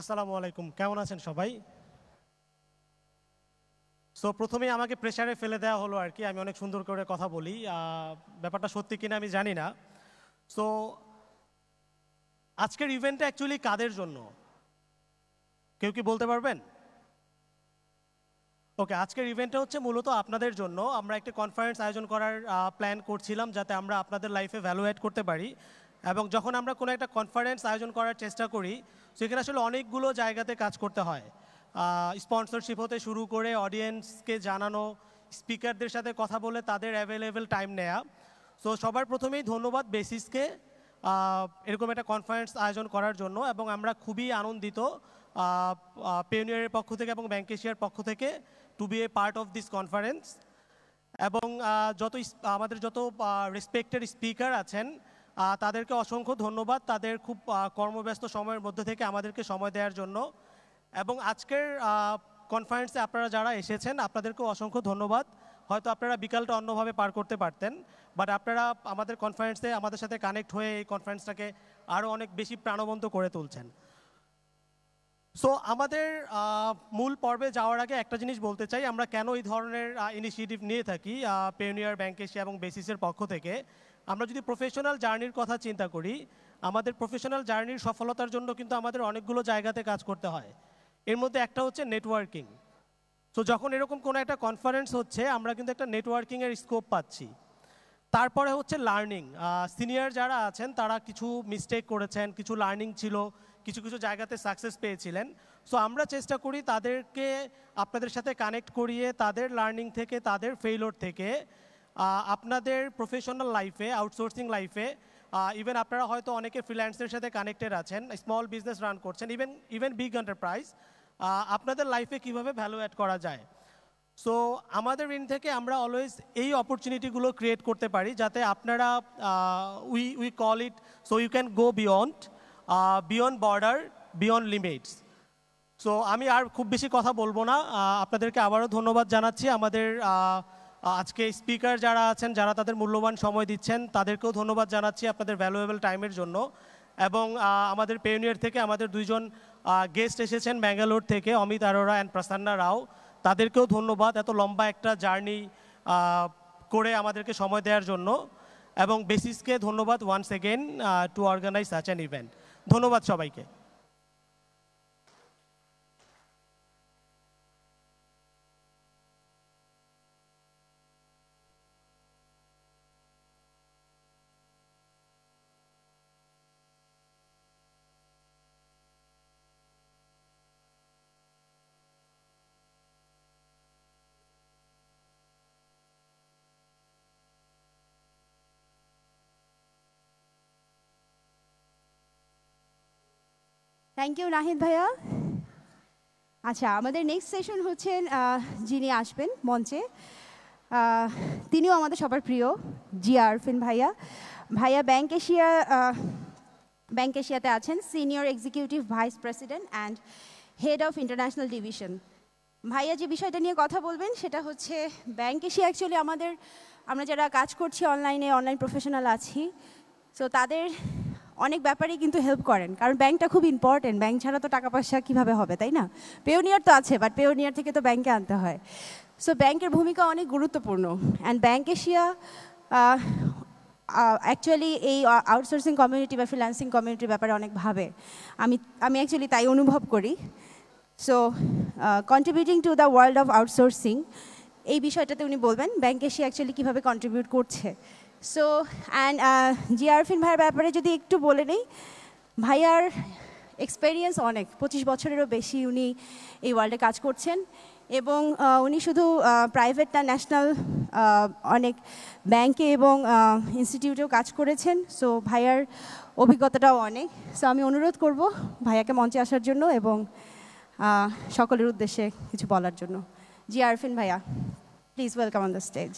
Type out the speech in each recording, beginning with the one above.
আসসালামু আলাইকুম, কেমন আছেন সবাই? সো প্রথমেই আমাকে প্রেশারে ফেলে দেওয়া হলো আর কি, আমি অনেক সুন্দর করে কথা বলি। ব্যাপারটা সত্যি কিনা আমি জানি না। সো আজকের ইভেন্টটা অ্যাকচুয়ালি কাদের জন্য? কেউ কি বলতে পারবেন? ওকে আজকের ইভেন্টটা হচ্ছে মূলত আপনাদের জন্য। আমরা একটা কনফারেন্স আয়োজন করার প্ল্যান করছিলাম যাতে আমরা আপনাদের লাইফে ভ্যালু অ্যাড করতে পারি। এবং যখন আমরা কোনো একটা কনফারেন্স আয়োজন করার চেষ্টা করি, সেখানে আসলে অনেকগুলো জায়গাতে কাজ করতে হয়। স্পন্সরশিপ হতে শুরু করে অডিয়েন্সকে জানানো স্পিকারদের সাথে কথা বলে তাদের অ্যাভেলেবেল টাইম নেয়া। সো সবার প্রথমেই ধন্যবাদ বেসিসকে এরকম একটা কনফারেন্স আয়োজন করার জন্য এবং আমরা খুবই আনন্দিত পেনিয়ারের পক্ষ থেকে এবং ব্যাংক এশিয়ার পক্ষ থেকে to be a part of this conference এবং যত আমাদের যত রেসপেক্টেড স্পিকার আছেন তাদেরকে অসংখ্য ধন্যবাদ তাদের খুব কর্মব্যস্ত সময়ের মধ্যে থেকে আমাদেরকে সময় দেওয়ার জন্য। এবং আজকের কনফারেন্সে আপনারা যারা এসেছেন, আপনাদেরকেও অসংখ্য ধন্যবাদ। হয়তো আপনারা বিকালটা অন্যভাবে পার করতে পারতেন বাট আপনারা আমাদের কনফারেন্সে আমাদের সাথে কানেক্ট হয়ে এই কনফারেন্সটাকে আরও অনেক বেশি প্রাণবন্ত করে তুলছেন। সো আমাদের মূল পর্বে যাওয়ার আগে একটা জিনিস বলতে চাই, আমরা কেন এই ধরনের ইনিশিয়েটিভ নিয়ে থাকি পেনিয়ার ব্যাংক এশিয়া এবং বেসিসের পক্ষ থেকে? আমরা যদি প্রফেশনাল জার্নির কথা চিন্তা করি, আমাদের প্রফেশনাল জার্নির সফলতার জন্য কিন্তু আমাদের অনেকগুলো জায়গাতে কাজ করতে হয়। এর মধ্যে একটা হচ্ছে নেটওয়ার্কিং সো যখন এরকম কোনো একটা কনফারেন্স হচ্ছে, আমরা কিন্তু একটা নেটওয়ার্কিংয়ের স্কোপ পাচ্ছি। তারপরে হচ্ছে লার্নিং সিনিয়র যারা আছেন, তারা কিছু মিস্টেক করেছেন, কিছু লার্নিং ছিল, কিছু কিছু জায়গাতে সাকসেস পেয়েছিলেন। সো আমরা চেষ্টা করি তাদেরকে আপনাদের সাথে কানেক্ট করিয়ে তাদের লার্নিং থেকে, তাদের ফেইলোর থেকে আপনাদের প্রফেশনাল লাইফে আউটসোর্সিং লাইফে ইভেন আপনারা হয়তো অনেকে ফ্রিল্যান্সের সাথে কানেক্টেড আছেন স্মল বিজনেস রান করছেন ইভেন ইভেন বিগ এন্টারপ্রাইজ আপনাদের লাইফে কীভাবে ভ্যালু অ্যাড করা যায়? সো আমাদের ইন থেকে আমরা অলওয়েজ এই অপরচুনিটিগুলো ক্রিয়েট করতে পারি, যাতে আপনারা we we call it so you can go beyond beyond border beyond limits so আমি আর খুব বেশি কথা বলব না। আপনাদেরকে আবারও ধন্যবাদ জানাচ্ছি। আমাদের আজকে স্পিকার যারা আছেন, যারা তাদের মূল্যবান সময় দিচ্ছেন, তাদেরকেও ধন্যবাদ জানাচ্ছি আপনাদের ভ্যালুয়েবল টাইমের জন্য। এবং আমাদের পেউনিয়ার থেকে আমাদের দুইজন গেস্ট এসেছেন ব্যাঙ্গালোর থেকে, অমিত আরোরা অ্যান্ড প্রসান্না রাও। তাদেরকেও ধন্যবাদ এত লম্বা একটা জার্নি করে আমাদেরকে সময় দেওয়ার জন্য। এবং বেসিসকে ধন্যবাদ once again to organize such an event ধন্যবাদ সবাইকে। থ্যাংক ইউ নাহিদ ভাইয়া আচ্ছা আমাদের নেক্সট সেশন হচ্ছেন যিনি আসবেন মঞ্চে তিনিও আমাদের সবার প্রিয়, জি আরফিন ভাইয়া। ভাইয়া ব্যাংক এশিয়া ব্যাংক এশিয়াতে আছেন senior executive vice president and head of international division ভাইয়া, যে বিষয়টা নিয়ে কথা বলবেন, সেটা হচ্ছে ব্যাংক এশিয়া অ্যাকচুয়ালি আমাদের, আমরা যারা কাজ করছি অনলাইনে অনলাইন প্রফেশনাল আছি সো তাদের অনেক ব্যাপারেই কিন্তু হেল্প করেন। কারণ ব্যাংকটা খুব ইম্পর্টেন্ট ব্যাংক ছাড়া তো টাকা পয়সা কীভাবে হবে, তাই না? পেওনিয়ার তো আছে বাট পেওনিয়ার থেকে তো ব্যাংকে আনতে হয়। সো ব্যাংকের ভূমিকা অনেক গুরুত্বপূর্ণ। অ্যান্ড ব্যাংক এশিয়া অ্যাকচুয়ালি এই আউটসোর্সিং কমিউনিটি বা ফ্রিল্যান্সিং কমিউনিটির ব্যাপারে অনেক ভাবে। আমি আমি অ্যাকচুয়ালি তাই অনুভব করি। So contributing to the world of outsourcing এই বিষয়টাতে উনি বলবেন ব্যাংক এসে অ্যাকচুয়ালি কীভাবে কন্ট্রিবিউট করছে। সো অ্যান্ড জি আরফিন ভাইয়ের ব্যাপারে যদি একটু বলে নিই, ভাইয়ার এক্সপেরিয়েন্স অনেক। পঁচিশ বছরেরও বেশি উনি এই ওয়ার্ল্ডে কাজ করছেন। এবং উনি শুধু প্রাইভেট না ন্যাশনাল অনেক ব্যাংকে এবং ইনস্টিটিউটেও কাজ করেছেন। সো ভাইয়ার অভিজ্ঞতাটাও অনেক। সো আমি অনুরোধ করব ভাইয়াকে মঞ্চে আসার জন্য এবং সকলের উদ্দেশ্যে কিছু বলার জন্য। জি আরফিন ভাইয়া please welcome on the stage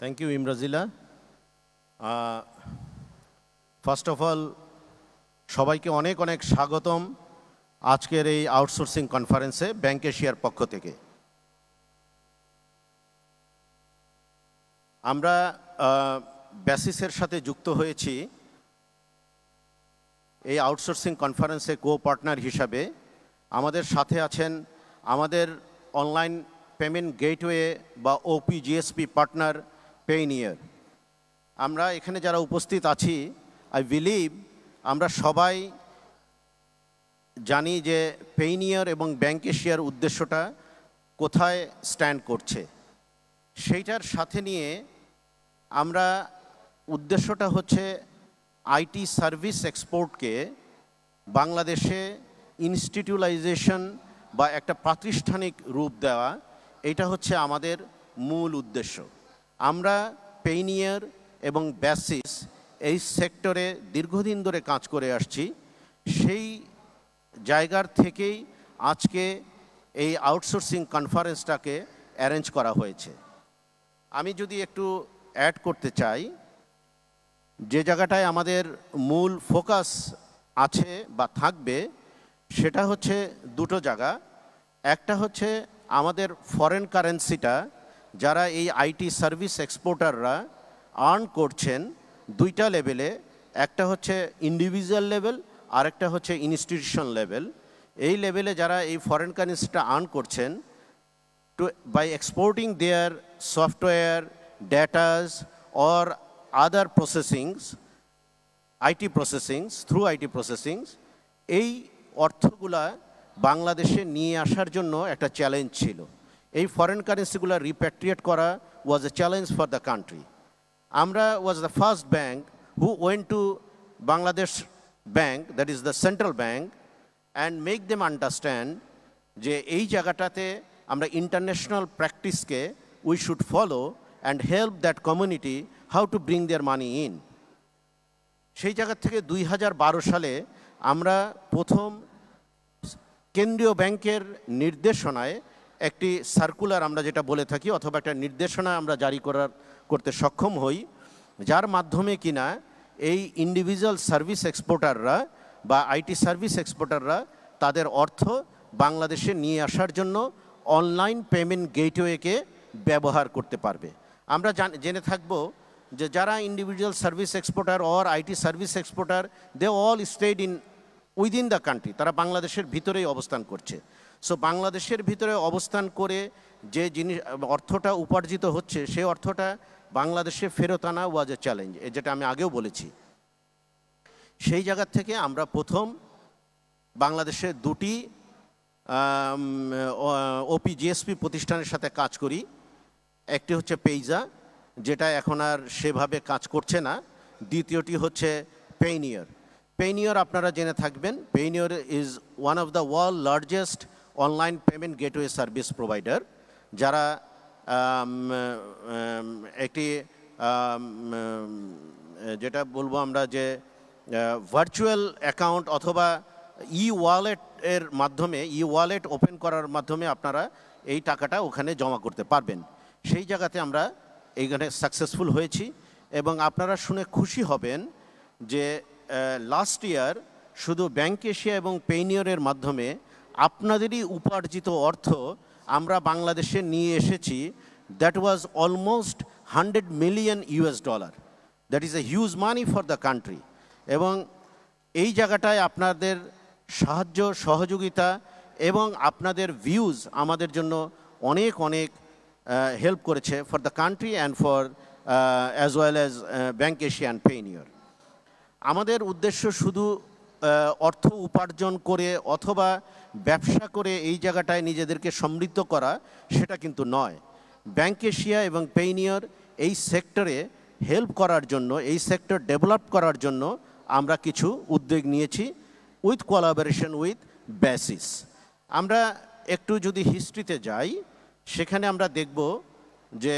thank you ইমরাজিলা first of all সবাইকে অনেক অনেক স্বাগতম আজকের এই আউটসোর্সিং কনফারেন্সে ব্যাংক এশিয়ার পক্ষ থেকে। আমরা ব্যাসিসের সাথে যুক্ত হয়েছি এই আউটসোর্সিং কনফারেন্সে কো পার্টনার হিসাবে। আমাদের সাথে আছেন আমাদের অনলাইন পেমেন্ট গেটওয়ে বা ওপি জিএসপি পার্টনার পেইনিয়ার আমরা এখানে যারা উপস্থিত আছি আই বিলিভ আমরা সবাই জানি যে পেইনিয়ার এবং ব্যাংক এশিয়ার উদ্দেশ্যটা কোথায় স্ট্যান্ড করছে। সেইটার সাথে নিয়ে আমরা উদ্দেশ্যটা হচ্ছে আইটি সার্ভিস এক্সপোর্টকে বাংলাদেশে ইনস্টিটিউলাইজেশন বা একটা প্রাতিষ্ঠানিক রূপ দেওয়া, এটা হচ্ছে আমাদের মূল উদ্দেশ্য। আমরা পেইনিয়ার এবং ব্যাসিস এই সেক্টরে দীর্ঘদিন ধরে কাজ করে আসছি। সেই জায়গার থেকেই আজকে এই আউটসোর্সিং কনফারেন্সটাকে অ্যারেঞ্জ করা হয়েছে। আমি যদি একটু অ্যাড করতে চাই, যে জায়গাটায় আমাদের মূল ফোকাস আছে বা থাকবে, সেটা হচ্ছে দুটো জায়গা। একটা হচ্ছে আমাদের ফরেন কারেন্সিটা যারা এই আইটি সার্ভিস এক্সপোর্টাররা আর্ন করছেন দুইটা লেভেলে একটা হচ্ছে ইন্ডিভিজুয়াল লেভেল আর একটা হচ্ছে ইনস্টিটিউশন লেভেল। এই লেভেলে যারা এই ফরেন কারেন্সিটা আর্ন করছেন to by exporting their software datas, or other processings IT processings through IT processings এই অর্থগুলা বাংলাদেশে নিয়ে আসার জন্য একটা চ্যালেঞ্জ ছিল। এই ফরেন কারেন্সিগুলো রিপ্যাট্রিয়েট করা was a challenge for the country আমরা was the first bank who went to Bangladesh bank that is the central bank and make them understand যে এই জায়গাটাতে আমরা international প্র্যাকটিসকে we should follow and help that community how to bring their money in সেই জায়গা থেকে দুই হাজার বারো সালে আমরা প্রথম কেন্দ্রীয় ব্যাংকের নির্দেশনায় একটি সার্কুলার আমরা যেটা বলে থাকি অথবা একটা নির্দেশনা আমরা জারি করার, করতে সক্ষম হই, যার মাধ্যমে কিনা এই ইন্ডিভিজুয়াল সার্ভিস এক্সপোর্টাররা বা আইটি সার্ভিস এক্সপোর্টাররা তাদের অর্থ বাংলাদেশে নিয়ে আসার জন্য অনলাইন পেমেন্ট গেটওয়েকে ব্যবহার করতে পারবে। আমরা জান- থাকব যে যারা individual service exporter or IT service exporter they all stayed in within the country তারা বাংলাদেশের ভিতরেই অবস্থান করছে। সো বাংলাদেশের ভিতরে অবস্থান করে যে জিনিস, অর্থটা উপার্জিত হচ্ছে, সেই অর্থটা বাংলাদেশে ফেরত আনা ওয়াজ এ চ্যালেঞ্জ যেটা আমি আগেও বলেছি। সেই জায়গা থেকে আমরা প্রথম বাংলাদেশে দুটি ওপি জিএসপি প্রতিষ্ঠানের সাথে কাজ করি। একটি হচ্ছে পেইজা যেটা এখন আর সেভাবে কাজ করছে না। দ্বিতীয়টি হচ্ছে পেইনিয়র পেইনিয়র আপনারা জেনে থাকবেন Payoneer is one of the world largest online payment gateway service provider যারা আম, আম, একটি আম, যেটা বলব আমরা যে ভার্চুয়াল অ্যাকাউন্ট অথবা ই ওয়ালেট এর মাধ্যমে ই ওয়ালেট ওপেন করার মাধ্যমে আপনারা এই টাকাটা ওখানে জমা করতে পারবেন। সেই জায়গাতে আমরা এইখানে সাকসেসফুল হয়েছি এবং আপনারা শুনে খুশি হবেন যে লাস্ট ইয়ার শুধু ব্যাংক এশিয়া এবং পেইনিয়রের মাধ্যমে আপনাদেরই উপার্জিত অর্থ আমরা বাংলাদেশে নিয়ে এসেছি that was almost hundred million US dollar that is a huge money for the country এবং এই জায়গাটায় আপনাদের সাহায্য, সহযোগিতা এবং আপনাদের ভিউজ আমাদের জন্য অনেক অনেক হেল্প করেছে for the country and for as well as bank Asian Payoneer আমাদের উদ্দেশ্য শুধু অর্থ উপার্জন করে অথবা ব্যবসা করে এই জায়গাটায় নিজেদেরকে সমৃদ্ধ করা সেটা কিন্তু নয়। ব্যাংক এশিয়া এবং পেইনিয়র এই সেক্টরে হেল্প করার জন্য, এই সেক্টর ডেভেলপ করার জন্য আমরা কিছু উদ্যোগ নিয়েছি উইথ কোলাবোরেশন উইথ ব্যাসিস আমরা একটু যদি হিস্ট্রিতে যাই, সেখানে আমরা দেখব যে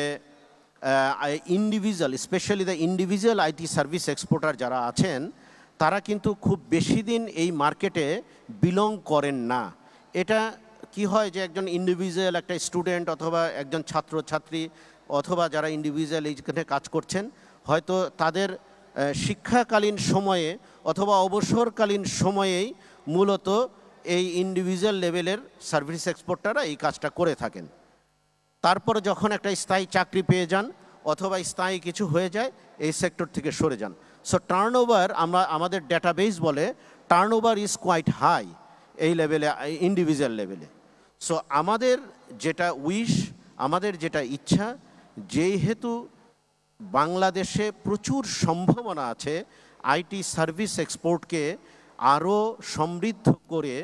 individual specially the individual IT service exporter যারা আছেন তারা কিন্তু খুব বেশি দিন এই মার্কেটে বিলং করেন না। এটা কি হয় যে একজন ইন্ডিভিজুয়াল একটা স্টুডেন্ট অথবা একজন ছাত্র ছাত্রী অথবা যারা ইন্ডিভিজুয়াল এইখানে কাজ করছেন, হয়তো তাদের শিক্ষাকালীন সময়ে অথবা অবসরকালীন সময়েই মূলত এই ইন্ডিভিজুয়াল লেভেলের সার্ভিস এক্সপোর্টাররা এই কাজটা করে থাকেন। তারপর যখন একটা স্থায়ী চাকরি পেয়ে যান অথবা স্থায়ী কিছু হয়ে যায়, এই সেক্টর থেকে সরে যান। সো টার্ন ওভার আমরা আমাদের ডেটাবেস বলে turnover is quite high এই লেভেলে ইন্ডিভিজুয়াল লেভেলে সো আমাদের যেটা উইশ আমাদের যেটা ইচ্ছা যেহেতু বাংলাদেশে প্রচুর সম্ভাবনা আছে আইটি সার্ভিস এক্সপোর্টকে আরও সমৃদ্ধ করে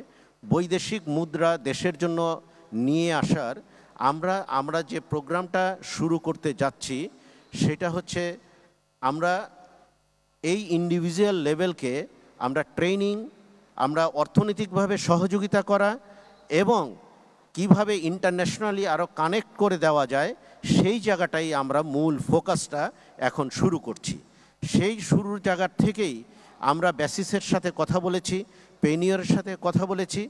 বৈদেশিক মুদ্রা দেশের জন্য নিয়ে আসার, আমরা আমরা যে প্রোগ্রামটা শুরু করতে যাচ্ছি, সেটা হচ্ছে আমরা এই ইন্ডিভিজুয়াল লেভেলকে আমরা ট্রেনিং আমরা অর্থনৈতিকভাবে সহযোগিতা করা এবং কীভাবে ইন্টারন্যাশনালি আরও কানেক্ট করে দেওয়া যায়, সেই জায়গাটাই আমরা মূল ফোকাসটা এখন শুরু করছি। সেই শুরুর জায়গার থেকেই আমরা ব্যাসিসের সাথে কথা বলেছি পেনিয়রের সাথে কথা বলেছি।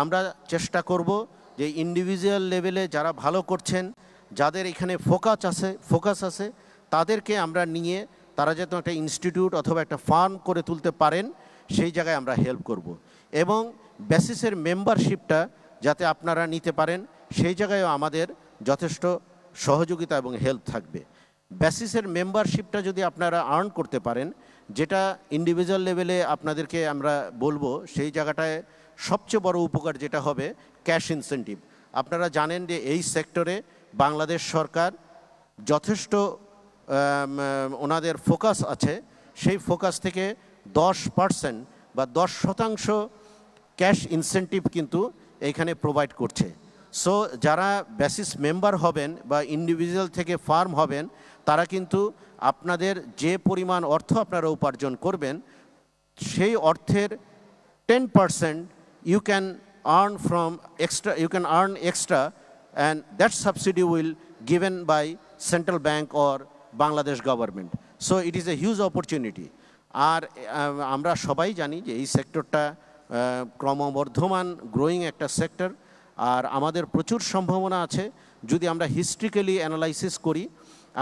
আমরা চেষ্টা করব যে ইন্ডিভিজুয়াল লেভেলে যারা ভালো করছেন, যাদের এখানে ফোকাস আছে ফোকাস আছে, তাদেরকে আমরা নিয়ে তারা যাতে একটা ইনস্টিটিউট অথবা একটা ফার্ম করে তুলতে পারেন, সেই জায়গায় আমরা হেল্প করব। এবং বেসিসের মেম্বারশিপটা যাতে আপনারা নিতে পারেন, সেই জায়গায়ও আমাদের যথেষ্ট সহযোগিতা এবং হেল্প থাকবে। বেসিসের মেম্বারশিপটা যদি আপনারা আর্ন করতে পারেন, যেটা ইন্ডিভিজুয়াল লেভেলে আপনাদেরকে আমরা বলব, সেই জায়গাটায় সবচেয়ে বড় উপকার যেটা হবে ক্যাশ ইনসেন্টিভ আপনারা জানেন যে এই সেক্টরে বাংলাদেশ সরকার যথেষ্ট ওনাদের ফোকাস আছে। সেই ফোকাস থেকে দশ পার্সেন্ট বা দশ শতাংশ ক্যাশ ইনসেন্টিভ কিন্তু এইখানে প্রোভাইড করছে। সো, যারা বেসিস মেম্বার হবেন বা ইন্ডিভিজুয়াল থেকে ফার্ম হবেন, তারা কিন্তু আপনাদের যে পরিমাণ অর্থ আপনারা উপার্জন করবেন, সেই অর্থের ten percent you can earn from extra you can earn extra and that subsidy will given by central bank or Bangladesh government so it is a huge opportunity আর আমরা সবাই জানি যে এই সেক্টরটা ক্রমবর্ধমান গ্রোয়িং একটা সেক্টর আর আমাদের প্রচুর সম্ভাবনা আছে, যদি আমরা হিস্ট্রিক্যালি অ্যানালাইসিস করি,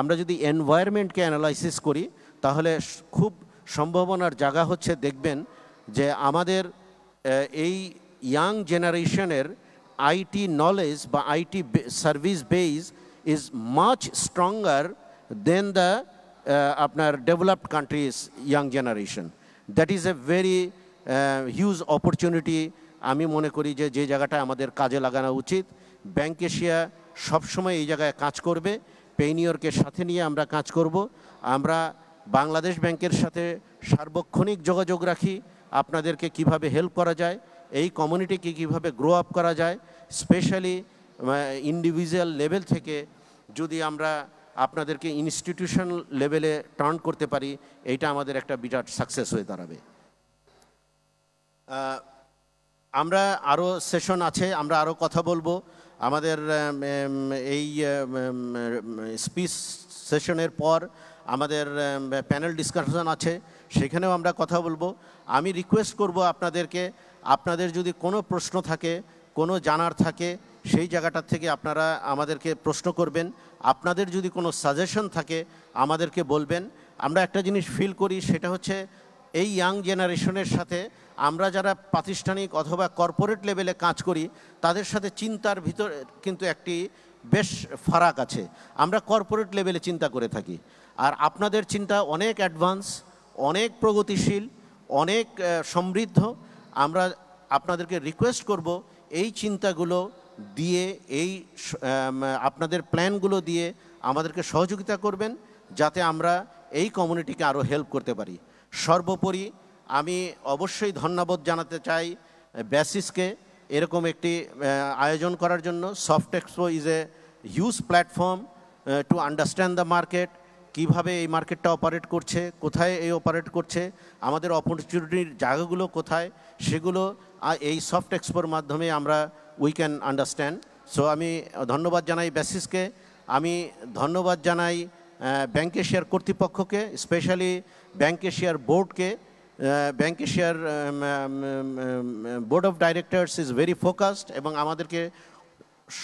আমরা যদি এনভায়রনমেন্টকে অ্যানালাইসিস করি, তাহলে খুব সম্ভাবনার জায়গা হচ্ছে দেখবেন যে আমাদের এই ইয়াং জেনারেশনের আইটি নলেজ বা IT service base is much stronger than the আপনার developed countries young generation that is a very huge opportunity আমি মনে করি যে যে জায়গাটা আমাদের কাজে লাগানো উচিত ব্যাংক এশিয়া সবসময় এই জায়গায় কাজ করবে। পেইনিয়রকে সাথে নিয়ে আমরা কাজ করব। আমরা বাংলাদেশ ব্যাংকের সাথে সার্বক্ষণিক যোগাযোগ রাখি, আপনাদেরকে কীভাবে হেল্প করা যায়, এই কমিউনিটিকে কীভাবে গ্রো আপ করা যায় স্পেশালি ইন্ডিভিজুয়াল লেভেল থেকে যদি আমরা আপনাদেরকে ইনস্টিটিউশন লেভেলে টার্ন করতে পারি, এইটা আমাদের একটা বিরাট সাকসেস হয়ে দাঁড়াবে। আমরা আরও সেশন আছে, আমরা আরও কথা বলব। আমাদের এই স্পিচ সেশনের পর আমাদের প্যানেল ডিসকাশন আছে, সেখানেও আমরা কথা বলব। আমি রিকোয়েস্ট করব আপনাদেরকে, আপনাদের যদি কোনো প্রশ্ন থাকে, কোনো জানার থাকে, সেই জায়গাটার থেকে আপনারা আমাদেরকে প্রশ্ন করবেন। আপনাদের যদি কোনো সাজেশন থাকে, আমাদেরকে বলবেন। আমরা একটা জিনিস ফিল করি, সেটা হচ্ছে এই ইয়াং জেনারেশনের সাথে আমরা যারা প্রাতিষ্ঠানিক অথবা কর্পোরেট লেভেলে কাজ করি, তাদের সাথে চিন্তার ভিতর কিন্তু একটি বেশ ফারাক আছে। আমরা কর্পোরেট লেভেলে চিন্তা করে থাকি। আর আপনাদের চিন্তা অনেক অ্যাডভান্স অনেক প্রগতিশীল, অনেক সমৃদ্ধ। আমরা আপনাদেরকে রিকোয়েস্ট করব, এই চিন্তাগুলো দিয়ে এই আপনাদের প্ল্যানগুলো দিয়ে আমাদেরকে সহযোগিতা করবেন যাতে আমরা এই কমিউনিটিকে আরও হেল্প করতে পারি। সর্বোপরি আমি অবশ্যই ধন্যবাদ জানাতে চাই ব্যাসিসকে এরকম একটি আয়োজন করার জন্য। Soft expo is a huge platform to understand the market কীভাবে এই মার্কেটটা অপারেট করছে, কোথায় এই অপারেট করছে, আমাদের অপরচুনিটির জায়গাগুলো কোথায়, সেগুলো এই সফট এক্সপোর মাধ্যমে আমরা উই ক্যান আন্ডারস্ট্যান্ড সো আমি ধন্যবাদ জানাই ব্যাসিসকে। আমি ধন্যবাদ জানাই ব্যাংক এশিয়ার কর্তৃপক্ষকে স্পেশালি ব্যাংক এশিয়ার বোর্ডকে ব্যাংক এশিয়ার board of directors is very focused এবং আমাদেরকে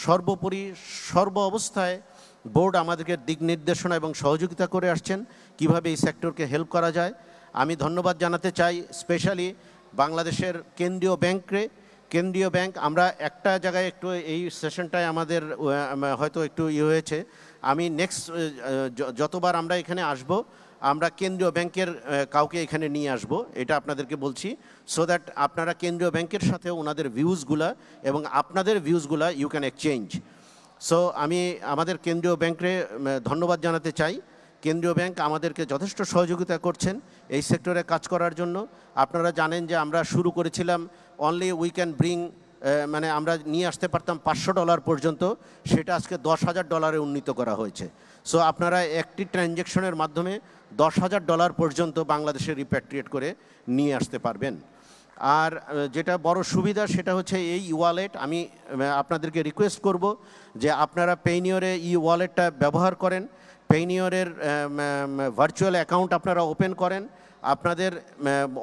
সর্বোপরি, সর্ব অবস্থায় বোর্ড আমাদেরকে দিক নির্দেশনা এবং সহযোগিতা করে আসছেন, কীভাবে এই সেক্টরকে হেল্প করা যায়। আমি ধন্যবাদ জানাতে চাই স্পেশালি বাংলাদেশের কেন্দ্রীয় ব্যাংকে কেন্দ্রীয় ব্যাংক, আমরা একটা জায়গায় একটু এই সেশনটায় আমাদের হয়তো একটু ইয়ে হয়েছে। আমি নেক্সট যতবার আমরা এখানে আসব, আমরা কেন্দ্রীয় ব্যাংকের কাউকে এখানে নিয়ে আসব, এটা আপনাদেরকে বলছি। সো দ্যাট আপনারা কেন্দ্রীয় ব্যাংকের সাথে ওনাদের ভিউজগুলা এবং আপনাদের ভিউজগুলা ইউ ক্যান এক্সচেঞ্জ সো আমি আমাদের কেন্দ্রীয় ব্যাংকে ধন্যবাদ জানাতে চাই। কেন্দ্রীয় ব্যাংক আমাদেরকে যথেষ্ট সহযোগিতা করছেন এই সেক্টরে কাজ করার জন্য। আপনারা জানেন যে আমরা শুরু করেছিলাম অনলি উই ক্যান ব্রিং মানে আমরা নিয়ে আসতে পারতাম পাঁচশো ডলার পর্যন্ত, সেটা আজকে দশ হাজার ডলারে উন্নীত করা হয়েছে। সো আপনারা একটি ট্রানজ্যাকশনের মাধ্যমে দশ হাজার ডলার পর্যন্ত বাংলাদেশে রিপ্যাট্রিয়েট করে নিয়ে আসতে পারবেন। আর যেটা বড় সুবিধা সেটা হচ্ছে এই ওয়ালেট আমি আপনাদেরকে রিকোয়েস্ট করব যে আপনারা পেইনিয়রে ই ওয়ালেটটা ব্যবহার করেন। পেইনিয়রের ভার্চুয়াল অ্যাকাউন্ট আপনারা ওপেন করেন। আপনাদের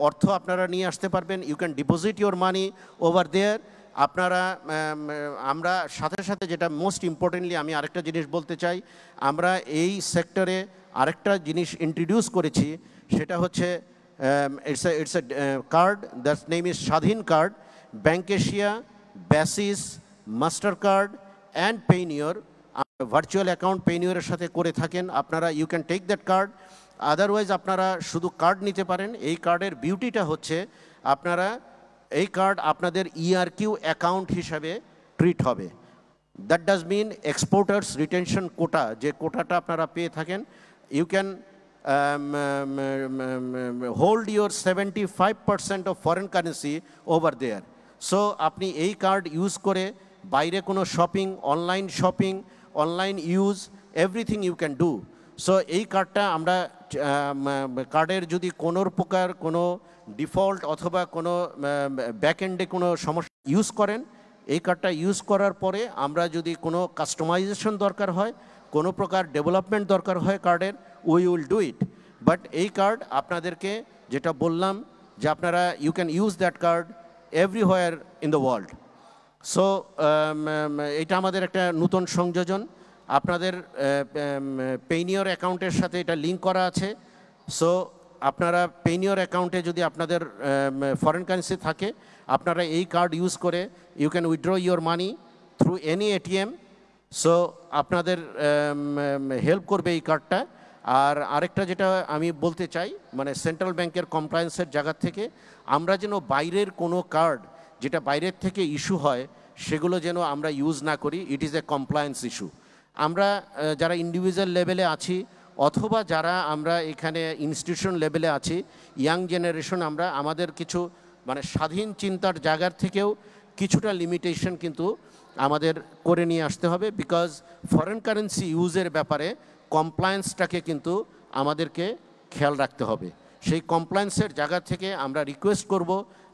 অর্থ আপনারা নিয়ে আসতে পারবেন। You can deposit your money over there আপনারা আমরা সাথে সাথে যেটা মোস্ট ইম্পর্টেন্টলি আমি আরেকটা জিনিস বলতে চাই, আমরা এই সেক্টরে আরেকটা জিনিস ইন্ট্রোডিউস করেছি, সেটা হচ্ছে it's a it's a card that name is Swadhin card bank Asia basis Mastercard and Payoneer virtual account পেইনিয়রের সাথে করে থাকেন। আপনারা you can take that card otherwise আপনারা শুধু কার্ড নিতে পারেন। এই কার্ডের বিউটিটা হচ্ছে, আপনারা এই কার্ড আপনাদের ইআরকিউ অ্যাকাউন্ট হিসাবে ট্রিট হবে। That does mean exporters retention quota যে কোটাটা আপনারা পেয়ে থাকেন you can hold your seventy five percent of foreign currency over there so আপনি এই কার্ড ইউজ করে বাইরে কোনো shopping online shopping online use everything you can do so এই কার্ডটা আমরা কার্ডের যদি কোনো প্রকার কোনো ডিফল্ট অথবা কোনো ব্যাক এন্ডে কোনো সমস্যা ইউজ করেন, এই কার্ডটা ইউজ করার পরে আমরা যদি কোনো কাস্টমাইজেশন দরকার হয়, কোনো প্রকার ডেভেলপমেন্ট দরকার হয় কার্ডের we will do it but এই কার্ড আপনাদেরকে যেটা বললাম যে আপনারা you can use that card everywhere in the world so এটা আমাদের একটা নতুন সংযোজন। আপনাদের পেইনিয়র অ্যাকাউন্টের সাথে এটা লিঙ্ক করা আছে। সো আপনারা পেইনিয়র অ্যাকাউন্টে যদি আপনাদের ফরেন কারেন্সি থাকে, আপনারা এই কার্ড ইউজ করে you can withdraw your money through any ATM so আপনাদের হেল্প করবে এই কার্ডটা আর আরেকটা যেটা আমি বলতে চাই মানে সেন্ট্রাল ব্যাংকের কমপ্লায়েন্সের জায়গা থেকে, আমরা যেন বাইরের কোনো কার্ড যেটা বাইরের থেকে ইস্যু হয়, সেগুলো যেন আমরা ইউজ না করি it is a compliance issue আমরা যারা ইন্ডিভিজুয়াল লেভেলে আছি, অথবা যারা আমরা এখানে ইনস্টিটিউশন লেভেলে আছি ইয়াং জেনারেশন আমরা, আমাদের কিছু মানে স্বাধীন চিন্তার জায়গার থেকেও কিছুটা লিমিটেশন কিন্তু আমাদের করে নিয়ে আসতে হবে বিকজ ফরেন কারেন্সি ইউজের ব্যাপারে কমপ্লায়েন্সটাকে কিন্তু আমাদেরকে খেয়াল রাখতে হবে। সেই কমপ্লায়েন্সের জায়গা থেকে আমরা রিকোয়েস্ট করব,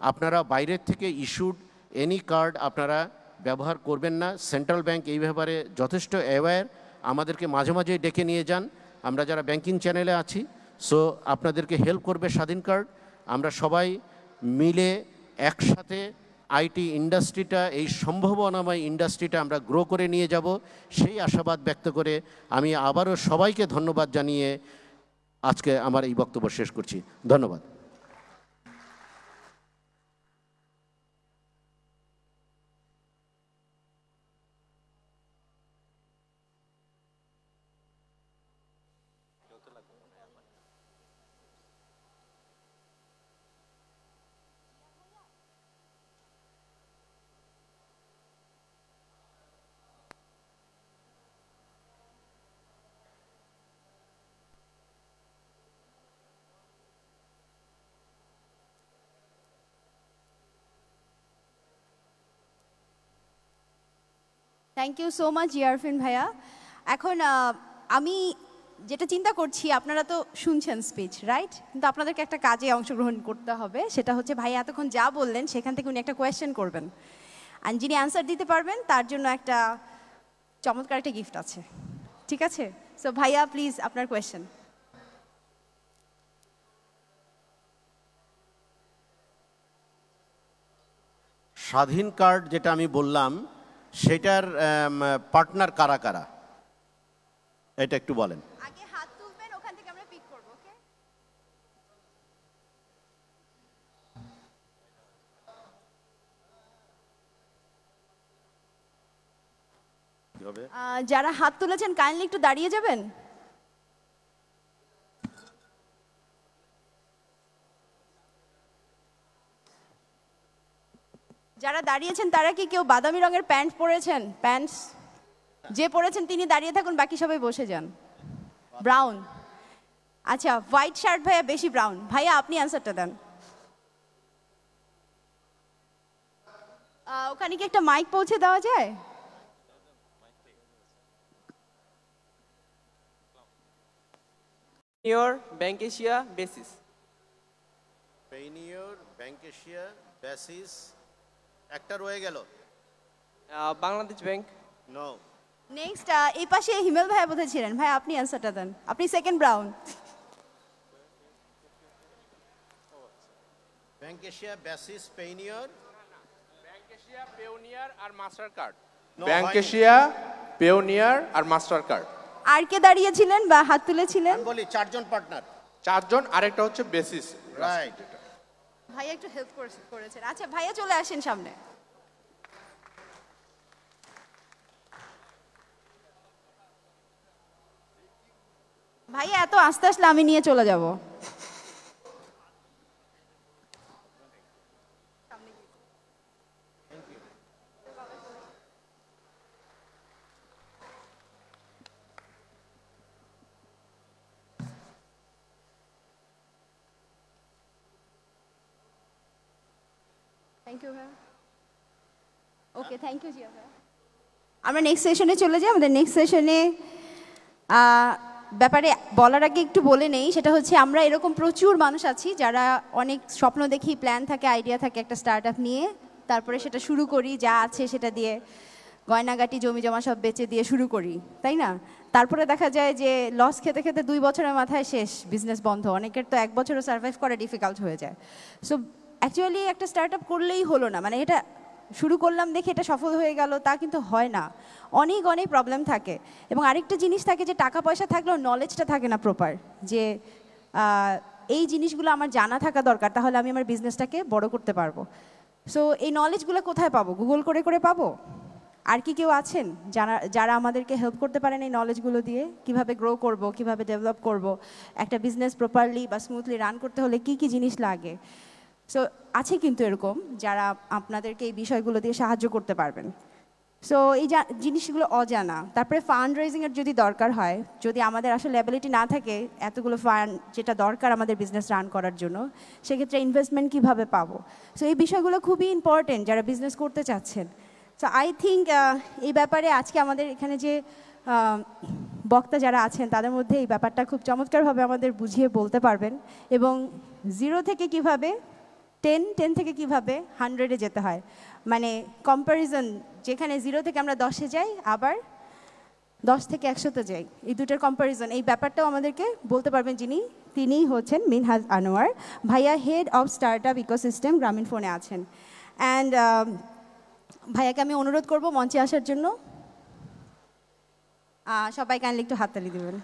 আপনারা বাইরের থেকে ইস্যুড এনি কার্ড আপনারা ব্যবহার করবেন না। সেন্ট্রাল ব্যাংক এই ব্যাপারে যথেষ্ট অ্যাওয়্যার আমাদেরকে মাঝে মাঝে ডেকে নিয়ে যান। আমরা যারা ব্যাংকিং চ্যানেলে আছি সো আপনাদেরকে হেল্প করবে স্বাধীন কার্ড আমরা সবাই মিলে একসাথে আইটি ইন্ডাস্ট্রিটা এই সম্ভাবনাময় ইন্ডাস্ট্রিটা আমরা গ্রো করে নিয়ে যাব। সেই আশাবাদ ব্যক্ত করে আমি আবারও সবাইকে ধন্যবাদ জানিয়ে আজকে আমার এই বক্তব্য শেষ করছি। ধন্যবাদ। থ্যাংক ইউ সো মাচ ইয়ারফিন ভাইয়া এখন আমি যেটা চিন্তা করছি আপনারা তো শুনছেন স্পিচ রাইট কিন্তু আপনাদেরকে একটা কাজে অংশগ্রহণ করতে হবে সেটা হচ্ছে ভাইয়া এতক্ষণ যা বললেন সেখান থেকে উনি একটা কোয়েশ্চেন করবেন আর যিনি অ্যান্সার দিতে পারবেন তার জন্য একটা চমৎকার একটা গিফট আছে ঠিক আছে সো ভাইয়া প্লিজ আপনার কোয়েশ্চেন স্বাধীন কার্ড যেটা আমি বললাম সেটার পার্টনার কারা কারা? এটা একটু বলেন। যারা হাত তুলেছেন কাইন্ডলি একটু দাঁড়িয়ে যাবেন? যারা দাঁড়িয়েছেন তারা কি কেউ বাদামি রঙের প্যান্ট পরেছেন? প্যান্টস? যে পরেছেন তিনি দাঁড়িয়ে থাকুন বাকি সবাই বসে যান। ব্রাউন। আচ্ছা হোয়াইট শার্ট ভাইয়া বেশি ব্রাউন। ভাইয়া আপনি অ্যান্সারটা দেন। ওখানে কি একটা মাইক পৌঁছে দেওয়া যায়? Your Bank Asia basis. Payoneer bank Asia basis একটা রয়ে গেল। বাংলাদেশ Bank. নো নেক্সট এই পাশে হিমেল ভাই বোধহয় ছিলেন। ভাই আপনি অ্যান্সারটা দেন। আপনি second brown bank Asia basis Payoneer bank Asia Payoneer আর Mastercard bank Asia Payoneer আর মাস্টার কার্ড আর কে দাঁড়িয়েছিলেন বা হাত তুলেছিলেন? বলি চারজন পার্টনার চারজন আরেকটা হচ্ছে বেসিস রাইট ভাইয়া একটু হেল্প করেছেন। আচ্ছা ভাইয়া চলে আসেন সামনে। ভাইয়া, এত আস্তে আসলে আমি নিয়ে চলে যাব। থ্যাংক ইউ ভাইয়া ওকে থ্যাংক ইউ জিয়া ভাইয়া আমরা নেক্সট সেশনে চলে যাই। আমাদের নেক্সট সেশনে ব্যাপারে বলার আগে একটু বলে নেই। সেটা হচ্ছে আমরা এরকম প্রচুর মানুষ আছি যারা অনেক স্বপ্ন দেখি প্ল্যান থাকে আইডিয়া থাকে একটা স্টার্ট আপ নিয়ে। তারপরে সেটা শুরু করি যা আছে সেটা দিয়ে গয়নাগাটি জমি জমা সব বেচে দিয়ে শুরু করি তাই না? তারপরে দেখা যায় যে লস খেতে খেতে দুই বছরের মাথায় শেষ বিজনেস বন্ধ। অনেকের তো এক বছরও সার্ভাইভ করা ডিফিকাল্ট হয়ে যায়। সো অ্যাকচুয়ালি একটা স্টার্ট করলেই হলো না। মানে এটা শুরু করলাম দেখে এটা সফল হয়ে গেল, তা কিন্তু হয় না। অনেক অনেক প্রবলেম থাকে। এবং আরেকটা জিনিস থাকে যে টাকা পয়সা থাকলেও নলেজটা থাকে না প্রপার যে এই জিনিসগুলো আমার জানা থাকা দরকার, তাহলে আমি আমার বিজনেসটাকে বড় করতে পারব। সো এই নলেজগুলো কোথায় পাবো? গুগল করে করে পাবো? আর কি কেউ আছেন যারা যারা আমাদেরকে হেল্প করতে পারেন এই নলেজগুলো দিয়ে? কীভাবে গ্রো করব? কীভাবে ডেভেলপ করব? একটা বিজনেস প্রপারলি বা স্মুথলি রান করতে হলে কি কি জিনিস লাগে? সো আছে কিন্তু এরকম যারা আপনাদেরকে এই বিষয়গুলো দিয়ে সাহায্য করতে পারবেন। সো এই যা, জিনিসগুলো অজানা। তারপরে ফান্ড রেজিংয়ের যদি দরকার হয়, যদি আমাদের আসলে অ্যাবিলিটি না থাকে এতগুলো ফান্ড যেটা দরকার আমাদের বিজনেস রান করার জন্য, সেক্ষেত্রে ইনভেস্টমেন্ট কীভাবে পাবো? সো এই বিষয়গুলো খুবই ইম্পর্টেন্ট যারা বিজনেস করতে চাচ্ছেন। সো আই থিঙ্ক এই ব্যাপারে আজকে আমাদের এখানে যে বক্তা যারা আছেন, তাদের মধ্যে এই ব্যাপারটা খুব চমৎকারভাবে আমাদের বুঝিয়ে বলতে পারবেন। এবং জিরো থেকে কীভাবে টেন টেন থেকে কীভাবে? হান্ড্রেডে যেতে হয়। মানে কম্প্যারিজন যেখানে জিরো থেকে আমরা দশে যাই, আবার দশ থেকে একশোতে যাই। এই দুটোর কম্প্যারিজন এই ব্যাপারটাও আমাদেরকে বলতে পারবেন যিনি, তিনিই হচ্ছেন মিনহাজ আনোয়ার, ভাইয়া head of startup ecosystem Grameen ফোনে আছেন। অ্যান্ড ভাইয়াকে আমি অনুরোধ করব মঞ্চে আসার জন্য। সবাই কাইন্ডলি একটু হাততালি দেবেন।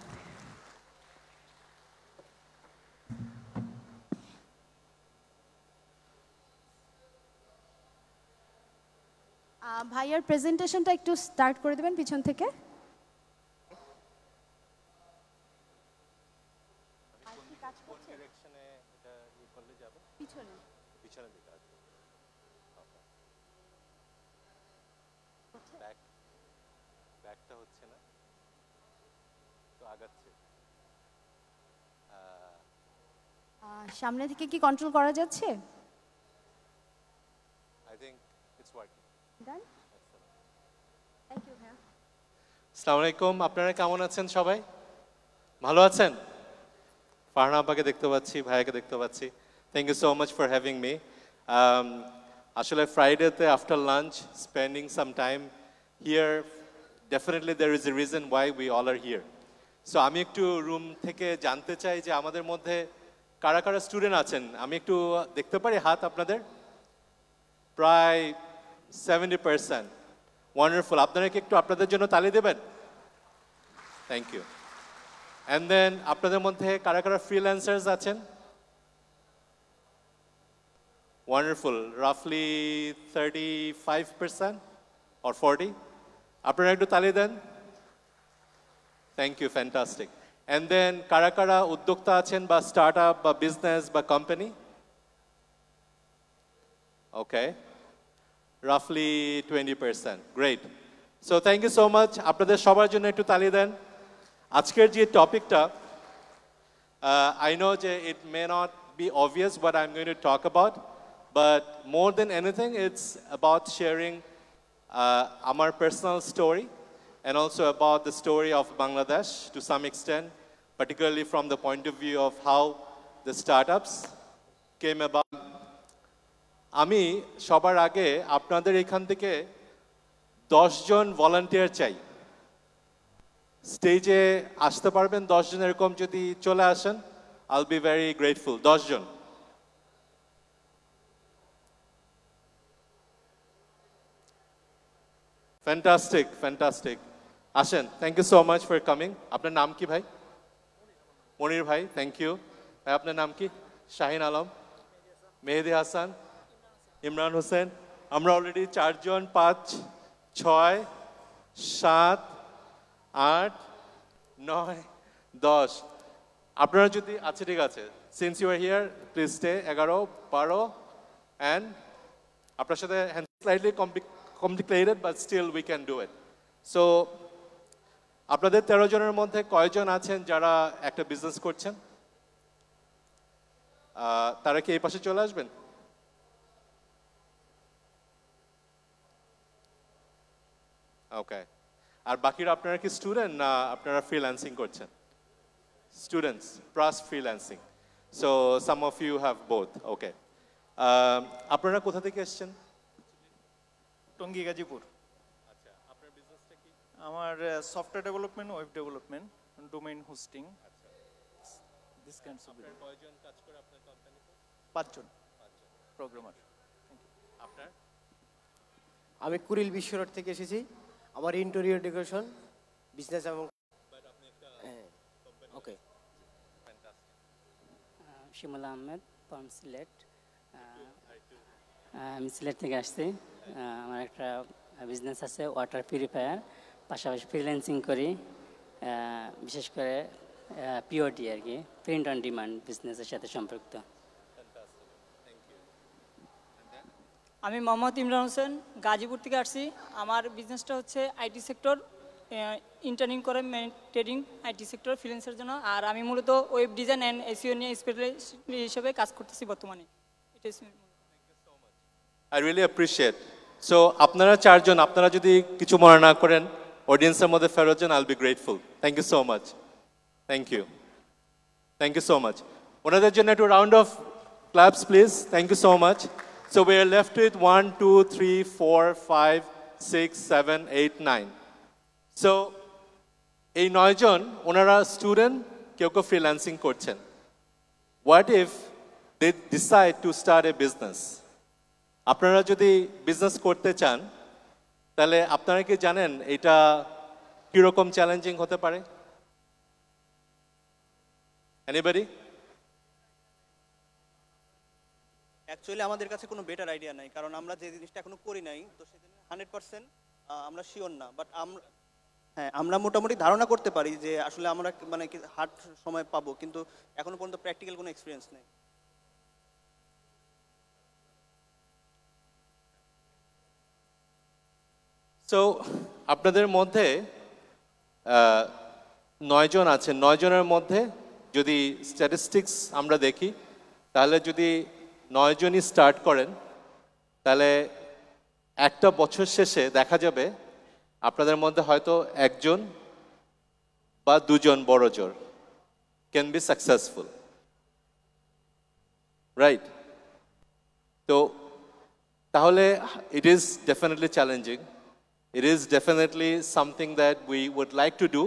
ভাইয়ার প্রেজেন্টেশনটা একটু স্টার্ট করে দেবেন পিছন থেকে। পিছনে। ব্যাকটা হচ্ছে না? তো আগাচ্ছে। আহ, সামনে থেকে কি কন্ট্রোল করা যাচ্ছে আই থিঙ্ক ইটস ভাইয়া আসসালামু আলাইকুম আপনারা কেমন আছেন সবাই ভালো আছেন ফারহানা আব্বাকে দেখতে পাচ্ছি ভাইয়াকে দেখতে পাচ্ছি thank you so much for having me আসলে ফ্রাইডেতে after lunch spending some time here definitely there is a reason why we all are here so আমি একটু রুম থেকে জানতে চাই যে আমাদের মধ্যে কারা কারা স্টুডেন্ট আছেন? আমি একটু দেখতে পারি হাত আপনাদের? প্রায় সেভেন্টি পার্সেন্ট ওয়ান্ডারফুল আপনারা কি একটু আপনাদের জন্য তালি দেবেন? থ্যাংক ইউ অ্যান্ড দেন আপনাদের মধ্যে কারা কারা ফ্রিল্যান্সার্স আছেন? Wonderful রাফলি thirty five percent or forty আপনারা একটু তালি দেন? Thank you fantastic and then কারা কারা উদ্যোক্তা আছেন বা স্টার্ট আপ বা বিজনেস বা company okay রাফলি twenty percent great so thank you so much আপনাদের সবার জন্য একটু তালি দেন আজকের যে টপিকটা I know যে it may not be obvious what I'm going to talk about, but more than anything, it's about sharing uh, our personal story and also about the story of Bangladesh to some extent, particularly from the point of view of how the startups came about. আমি সবার আগে আপনাদের এখান থেকে দশজন volunteer চাই। স্টেজে আসতে পারবেন দশজন, এরকম যদি চলে আসেন আল বি ভেরি গ্রেটফুল দশজন। ফ্যান্টাস্টিক ফ্যান্টাস্টিক আসেন thank you so much for coming আপনার নাম কি ভাই? মনির ভাই থ্যাংক ইউ ভাই, আপনার নাম কি? শাহিন আলম। মেহেদি হাসান। ইমরান হোসেন, আমরা অলরেডি চারজন, পাঁচ, ছয়, সাত, আট, নয়, দশ। আপনারা যদি আচ্ছা ঠিক আছে। Since you are here please stay এগারো, বারো অ্যান্ড আপনার সাথে hand slightly complicated but still we can do it so আপনাদের তেরো জনের মধ্যে কয়জন আছেন যারা একটা বিজনেস করছেন? তারা কি এই পাশে চলে আসবেন? ওকে আর বাকিরা আপনারা কি স্টুডেন্ট না আপনারা ফ্রিল্যান্সিং করছেন? Students plus freelancing so some of you have both okay আপনারা কোথা থেকে এসেছেন? টঙ্গী গাজীপুর। আমার software development web development domain hosting this kinds of পাঁচজন। প্রোগ্রামার আপনার? আমি কুড়িল বিশ্ব রোড থেকে এসেছি। আমার ইন্টেরিয়র ডেকোরেশন বিজনেস এবং হ্যাঁ ওকে শিমুলা আহমেদ ফ্রম সিলেট আমি সিলেট থেকে আসছি। আমার একটা বিজনেস আছে ওয়াটার পিউরিফায়ার পাশাপাশি ফ্রিল্যান্সিং করি। বিশেষ করে পিওটি আর কি প্রিন্ট অন ডিমান্ড বিজনেসের সাথে সম্পৃক্ত। আমি মোহাম্মদ ইমরান হোসেন, গাজীপুর থেকে আসছি। আমার বিজনেসটা হচ্ছে আইটি সেক্টর ইন্টার্নিং করে ট্রেডিং আইটি সেক্টর ফ্রিল্যান্সের জন্য। আর আমি মূলত ওয়েব ডিজাইন অ্যান্ড এসিও নিয়ে স্পেশালিস্ট হিসেবে কাজ করতেছি বর্তমানে। আই রিয়েলি অ্যাপ্রিসিয়েট সো আপনারা চারজন, আপনারা যদি কিছু মনে না করেন অডিয়েন্সের মধ্যে ফেরত যান I'll be grateful thank you so much thank you thank you so much ওনাদের জন্য একটু round of claps please thank you so much so we are left with one two three four five six seven eight nine so এই নয়জন, ওনারা student কেউ কেউ freelancing করছেন। What if they decide to start a business আপনারা যদি business করতে চান, তাহলে আপনারা কি জানেন এটা কীরকম চ্যালেঞ্জিং হতে পারে? এনিবাডি অ্যাকচুয়ালি আমাদের কাছে কোনো বেটার আইডিয়া নাই, কারণ আমরা যে জিনিসটা এখনও করি নাই, তো সেজন্য হান্ড্রেড পার্সেন্ট আমরা শিওর না। বাট আমরা হ্যাঁ আমরা মোটামুটি ধারণা করতে পারি যে আসলে আমরা মানে হার্ড সময় পাবো, কিন্তু এখনও পর্যন্ত প্র্যাকটিক্যাল কোনো এক্সপিরিয়েন্স নেই। সো আপনাদের মধ্যে নয়জন আছেন। নয়জনের মধ্যে যদি স্ট্যাটিস্টিক্স আমরা দেখি, তাহলে যদি নয়জনই স্টার্ট করেন, তাহলে একটা বছর শেষে দেখা যাবে আপনাদের মধ্যে হয়তো একজন বা দুজন বড় জোর ক্যান বি সাকসেসফুল রাইট তো তাহলে it is definitely challenging it is definitely something that we would like to do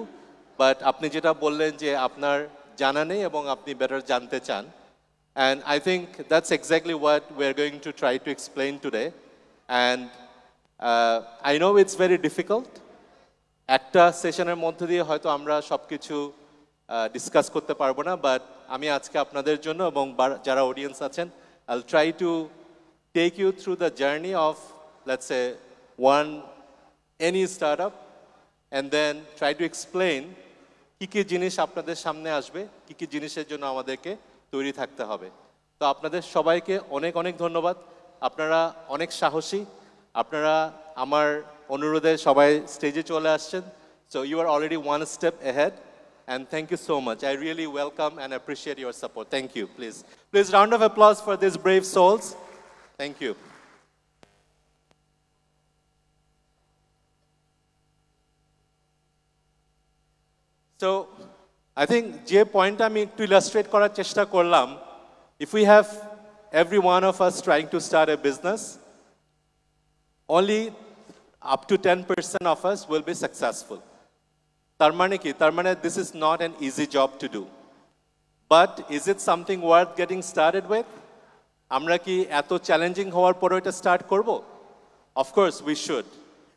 but আপনি যেটা বললেন যে আপনার জানা নেই এবং আপনি বেটার জানতে চান and I think that's exactly what we are going to try to explain today and I know it's very difficult একটা সেশনের মধ্য দিয়ে হয়তো আমরা সব কিছু ডিসকাস করতে পারব না বাট আমি আজকে আপনাদের জন্য এবং বার- যারা অডিয়েন্স আছেন I try to take you through the journey of, let's say, one any startup and then try to explain কি কি জিনিস আপনাদের সামনে আসবে কি কি জিনিসের জন্য আমাদেরকে তৈরি থাকতে হবে। তো আপনাদের সবাইকে অনেক অনেক ধন্যবাদ। আপনারা অনেক সাহসী। আপনারা আমার অনুরোধে সবাই স্টেজে চলে আসছেন। So you are already one step ahead and thank you so much I really welcome and appreciate your support thank you please please round of applause for this brave souls thank you so I think যে point আমি একটু illustrate করার চেষ্টা করলাম if we have every one of us trying to start a business, only up to 10% of us will be successful. তার মানে কি তার মানে this is not an easy job to do but is it something worth getting started with আমরা কি এত challenging হওয়ার পরও এটা স্টার্ট করব of course we should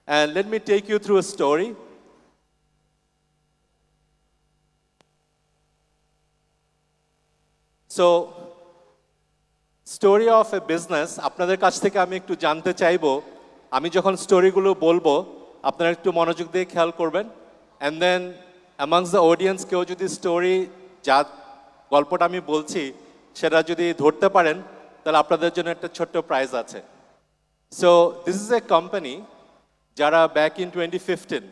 and let me take you through a story So story of a business আপনাদের কাছ থেকে আমি একটু জানতে চাইব। আমি যখন স্টোরিগুলো বলব, আপনারা একটু মনোযোগ দিয়ে খেয়াল করবেন। And then amongst the audience কেউ যদি স্টোরি যা গল্পটা আমি বলছি, সেটা যদি ধরতে পারেন, তাহলে আপনাদের জন্য একটা ছোট্ট প্রাইজ আছে। So this is a company যারা back in twenty fifteen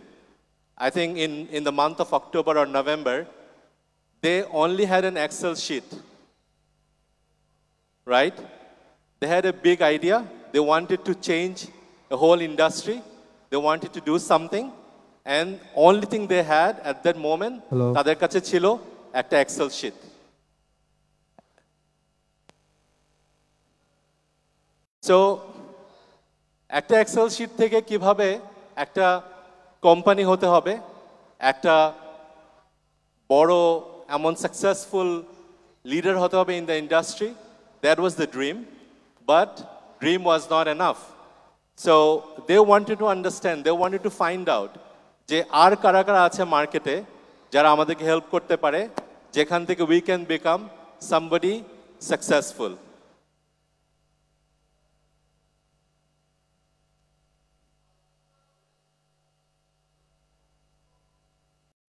I think in in the month of October or November they only had an Excel sheet right? They had a big idea. They wanted to change the whole industry. They wanted to do something. And only thing they had at that moment, Hello. তাদের কাছে ছিল একটা Excel sheet so একটা Excel sheet থেকে কিভাবে একটা company হতে হবে একটা বড় এমন সাকসেসফুল লিডার হতে হবে in the industry That was the dream but dream was not enough so they wanted to understand they wanted to find out যে আর কারা কারা আছে মার্কেটে যারা আমাদেরকে হেল্প করতে পারে যেখান থেকে we can become somebody successful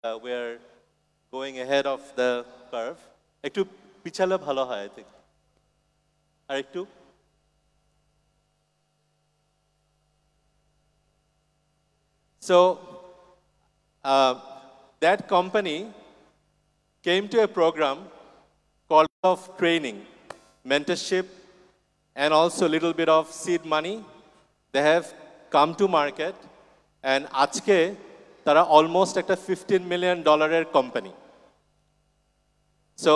uh, we're going ahead of the curve. একটু পিছালে ভালো হয় আই থিঙ্ক আর একটু So uh, that company came to a program called of training, mentorship, and also a little bit of seed money. They have come to market, and আজকে তারা almost একটা fifteen million ডলারের company so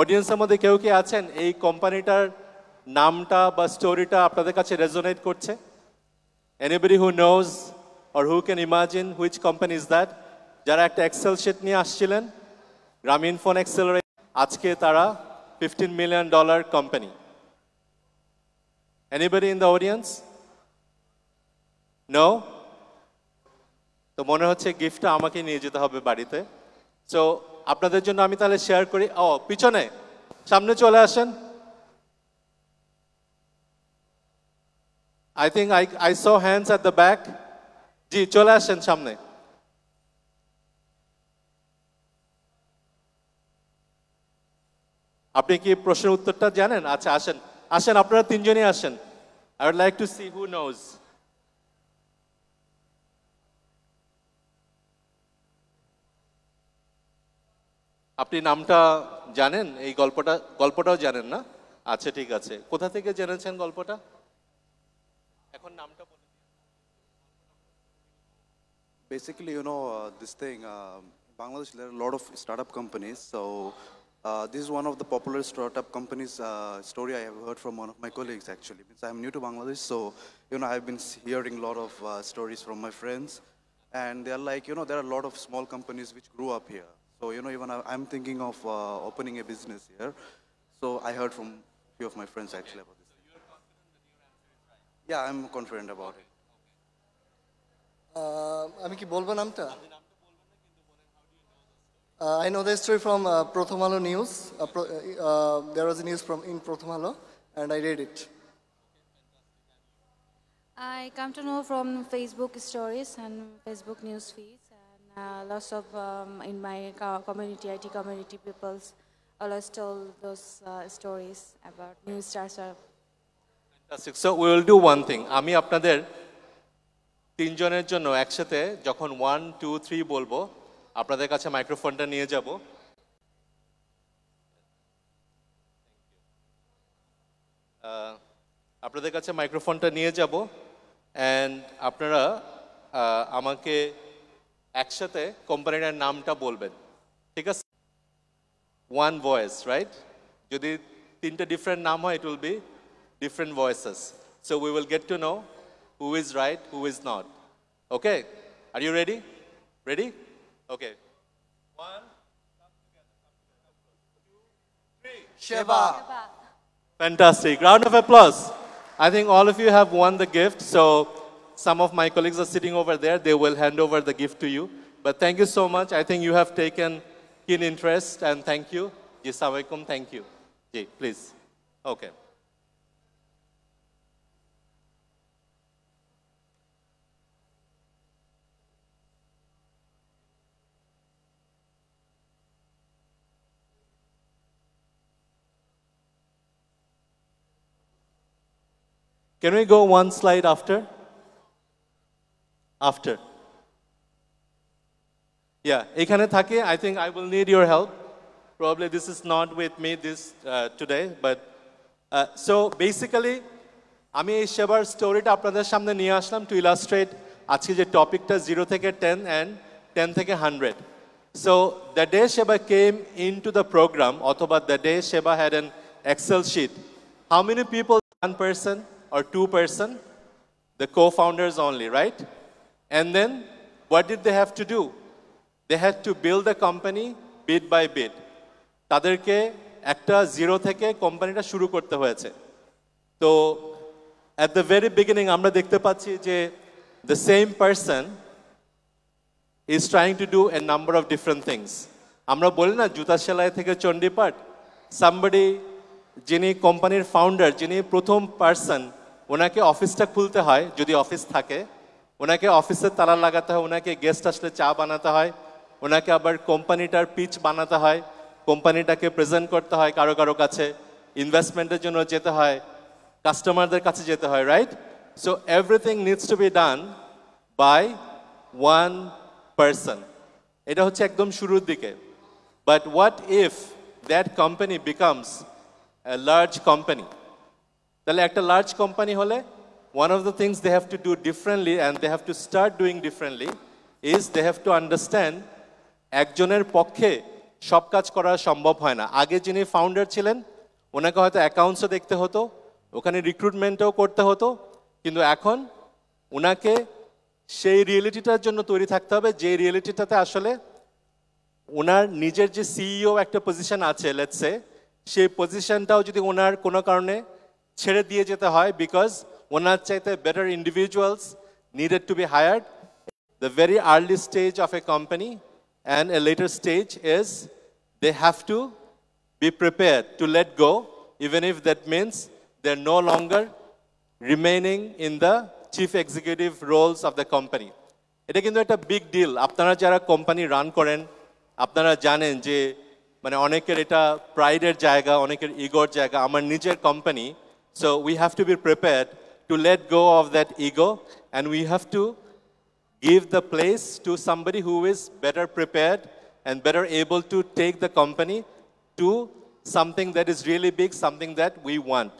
অডিয়েন্সের মধ্যে কেউ কি আছেন এই কোম্পানিটার নামটা বা স্টোরিটা আপনাদের কাছে রেজোনেট করছে? Anybody who knows or who can imagine which company is that যারা একটা এক্সেল শিট নিয়ে আসছিলেন গ্রামীণ ফোন এক্সেল আজকে তারা fifteen million dollar company anybody in the audience know তো মনে হচ্ছে গিফটটা আমাকে নিয়ে যেতে হবে বাড়িতে। সো আপনাদের জন্য আমি তাহলে শেয়ার করি। ও, পিছনে, সামনে চলে আসেন। I think I I so hands at the back জি চলে আসেন সামনে। আপনি কি প্রশ্নের উত্তরটা জানেন? আচ্ছা আসেন। আসেন, আপনারা তিনজনই আসেন। I would like to see who knows আপনি নামটা জানেন? এই গল্পটা, গল্পটাও জানেন না? আচ্ছা ঠিক আছে। কোথা থেকে জেনেছেন গল্পটা? এখন নামটা বলুন। Basically, you know, uh, this thing, um Bangladesh, there are a lot of startup companies. So uh, this is one of the popular startup companies uh, story I have heard from one of my colleagues actually. Means I'm new to Bangladesh, so, you know, I've been s- hearing a lot of uh, stories from my friends. And they're like, you know, there are a lot of small companies which grew up here. So, you know, even I- I'm thinking of uh, opening a business here. So I heard from a few of my friends actually about this. Yeah, I'm confident about it. Uh, আমি কি বলবো নামটা Uh, I know the story from uh, Prothom Alo News. Uh, pro, uh, uh, there was a news from in Prothom Alo, and I read it. I come to know from Facebook stories and Facebook news feeds and uh, lots of um, in my co- community, IT community, people's always told those uh, stories about new startup. Fantastic. So will do one thing. আমি আপনাদের তিনজনের জন্য একসাথে যখন one two three বলব, আপনাদের কাছে মাইক্রোফোনটা নিয়ে যাব। আপনাদের কাছে মাইক্রোফোনটা নিয়ে যাব। অ্যান্ড আপনারা আমাকে একসাথে কোম্পানিটার নামটা বলবেন। ঠিক আছে? ওয়ান ভয়েস রাইট যদি তিনটে ডিফারেন্ট নাম হয় it will be different voices. So we will get to know who is right, who is not. Okay? Are you ready? Ready? Okay. Sheba. Fantastic. Round of applause. I think all of you have won the gift. So some of my colleagues are sitting over there. They will hand over the gift to you. But thank you so much. I think you have taken keen interest and thank you. Assalamualaikum. Thank you. Ji, please. Okay. Can we go one slide after? After. Yeah, এখানে থাকে I think I will need your help. Probably this is not with me this uh, today, but uh, so basically আমি এই সেবার স্টোরিটা আপনাদের সামনে নিয়ে আসলাম two illustrate আজকে যে টপিকটা জিরো থেকে টেন অ্যান্ড টেন থেকে hundred so the day Sheba came in to the program অথবা the day Sheba had an Excel sheet how many people one person or two person, the co-founders only, right? And then what did they have to do? They had to build the company bit by bit. তাদেরকে একটা zero থেকে কোম্পানিটা শুরু করতে হয়েছে তো at the very beginning আমরা দেখতে পাচ্ছি যে the same person is trying to do a number of different things আমরা বলি না জুতা সেলাই থেকে চণ্ডীপাঠ সামবডি যিনি কোম্পানির ফাউন্ডার যিনি প্রথম পার্সন ওনাকে অফিসটা খুলতে হয়, যদি অফিস থাকে। ওনাকে অফিসের তালা লাগাতে হয়, ওনাকে গেস্ট আসলে চা বানাতে হয়। ওনাকে আবার কোম্পানিটার পিচ বানাতে হয়। কোম্পানিটাকে প্রেজেন্ট করতে হয় কারও কারও কাছে। ইনভেস্টমেন্টের জন্য যেতে হয়, কাস্টমারদের কাছে যেতে হয় right so everything needs to be done by one person এটা হচ্ছে একদম শুরুর দিকে। But what if that company becomes a large company. তাহলে একটা লার্জ কোম্পানি হলে one of the things they have to do differently and they have to start doing differently is they have to understand একজনের পক্ষে সব কাজ করা সম্ভব হয় না। আগে যিনি ফাউন্ডার ছিলেন, ওনাকে হয়তো অ্যাকাউন্টসও দেখতে হতো, ওখানে রিক্রুটমেন্টও করতে হতো, কিন্তু এখন ওনাকে সেই রিয়েলিটিটার জন্য তৈরি থাকতে হবে, যে রিয়েলিটিটাতে আসলে ওনার নিজের যে সিইও একটা পজিশন আছে লেটসে সেই পজিশনটাও যদি ওনার কোনো কারণে ছেড়ে দিয়ে যেতে হয় বিকজ ওনার চাইতে better individuals needed to be hired the very early stage of a company and a later stage is they have to be prepared to let go, even if that means they're no longer remaining in the chief executive roles of the company. এটা কিন্তু একটা big deal আপনারা যারা company run করেন আপনারা জানেন যে মানে অনেকের এটা প্রাইডের জায়গা অনেকের ইগোর জায়গা। আমার নিজের company So we have to be prepared to let go of that ego and we have to give the place to somebody who is better prepared and better able to take the company to something that is really big, something that we want.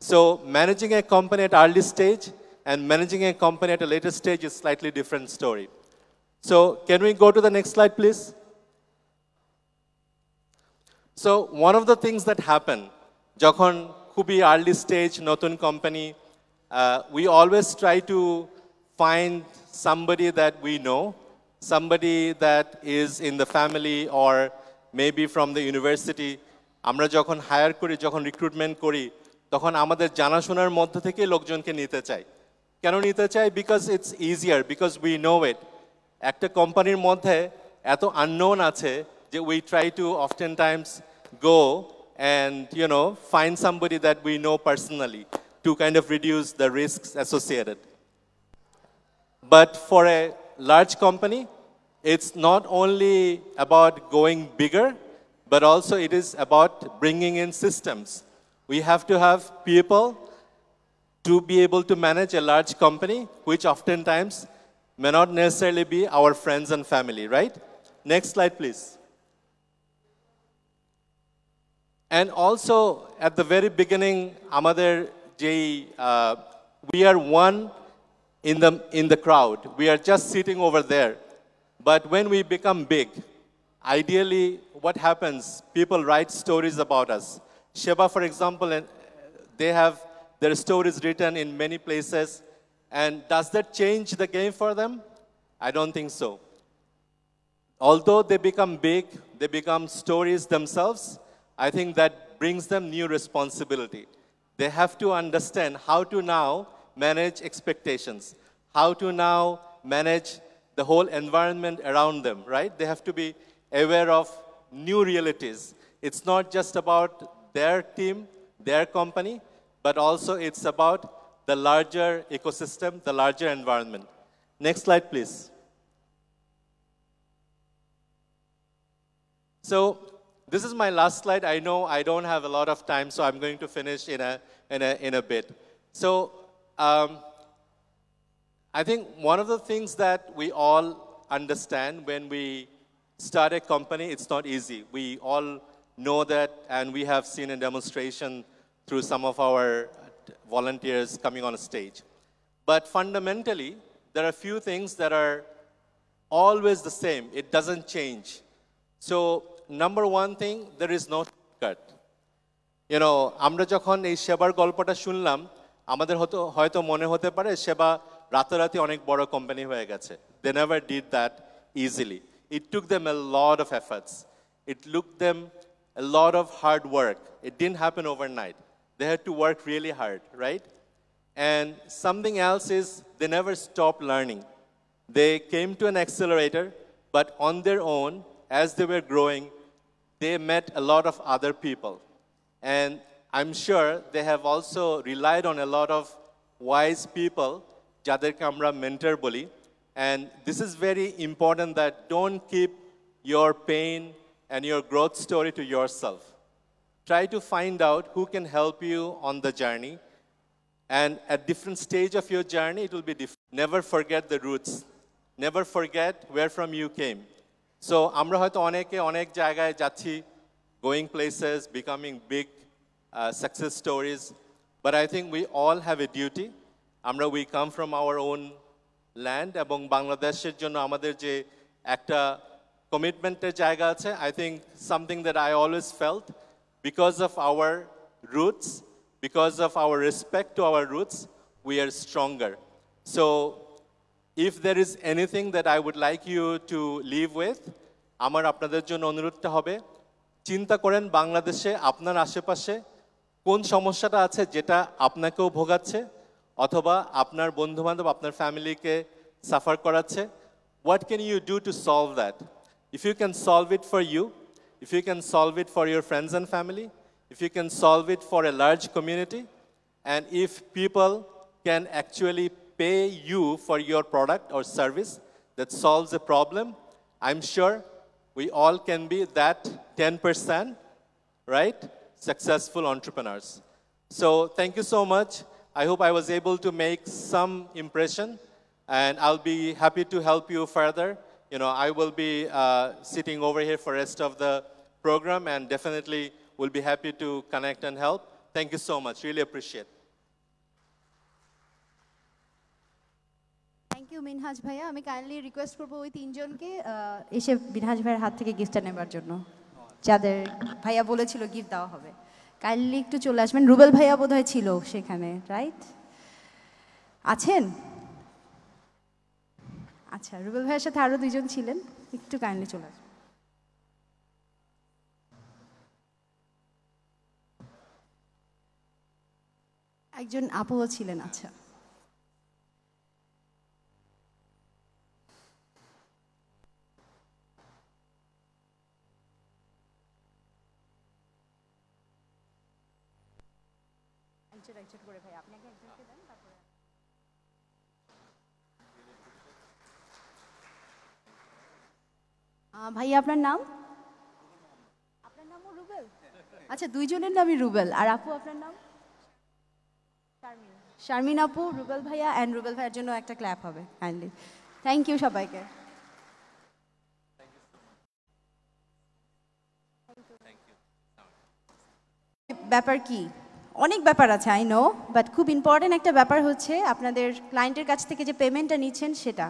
So managing a company at early stage and managing a company at a later stage is slightly different story. So can we go to the next slide, please? So one of the things that happen, যখন খুবই early stage নতুন company we always try to find somebody that we know, somebody that is in the family or maybe from the university. আমরা যখন higher করি যখন recruitment করি তখন আমাদের জানাশোনার মধ্যে থেকে লোকজনকে নিতে চাই। কেন নিতে চাই? Because it's easier because we know it একটা কোম্পানির মধ্যে এত আননোন আছে যে we try to often times go and you know, find somebody that we know personally to kind of reduce the risks associated. But for a large company, it's not only about going bigger, but also it is about bringing in systems. We have to have people to be able to manage a large company, which oftentimes may not necessarily be our friends and family, right? Next slide, please. And also, at the very beginning, আমাদের যেই uh, we are one in the, in the crowd. We are just sitting over there. But when we become big, ideally, what happens? People write stories about us. Sheba, for example, and they have their stories written in many places. And does that change the game for them? I don't think so. Although they become big, they become stories themselves, I think that brings them new responsibility. They have to understand how to now manage expectations, how to now manage the whole environment around them, right? They have to be aware of new realities. It's not just about their team, their company, but also it's about the larger ecosystem, the larger environment. Next slide, please. So this is my last slide. I know I don't have a lot of time, so I'm going to finish in a, in a, in a bit. So um, I think one of the things that we all understand when we start a company, it's not easy. We all know that, and we have seen a demonstration through some of our volunteers coming on a stage. But fundamentally, there are a few things that are always the same. It doesn't change. So, number one thing, there is no cut. You know, আমরা যখন এই সেবার গল্পটা শুনলাম আমাদের হতো হয়তো মনে হতে পারে সেবা রাতারাতি অনেক বড় কোম্পানি হয়ে গেছে they never did that easily it took them a lot of efforts it took them a lot of hard work it didn't happen overnight they had to work really hard, right? And something else is they never stopped learning. They came to an accelerator, but on their own, as they were growing, they met a lot of other people. And I'm sure they have also relied on a lot of wise people, যাদেরকে আমরা mentor বলি. And this is very important that don't keep your pain and your growth story to yourself try to find out who can help you on the journey. And at different stage of your journey, it will be different. Never forget the roots. Never forget where from you came. So আমরা হয়তো অনেকে অনেক জায়গায় যাচ্ছি going places, becoming big uh, success stories. But I think we all have a duty. আমরা we come from our own land এবং বাংলাদেশের জন্য আমাদের যে একটা কমিটমেন্টের জায়গা আছে I think something that I always felt because of our roots, because of our respect to our roots, we are stronger. So, if there is anything that I would like you to leave with, আমার আপনাদের জন্য অনুরোধটা হবে চিন্তা করেন বাংলাদেশে আপনার আশেপাশে কোন সমস্যাটা আছে যেটা আপনাকেও ভোগাচ্ছে অথবা আপনার বন্ধুবান্ধব আপনার ফ্যামিলিকে সাফার করাচ্ছে what can you do to solve that if you can solve it for you if you can solve it for your friends and family, if you can solve it for a large community, and if people can actually pay you for your product or service that solves a problem, I'm sure we all can be that 10%, right? Successful entrepreneurs. So thank you so much. I hope I was able to make some impression, and I'll be happy to help you further you know, I will be uh, sitting over here for rest of the program and definitely will be happy to connect and help. Thank you so much. Really appreciate. You, Minhaj ভাইয়া। আমি kindly request করব ওই তিনজনকে এসে মিনহাজ ভাইয়ের হাত থেকে গিফটটা নেবার জন্য। যাদের ভাইয়া বলেছিল গিফট দেওয়া হবে। কাইন্ডলি একটু চলে আসবেন। রুবেল ভাইয়া বোধহয় ছিল সেখানে রাইট আছেন? আচ্ছা রুবেল ভাইয়ের সাথে আরও দুইজন ছিলেন। একটু কাইন্ডলি চলে আসবেন একজন আপুও ছিলেন আচ্ছা একজন একজন করে ভাই আপনাকে একজনকে দেন তারপরে ভাইয়া, আপনার নাম? আপনার নামও রুবেল? আচ্ছা দুইজনের নামই রুবেল। আর আপু, আপনার নাম? শারমিন। আপু, রুবেল ভাইয়া অ্যান্ড রুবেল ভাইয়ের জন্য একটা ক্ল্যাপ হবে কাইন্ডলি থ্যাংক ইউ সবাইকে। ব্যাপার কি? অনেক ব্যাপার আছে আই নো বাট খুব ইম্পর্ট্যান্ট একটা ব্যাপার হচ্ছে আপনাদের ক্লায়েন্টের কাছ থেকে যে পেমেন্টটা নিচ্ছেন সেটা।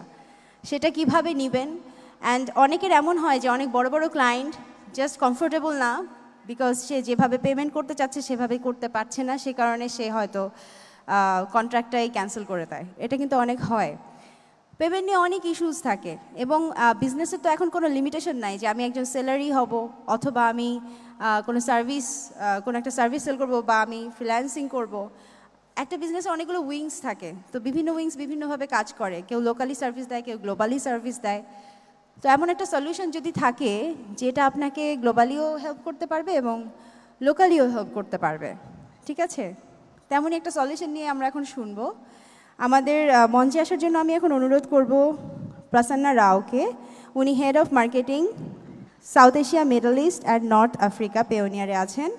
সেটা কীভাবে নেবেন? অ্যান্ড অনেকের এমন হয় যে অনেক বড় বড় ক্লায়েন্ট জাস্ট কমফোর্টেবল না বিকজ সে যেভাবে পেমেন্ট করতে চাচ্ছে সেভাবে করতে পারছে না, সে কারণে সে হয়তো কন্ট্রাক্টটাই ক্যান্সেল করে দেয়। এটা কিন্তু অনেক হয়। পেমেন্ট নিয়ে অনেক ইস্যুস থাকে এবং বিজনেসের তো এখন কোনো লিমিটেশন নাই যে আমি একজন সেলারি হব অথবা আমি কোনো সার্ভিস কোনো একটা সার্ভিস সেল করব বা আমি ফ্রিল্যান্সিং করব। একটা বিজনেসে অনেকগুলো উইংস থাকে। তো বিভিন্ন উইংস বিভিন্নভাবে কাজ করে। কেউ লোকালি সার্ভিস দেয়, কেউ গ্লোবালি সার্ভিস দেয়। তো এমন একটা সলিউশন যদি থাকে, যেটা আপনাকে গ্লোবালিও হেল্প করতে পারবে এবং লোকালিও হেল্প করতে পারবে, ঠিক আছে? তেমনই একটা সলিউশন নিয়ে আমরা এখন শুনব। আমাদের মঞ্চে আসার জন্য আমি এখন অনুরোধ করব প্রসন্না রাওকে। উনি head of marketing South Asia Middle East and North Africa পেওনিয়ারে আছেন।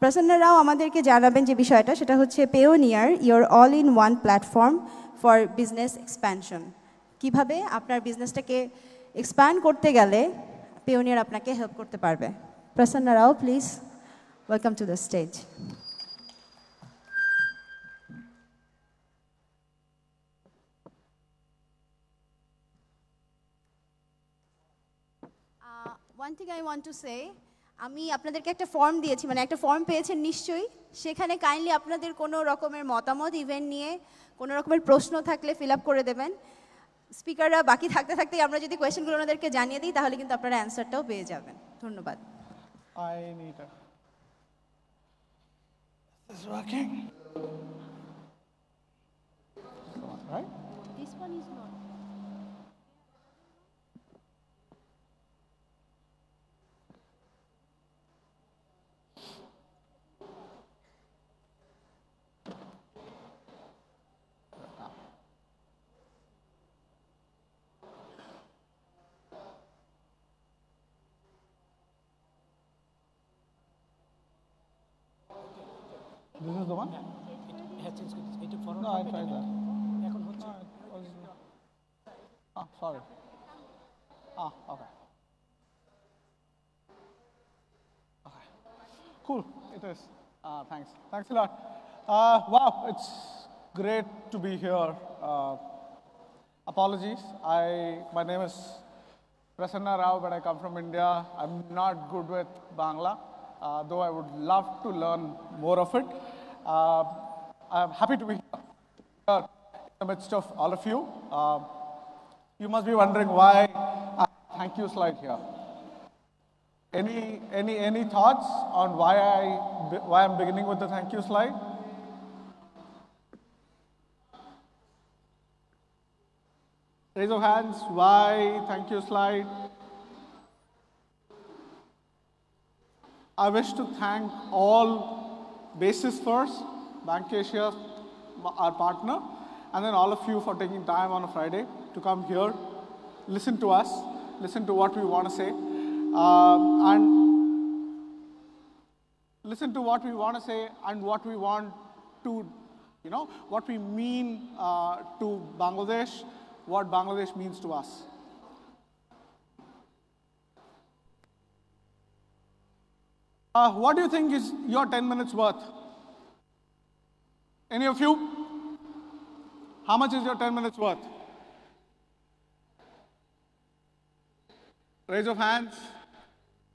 প্রসন্ন রাও আমাদেরকে জানাবেন যে বিষয়টা, সেটা হচ্ছে Payoneer your all in one platform for business expansion কীভাবে আপনার বিজনেসটাকে এক্সপ্যান্ড করতে গেলে পেওনিয়ার আপনাকে হেল্প করতে পারবে? Prasanna Rao please welcome to the stage one thing I want to say আমি আপনাদেরকে একটা ফর্ম দিয়েছি মানে একটা ফর্ম পেয়েছেন নিশ্চয়ই। সেখানে কাইন্ডলি আপনাদের কোনো রকমের মতামত ইভেন্ট নিয়ে কোনো রকমের প্রশ্ন থাকলে ফিল আপ করে দেবেন। স্পিকাররা বাকি থাকতে থাকতেই আমরা যদি কোয়েশ্চেনগুলো ওনাদেরকে জানিয়ে দিই, তাহলে কিন্তু আপনারা অ্যান্সারটাও পেয়ে যাবেন ধন্যবাদ. Is working? Right? This is the one? No, I tried that. Ah, sorry. Ah, okay. Okay. Cool, it is. Uh, thanks. Thanks a lot. Uh, wow, it's great to be here. Uh, apologies. I, my name is Prasanna Rao, but I come from India. I'm not good with Bangla, uh, though I would love to learn more of it. Uh, I'm happy to be here in the midst of all of you. Uh, you must be wondering why I thank you slide here. Any, any, any thoughts on why, I, why I'm beginning with the thank you slide? Raise of hands, why thank you slide? I wish to thank all Basis First, Bank Asia, our partner, and then all of you for taking time on a Friday to come here, listen to us, listen to what we want to say, um, and listen to what we want to say and what we want to, you know, what we mean uh, to Bangladesh, what Bangladesh means to us. Uh, what do you think is your 10 minutes worth? Any of you? How much is your 10 minutes worth? Raise of hands.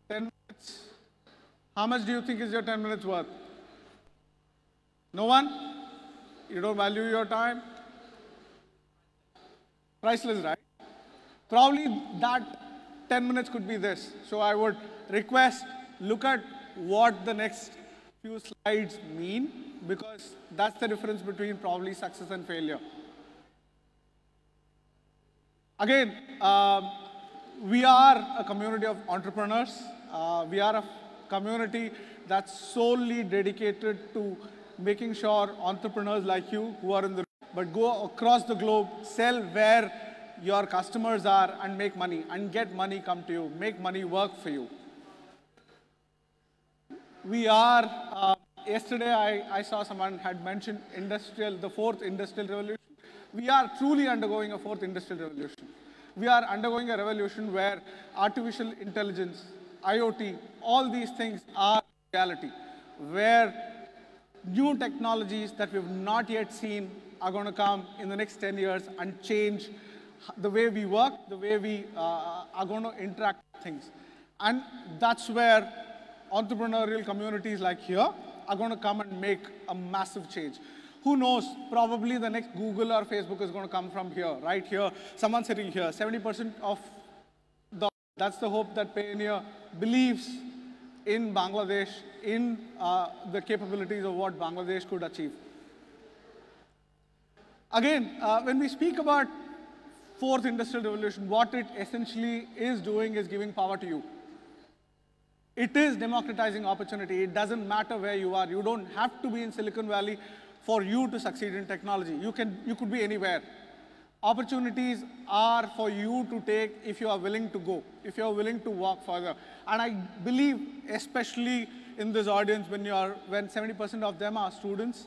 10 minutes. How much do you think is your 10 minutes worth? No one? You don't value your time? Priceless, right? Probably that 10 minutes could be this. So I would request look at what the next few slides mean because that's the difference between probably success and failure. Again, um, we are a community of entrepreneurs. Uh, we are a community that's solely dedicated to making sure entrepreneurs like you who are in the but go across the globe, sell where your customers are and make money and get money come to you, make money work for you. We are, uh, yesterday I, I saw someone had mentioned industrial, the fourth industrial revolution. We are truly undergoing a fourth industrial revolution. We are undergoing a revolution where artificial intelligence, IoT, all these things are reality, where new technologies that we've not yet seen are going to come in the next 10 years and change the way we work, the way we uh, are going to interact with things. And that's where entrepreneurial communities like here are going to come and make a massive change. Who knows, probably the next Google or Facebook is going to come from here, right here. Someone sitting here, 70% of the, that's the hope that Payoneer believes in Bangladesh, in uh, the capabilities of what Bangladesh could achieve. Again, uh, when we speak about fourth industrial revolution, what it essentially is doing is giving power to you. It is democratizing opportunity. It doesn't matter where you are. You don't have to be in Silicon Valley for you to succeed in technology. You, can, you could be anywhere. Opportunities are for you to take if you are willing to go, if you are willing to walk further. And I believe, especially in this audience, when, you are, when 70% of them are students,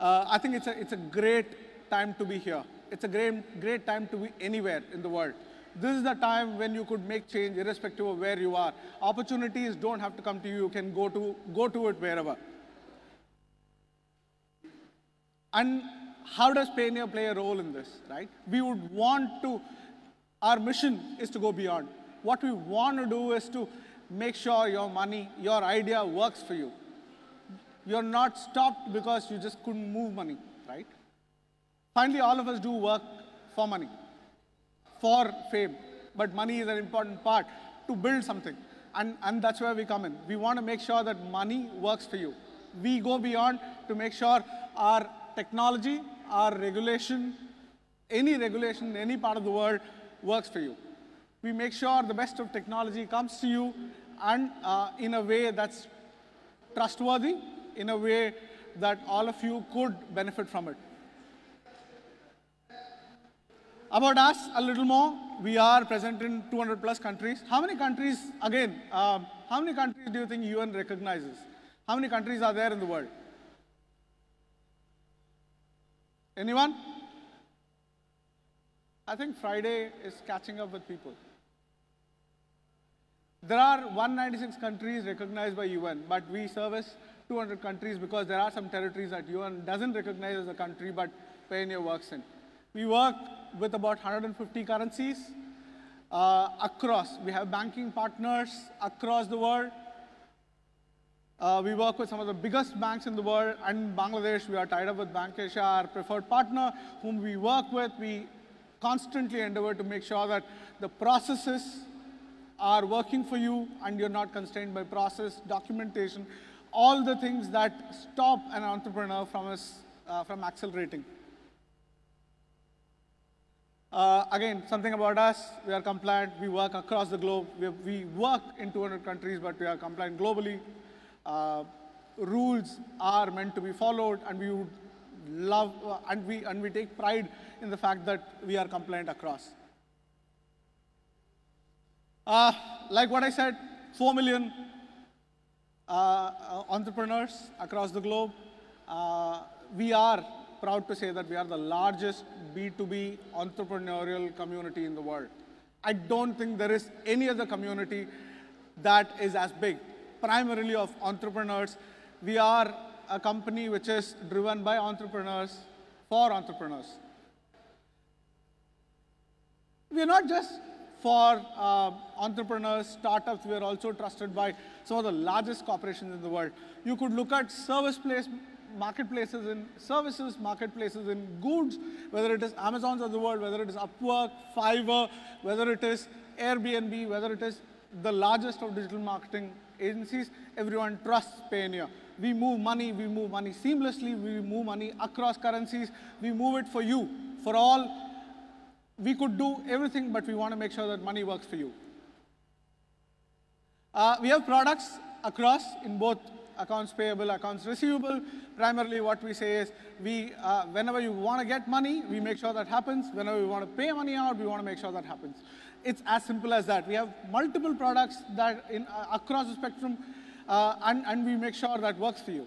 uh, I think it's a, it's a great time to be here. It's a great, great time to be anywhere in the world. This is the time when you could make change irrespective of where you are. Opportunities don't have to come to you. You can go to, go to it wherever. And how does Payoneer play a role in this, right? We would want to, our mission is to go beyond. What we want to do is to make sure your money, your idea works for you. You're not stopped because you just couldn't move money, right? Finally, all of us do work for money, for fame. But money is an important part to build something. And, and that's where we come in. We want to make sure that money works for you. We go beyond to make sure our technology, our regulation, any regulation in any part of the world works for you. We make sure the best of technology comes to you and uh, in a way that's trustworthy, in a way that all of you could benefit from it. About us, a little more. We are present in 200 plus countries. How many countries, again, um, how many countries do you think UN recognizes? How many countries are there in the world? Anyone? I think Friday is catching up with people. There are 196 countries recognized by UN, but we service 200 countries because there are some territories that UN doesn't recognize as a country, but Payoneer works in. We work with about 150 currencies uh, across. We have banking partners across the world. Uh, we work with some of the biggest banks in the world, and Bangladesh, we are tied up with Bank Asia, our preferred partner, whom we work with. We constantly endeavor to make sure that the processes are working for you and you're not constrained by process, documentation, all the things that stop an entrepreneur from, us, uh, from accelerating. Uh, again, something about us, we are compliant, we work across the globe, we, we work in 200 countries, but we are compliant globally. Uh, rules are meant to be followed, and we would love, uh, and, we, and we take pride in the fact that we are compliant across. Uh, like what I said, 4 million uh, entrepreneurs across the globe. Uh, we are proud to say that we are the largest B2B entrepreneurial community in the world. I don't think there is any other community that is as big, primarily of entrepreneurs. We are a company which is driven by entrepreneurs for entrepreneurs. We are not just for uh, entrepreneurs, startups, we are also trusted by some of the largest corporations in the world. You could look at service place marketplaces in services, marketplaces in goods, whether it is Amazons of the world, whether it is Upwork, Fiverr, whether it is Airbnb, whether it is the largest of digital marketing agencies, everyone trusts Payoneer. We move money, we move money seamlessly, we move money across currencies, we move it for you, for all. We could do everything, but we want to make sure that money works for you. Uh, we have products across in both accounts payable, accounts receivable. Primarily what we say is, we, uh, whenever you want to get money, we make sure that happens. Whenever we want to pay money out, we want to make sure that happens. It's as simple as that. We have multiple products that in, uh, across the spectrum, uh, and, and we make sure that works for you.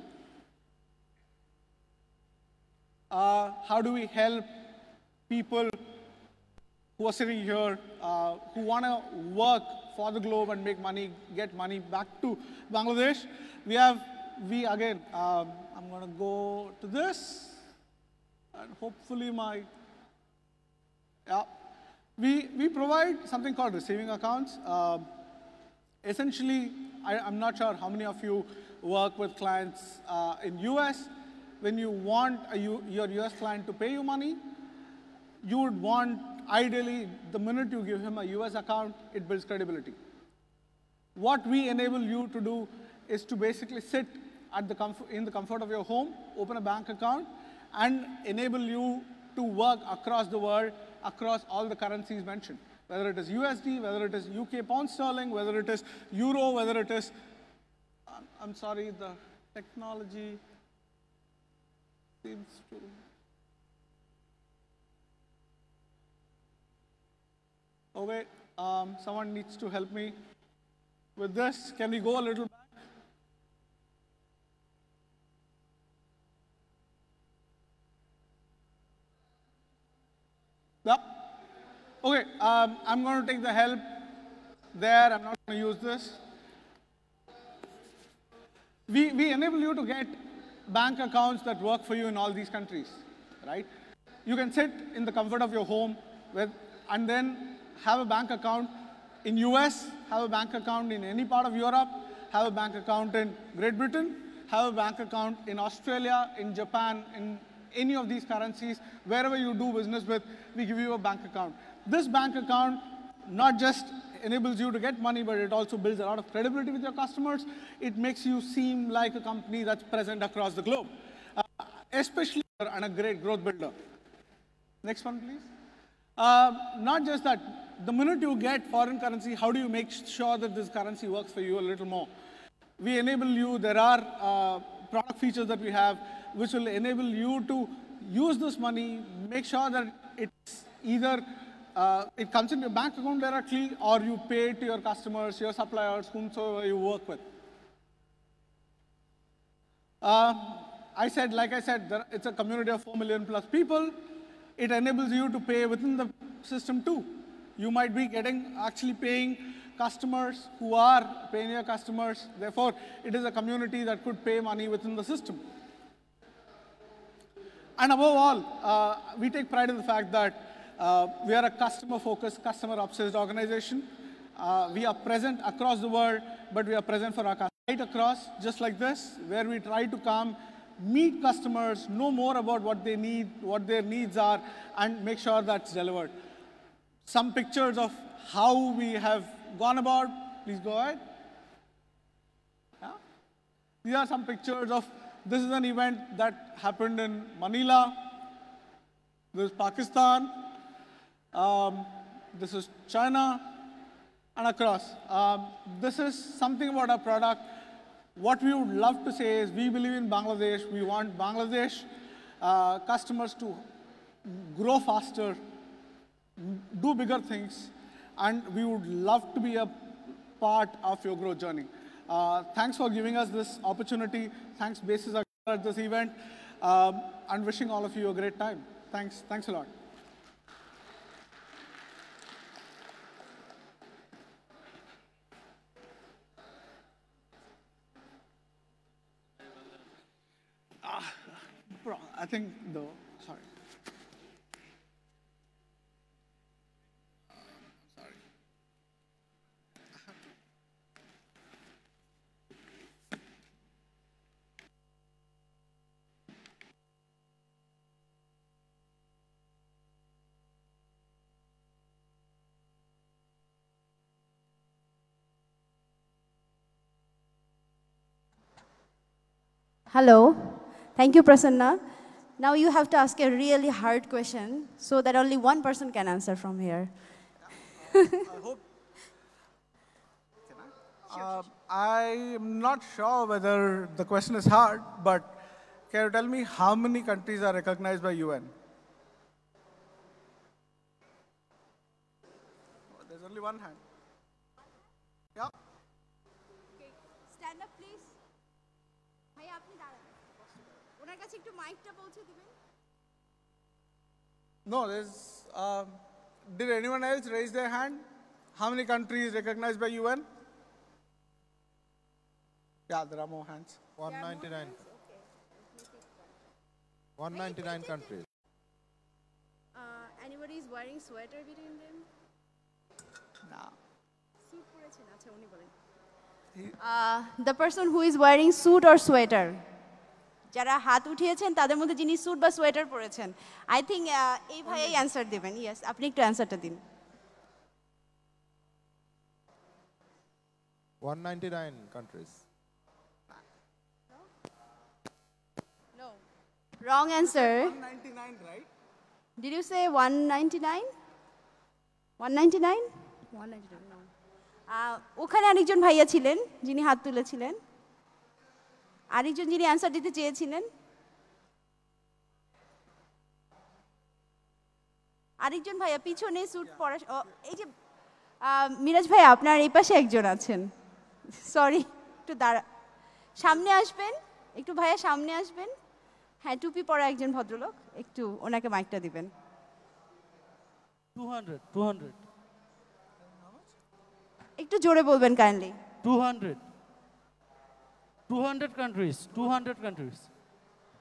Uh, how do we help people who are sitting here, uh, who want to work for the globe and make money, get money back to Bangladesh. We have, we again, um, I'm going to go to this, and hopefully my, yeah. We, we provide something called receiving accounts. Um, essentially, I, I'm not sure how many of you work with clients uh, in US. When you want a your US client to pay you money, you would want, ideally, the minute you give him a US account, it builds credibility. What we enable you to do is to basically sit at the in the comfort of your home, open a bank account, and enable you to work across the world, across all the currencies mentioned. Whether it is USD, whether it is UK pound sterling, whether it is euro, whether it is, I'm sorry, the technology seems to Oh wait, um, someone needs to help me with this. Can we go a little back? Yep. Okay, um, I'm going to take the help there. I'm not going to use this. We, we enable you to get bank accounts that work for you in all these countries, right? You can sit in the comfort of your home with, and then have a bank account in US, have a bank account in any part of Europe, have a bank account in Great Britain, have a bank account in Australia, in Japan, in any of these currencies, wherever you do business with, we give you a bank account. This bank account not just enables you to get money, but it also builds a lot of credibility with your customers. It makes you seem like a company that's present across the globe, uh, especially and a great growth builder. Next one, please. Uh, not just that, the minute you get foreign currency, how do you make sure that this currency works for you a little more? We enable you, there are uh, product features that we have which will enable you to use this money, make sure that it's either uh, it comes in your bank account directly or you pay to your customers, your suppliers, whomsoever you work with. Uh, I said, like I said, there, it's a community of 4 million plus people. It enables you to pay within the system too. You might be getting, actually paying customers who are Payoneer customers. Therefore, it is a community that could pay money within the system. And above all, uh, we take pride in the fact that uh, we are a customer-focused, customer-obsessed organization. Uh, we are present across the world, but we are present for our customers right across, just like this, where we try to come, meet customers, know more about what they need, what their needs are, and make sure that's delivered. Some pictures of how we have gone about, please go ahead. Yeah? These are some pictures of, this is an event that happened in Manila, this is Pakistan, um, this is China, and across. Um, this is something about our product. What we would love to say is we believe in Bangladesh. We want Bangladesh uh, customers to grow faster, do bigger things, and we would love to be a part of your growth journey. Uh, thanks for giving us this opportunity. Thanks, Basis, at this event, um, and wishing all of you a great time. Thanks. Thanks a lot. Ah, I think the, sorry. Sorry. Hello. Thank you, Prasanna. Now you have to ask a really hard question so that only one person can answer from here. I hope. Uh, I'm not sure whether the question is hard, but can you tell me how many countries are recognized by UN? There's only one hand. মাইকটা পৌঁছে দিবেন No, there's. Um, did anyone else raise their hand? How many countries recognized by UN? Yeah, there are more hands. 199. 199 countries. Uh, anybody is wearing sweater between them? Nah. Suit পরেছেন আচ্ছা উনি বলেন Uh, the person who is wearing suit or sweater যারা হাত উঠিয়েছেন তাদের মধ্যে যিনি sweet বা সোয়েটার পরেছেন আই থিঙ্ক এই ভাইয়াই অ্যান্সার দেবেন। ইয়েস আপনি একটু অ্যান্সারটা দিন। 199 countries. Wrong answer 199, right? Did you say one ninety nine one ninety nine one ninety nine ওখানে আরেকজন ভাইয়া ছিলেন যিনি হাত তুলেছিলেন। আরেকজন যিনি অ্যান্সার দিতে চেয়েছিলেন? আরেকজন ভাইয়া পিছনে স্যুট পরা এই যে মিরাজ ভাইয়া আপনার এই পাশে একজন আছেন। সরি একটু দাঁড়া সামনে আসবেন একটু ভাইয়া সামনে আসবেন। হ্যাঁ টুপি পরা একজন ভদ্রলোক একটু ওনাকে মাইকটা দিবেন। 200, 200, একটু জোরে বলবেন kindly 200. 200 countries, 200 countries.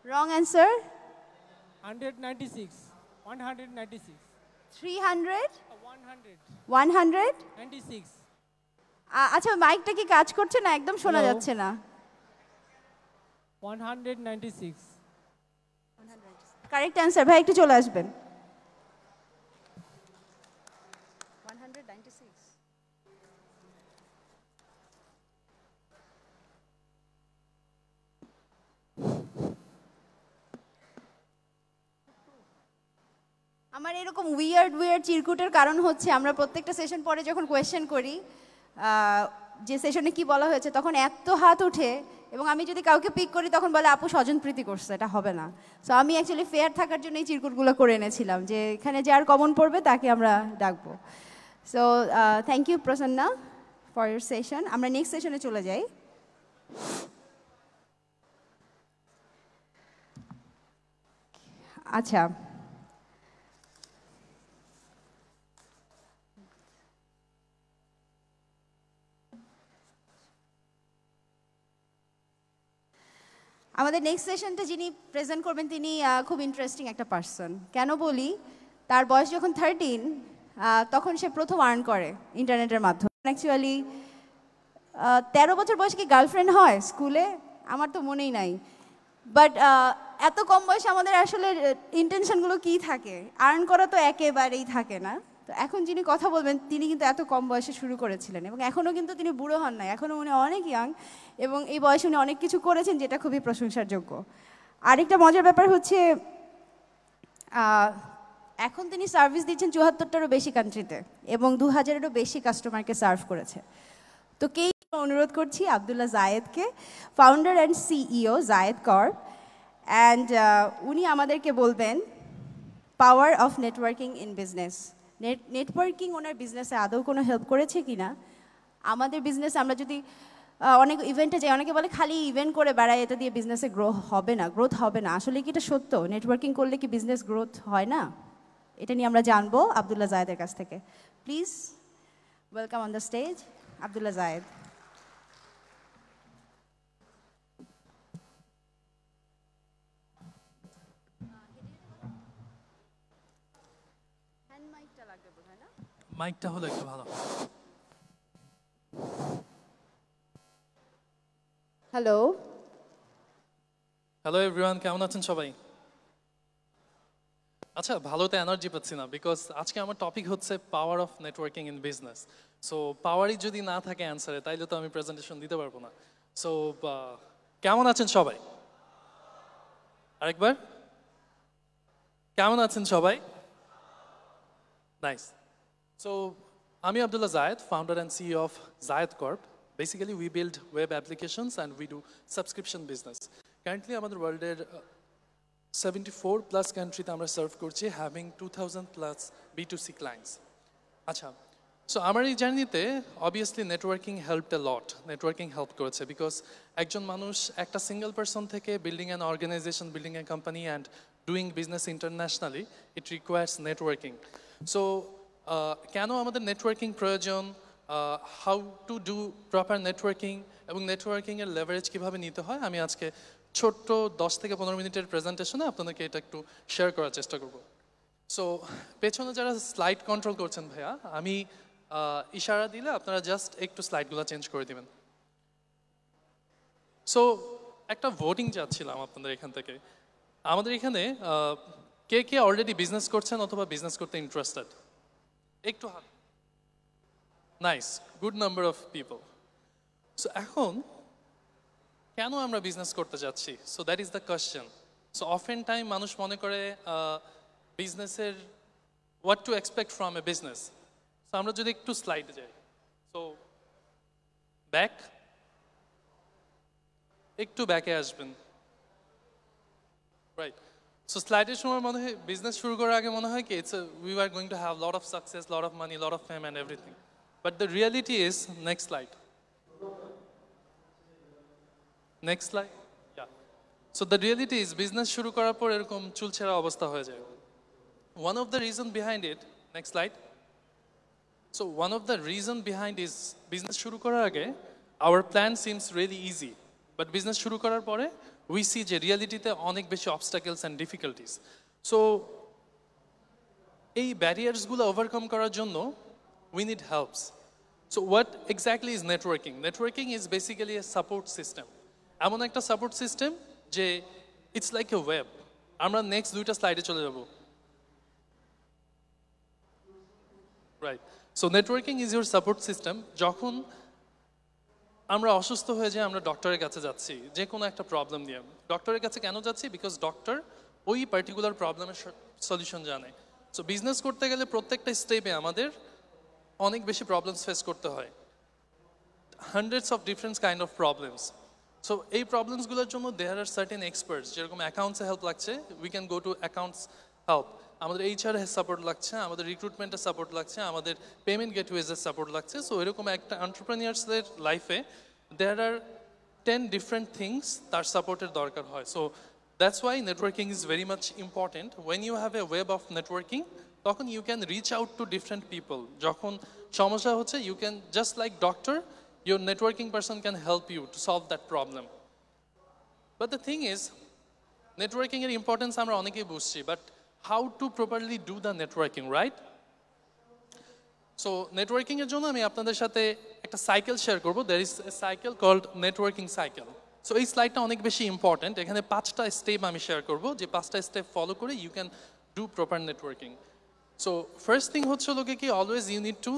Wrong answer 196. 196. Three hundred 100. One hundred 96. আচ্ছা মাইকটা কি কাজ করছে না একদম শোনা যাচ্ছে না 196. কারেক্ট অ্যান্সার ভাই একটু চলে আসবেন আমার এরকম উইয়ার্ড উইয়ার্ড চিরকুটের কারণ হচ্ছে আমরা প্রত্যেকটা সেশন পরে যখন কোয়েশ্চেন করি যে সেশনে কি বলা হয়েছে, তখন এত হাত ওঠে এবং আমি যদি কাউকে পিক করি, তখন বলে, আপু, স্বজন প্রীতি করছে, এটা হবে না। সো আমি অ্যাকচুয়ালি ফেয়ার থাকার জন্য এই চিরকুটগুলো করে এনেছিলাম, যে এখানে যার কমন পড়বে, তাকে আমরা ডাকবো। So thank you Prasanna for your session আমরা নেক্সট সেশনে চলে যাই। আচ্ছা। আমাদের নেক্সট সেশনটা যিনি প্রেজেন্ট করবেন, তিনি খুব ইন্টারেস্টিং একটা পার্সন কেন বলি? তার বয়স যখন থার্টিন তখন সে প্রথম আর্ন করে ইন্টারনেটের মাধ্যমে। অ্যাকচুয়ালি তেরো বছর বয়সে কি গার্লফ্রেন্ড হয় স্কুলে আমার তো মনেই নাই। বাট এত কম বয়সে আমাদের আসলে ইন্টেনশনগুলো কি থাকে? আর্ন করা তো একেবারেই থাকে না। তো এখন যিনি কথা বলবেন, তিনি কিন্তু এত কম বয়সে শুরু করেছিলেন এবং এখনও কিন্তু তিনি বুড়ো হন নাই। এখনও উনি অনেক ইয়াং এবং এই বয়সে উনি অনেক কিছু করেছেন যেটা খুবই প্রশংসার যোগ্য আরেকটা মজার ব্যাপার হচ্ছে এখন তিনি সার্ভিস দিচ্ছেন চুয়াত্তরটারও বেশি কান্ট্রিতে এবং দু হাজারেরও বেশি কাস্টমারকে সার্ভ করেছে। তো কেই অনুরোধ করছি, আবদুল্লাহ জায়েদকে ফাউন্ডার অ্যান্ড সিইও জায়েদ কর। অ্যান্ড উনি আমাদেরকে বলবেন power of networking in business net networking ওনার বিজনেসে আদৌ কোনো হেল্প করেছে কি না? আমাদের বিজনেস আমরা যদি অনেক ইভেন্টে যাই, অনেকে বলে খালি ইভেন্ট করে বেড়ায়, এটা দিয়ে বিজনেসে গ্রো হবে না গ্রোথ হবে না। আসলে কি এটা সত্য? নেটওয়ার্কিং করলে কি বিজনেস গ্রোথ হয় না? এটা নিয়ে আমরা জানব আবদুল্লাহ জায়েদের কাছ থেকে। Please welcome on the stage Abdullah Zayed. মাইকটা হলো একটু ভালো। হ্যালো হ্যালো এভরিওয়ান কেমন আছেন সবাই? আচ্ছা ভালোতে এনার্জি পাচ্ছি না বিকজ আজকে আমার টপিক হচ্ছে power of networking in business so পাওয়ারই যদি না থাকে অ্যান্সারে তাইলে তো আমি প্রেজেন্টেশন দিতে পারব না। সো কেমন আছেন সবাই? আরেকবার? কেমন আছেন সবাই? নাইস সো আমি Abdullah Zayed founder and CEO of Zayed Corp basically we build web applications and we do subscription business currently আমাদের ওয়ার্ল্ডের সেভেন্টি ফোর প্লাস কান্ট্রিতে আমরা সার্ভ করছি having two thousand plus B to C clients আচ্ছা so আমার এই জার্নিতে obviously networking help a lot networking help করেছে বিকজ একজন মানুষ একটা সিঙ্গেল পার্সন থেকে building an organization building a company and doing business internationally it requires networking so কেন আমাদের নেটওয়ার্কিং প্রয়োজন? How to do proper networking এবং নেটওয়ার্কিংয়ের লেভারেজ কীভাবে নিতে হয়? আমি আজকে ছোট্ট দশ থেকে পনেরো মিনিটের প্রেজেন্টেশনে আপনাদেরকে এটা একটু শেয়ার করার চেষ্টা করব। সো পেছনে যারা স্লাইড কন্ট্রোল করছেন ভাইয়া, আমি ইশারা দিলে আপনারা জাস্ট একটু স্লাইডগুলো চেঞ্জ করে দিবেন। সো একটা ভোটিং চাচ্ছিলাম আপনাদের এখান থেকে। আমাদের এখানে কে কে অলরেডি বিজনেস করছেন অথবা বিজনেস করতে ইন্টারেস্টেড একটু হাত nice good number of people so এখন কেন আমরা বিজনেস করতে যাচ্ছি? So that is the question so of often time মানুষ মনে করে বিজনেসের what to expect from a business so আমরা যদি একটু স্লাইডে যাই। সো ব্যাক একটু ব্যাকে আসবেন। রাইট সো স্লাইডের সময় মনে হয় বিজনেস শুরু করার আগে মনে হয় কি it's we are going to have lot of success lot of money lot of fame and everything but the reality is next slide next slide so the reality is business শুরু করার পর এরকম চুলছেরা অবস্থা হয়ে যায় one of the reason behind it next slide so one of the reason behind is business শুরু করার আগে our plan seems really easy but business শুরু করার পরে উই সি যে রিয়ালিটিতে অনেক বেশি অবস্টাকেলস অ্যান্ড ডিফিকাল্টিস সো এই ব্যারিয়ার্সগুলো ওভারকাম করার জন্য we need helps so what exactly is networking networking is basically a support system এমন একটা সাপোর্ট সিস্টেম যে ইটস লাইক এ ওয়েব আমরা নেক্সট দুইটা স্লাইডে চলে যাব। Right so networking is your support system যখন আমরা অসুস্থ হয়ে যাই আমরা ডক্টরের কাছে যাচ্ছি, যে কোনো একটা প্রবলেম নিয়ে। ডক্টরের কাছে কেন যাচ্ছি? বিকজ ডক্টর ওই পার্টিকুলার প্রবলেমের সলিউশন জানে। সো বিজনেস করতে গেলে প্রত্যেকটা স্টেপে আমাদের অনেক বেশি প্রবলেমস ফেস করতে হয়। Hundreds of different kind of problems so এই প্রবলেমসগুলোর জন্য দেয়ার আর সার্টেন এক্সপার্টস যেরকম অ্যাকাউন্টসে হেল্প লাগছে we can go to accounts help আমাদের এইচআর সাপোর্ট লাগছে আমাদের রিক্রুটমেন্টের সাপোর্ট লাগছে আমাদের পেমেন্ট গেটওয়েজের সাপোর্ট লাগছে। সো এরকম একটা এন্টারপ্রেনিয়ার্সদের লাইফে there are ten different things তার সাপোর্টের দরকার হয়। So that's why networking is very much important when you have a web of networking তখন you can reach out to different people যখন সমস্যা হচ্ছে you can just like doctor networking person can help you to solve that problem. But the thing is, networking এর importance আমরা অনেকেই বুঝছি but how to properly do the networking right so networking এর জন্য আমি আপনাদের সাথে একটা সাইকেল শেয়ার করব। There is a cycle called networking cycle so এই স্লাইডটা অনেক বেশি ইম্পর্টেন্ট এখানে পাঁচটা স্টেপ আমি শেয়ার করব। যে পাঁচটা স্টেপ ফলো করে you can do proper networking so first thing হচ্ছে লোকে কি অলওয়েজ ইউ নিড টু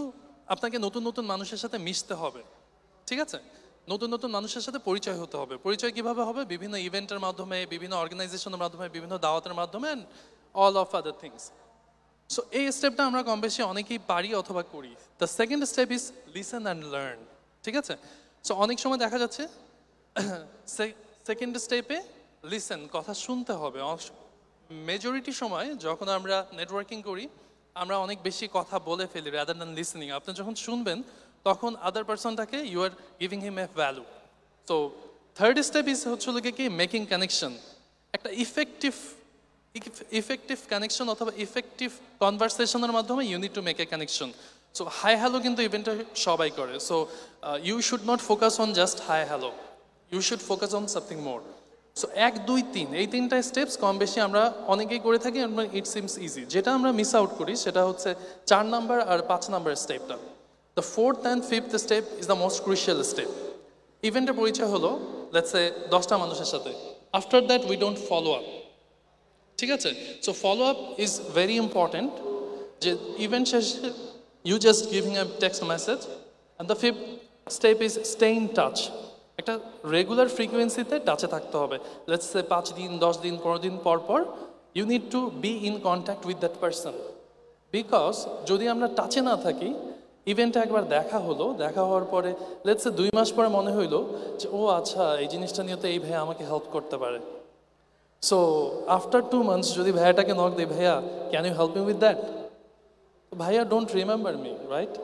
আপনাকে নতুন নতুন মানুষের সাথে মিশতে হবে। ঠিক আছে? নতুন নতুন মানুষের সাথে পরিচয় হতে হবে। পরিচয় কীভাবে হবে? বিভিন্ন ইভেন্টের মাধ্যমে, বিভিন্ন অর্গানাইজেশনের মাধ্যমে, বিভিন্ন দাওয়াতের মাধ্যমে। All of other things so এই স্টেপটা আমরা কম বেশি অনেকেই পারি অথবা করি। The second step is listen and learn ঠিক আছে? সো অনেক সময় দেখা যাচ্ছে সেকেন্ড স্টেপে লিসেন কথা শুনতে হবে। মেজরিটি সময় যখন আমরা নেটওয়ার্কিং করি, আমরা অনেক বেশি কথা বলে ফেলি রাদার দ্যান লিসেনিং আপনি যখন শুনবেন, তখন other পার্সনটাকে you are giving him a value তো থার্ড স্টেপ ইজ হচ্ছে কি? মেকিং কানেকশন একটা ইফেক্টিভ ইফেক্টিভ কানেকশন অথবা ইফেক্টিভ কনভারসেশনের মাধ্যমে you need to make a connection so hi hello কিন্তু ইভেন্টে সবাই করে। So you should not focus on just hi hello you should focus on something more so এক, দুই, তিন, এই তিনটা স্টেপস কম বেশি আমরা অনেকেই করে থাকি ইট সিমস ইজি যেটা আমরা মিস আউট করি সেটা হচ্ছে চার নাম্বার আর পাঁচ নাম্বার স্টেপটা the fourth and fifth step is the most crucial step ইভেন্টের পরিচয় হলো লেটস এ দশটা মানুষের সাথে। After that we don't follow up ঠিক আছে? So follow up is very important যে ইভেন্ট শেষে you just giving a text message and the fifth step is stay in touch একটা রেগুলার ফ্রিকোয়েন্সিতে টাচে থাকতে হবে। লেটস সে পাঁচ দিন, দশ দিন, পনেরো দিন পর পর you need to be in contact with that person because যদি আমরা টাচে না থাকি ইভেন্টে একবার দেখা হলো, দেখা হওয়ার পরে লেটসে দুই মাস পরে মনে হইল যে, ও আচ্ছা এই জিনিসটা নিয়ে তো এই ভাইয়া আমাকে হেল্প করতে পারে। সো আফটার টু মান্থস যদি ভাইয়াটাকে নক দেয় ভাইয়া can you help me with that ভাইয়া ডোন্ট রিমেম্বার মি রাইট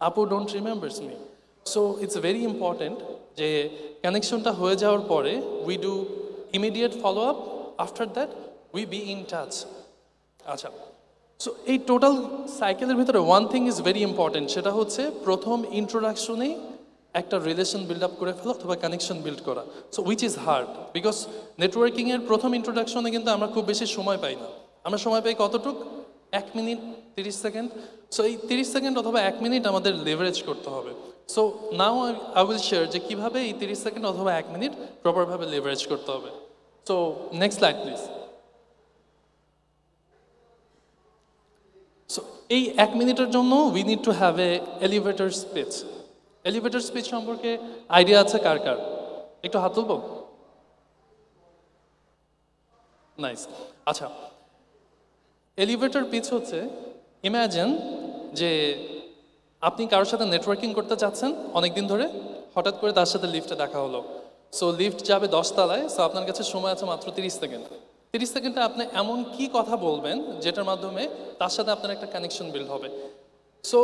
আপু don't remembers me so it's very important যে কানেকশনটা হয়ে যাওয়ার পরে we do immediate follow up after that we be in touch আচ্ছা সো এই টোটাল সাইকেলের ভিতরে one thing is very important সেটা হচ্ছে প্রথম ইন্ট্রোডাকশনেই একটা রিলেশন বিল্ড আপ করে ফেলা অথবা কানেকশন বিল্ড করা। So which is hard because নেটওয়ার্কিংয়ের প্রথম ইন্ট্রোডাকশনে কিন্তু আমরা খুব বেশি সময় পাই না। আমরা সময় পাই কতটুক? এক মিনিট, তিরিশ সেকেন্ড। সো এই তিরিশ সেকেন্ড অথবা এক মিনিট আমাদের লেভারেজ করতে হবে। So now I will share যে কীভাবে এই তিরিশ সেকেন্ড অথবা এক মিনিট প্রপারভাবে লেভারেজ করতে হবে। So next slide please so এই এক মিনিটের জন্য we need to have a elevator speech elevator speech সম্পর্কে আইডিয়া আছে কার কার? একটু হাত তুলব? নাইস আচ্ছা এলিভেটর পিচ হচ্ছে ইম্যাজিন যে আপনি কারোর সাথে নেটওয়ার্কিং করতে চাচ্ছেন অনেক দিন ধরে, হঠাৎ করে তার সাথে লিফটে দেখা হলো। সো লিফট যাবে দশ তলায় সো আপনার কাছে সময় আছে মাত্র তিরিশ সেকেন্ড। তিরিশ সেকেন্ডে আপনি এমন কি কথা বলবেন, যেটার মাধ্যমে তার সাথে আপনার একটা কানেকশন বিল্ড হবে। সো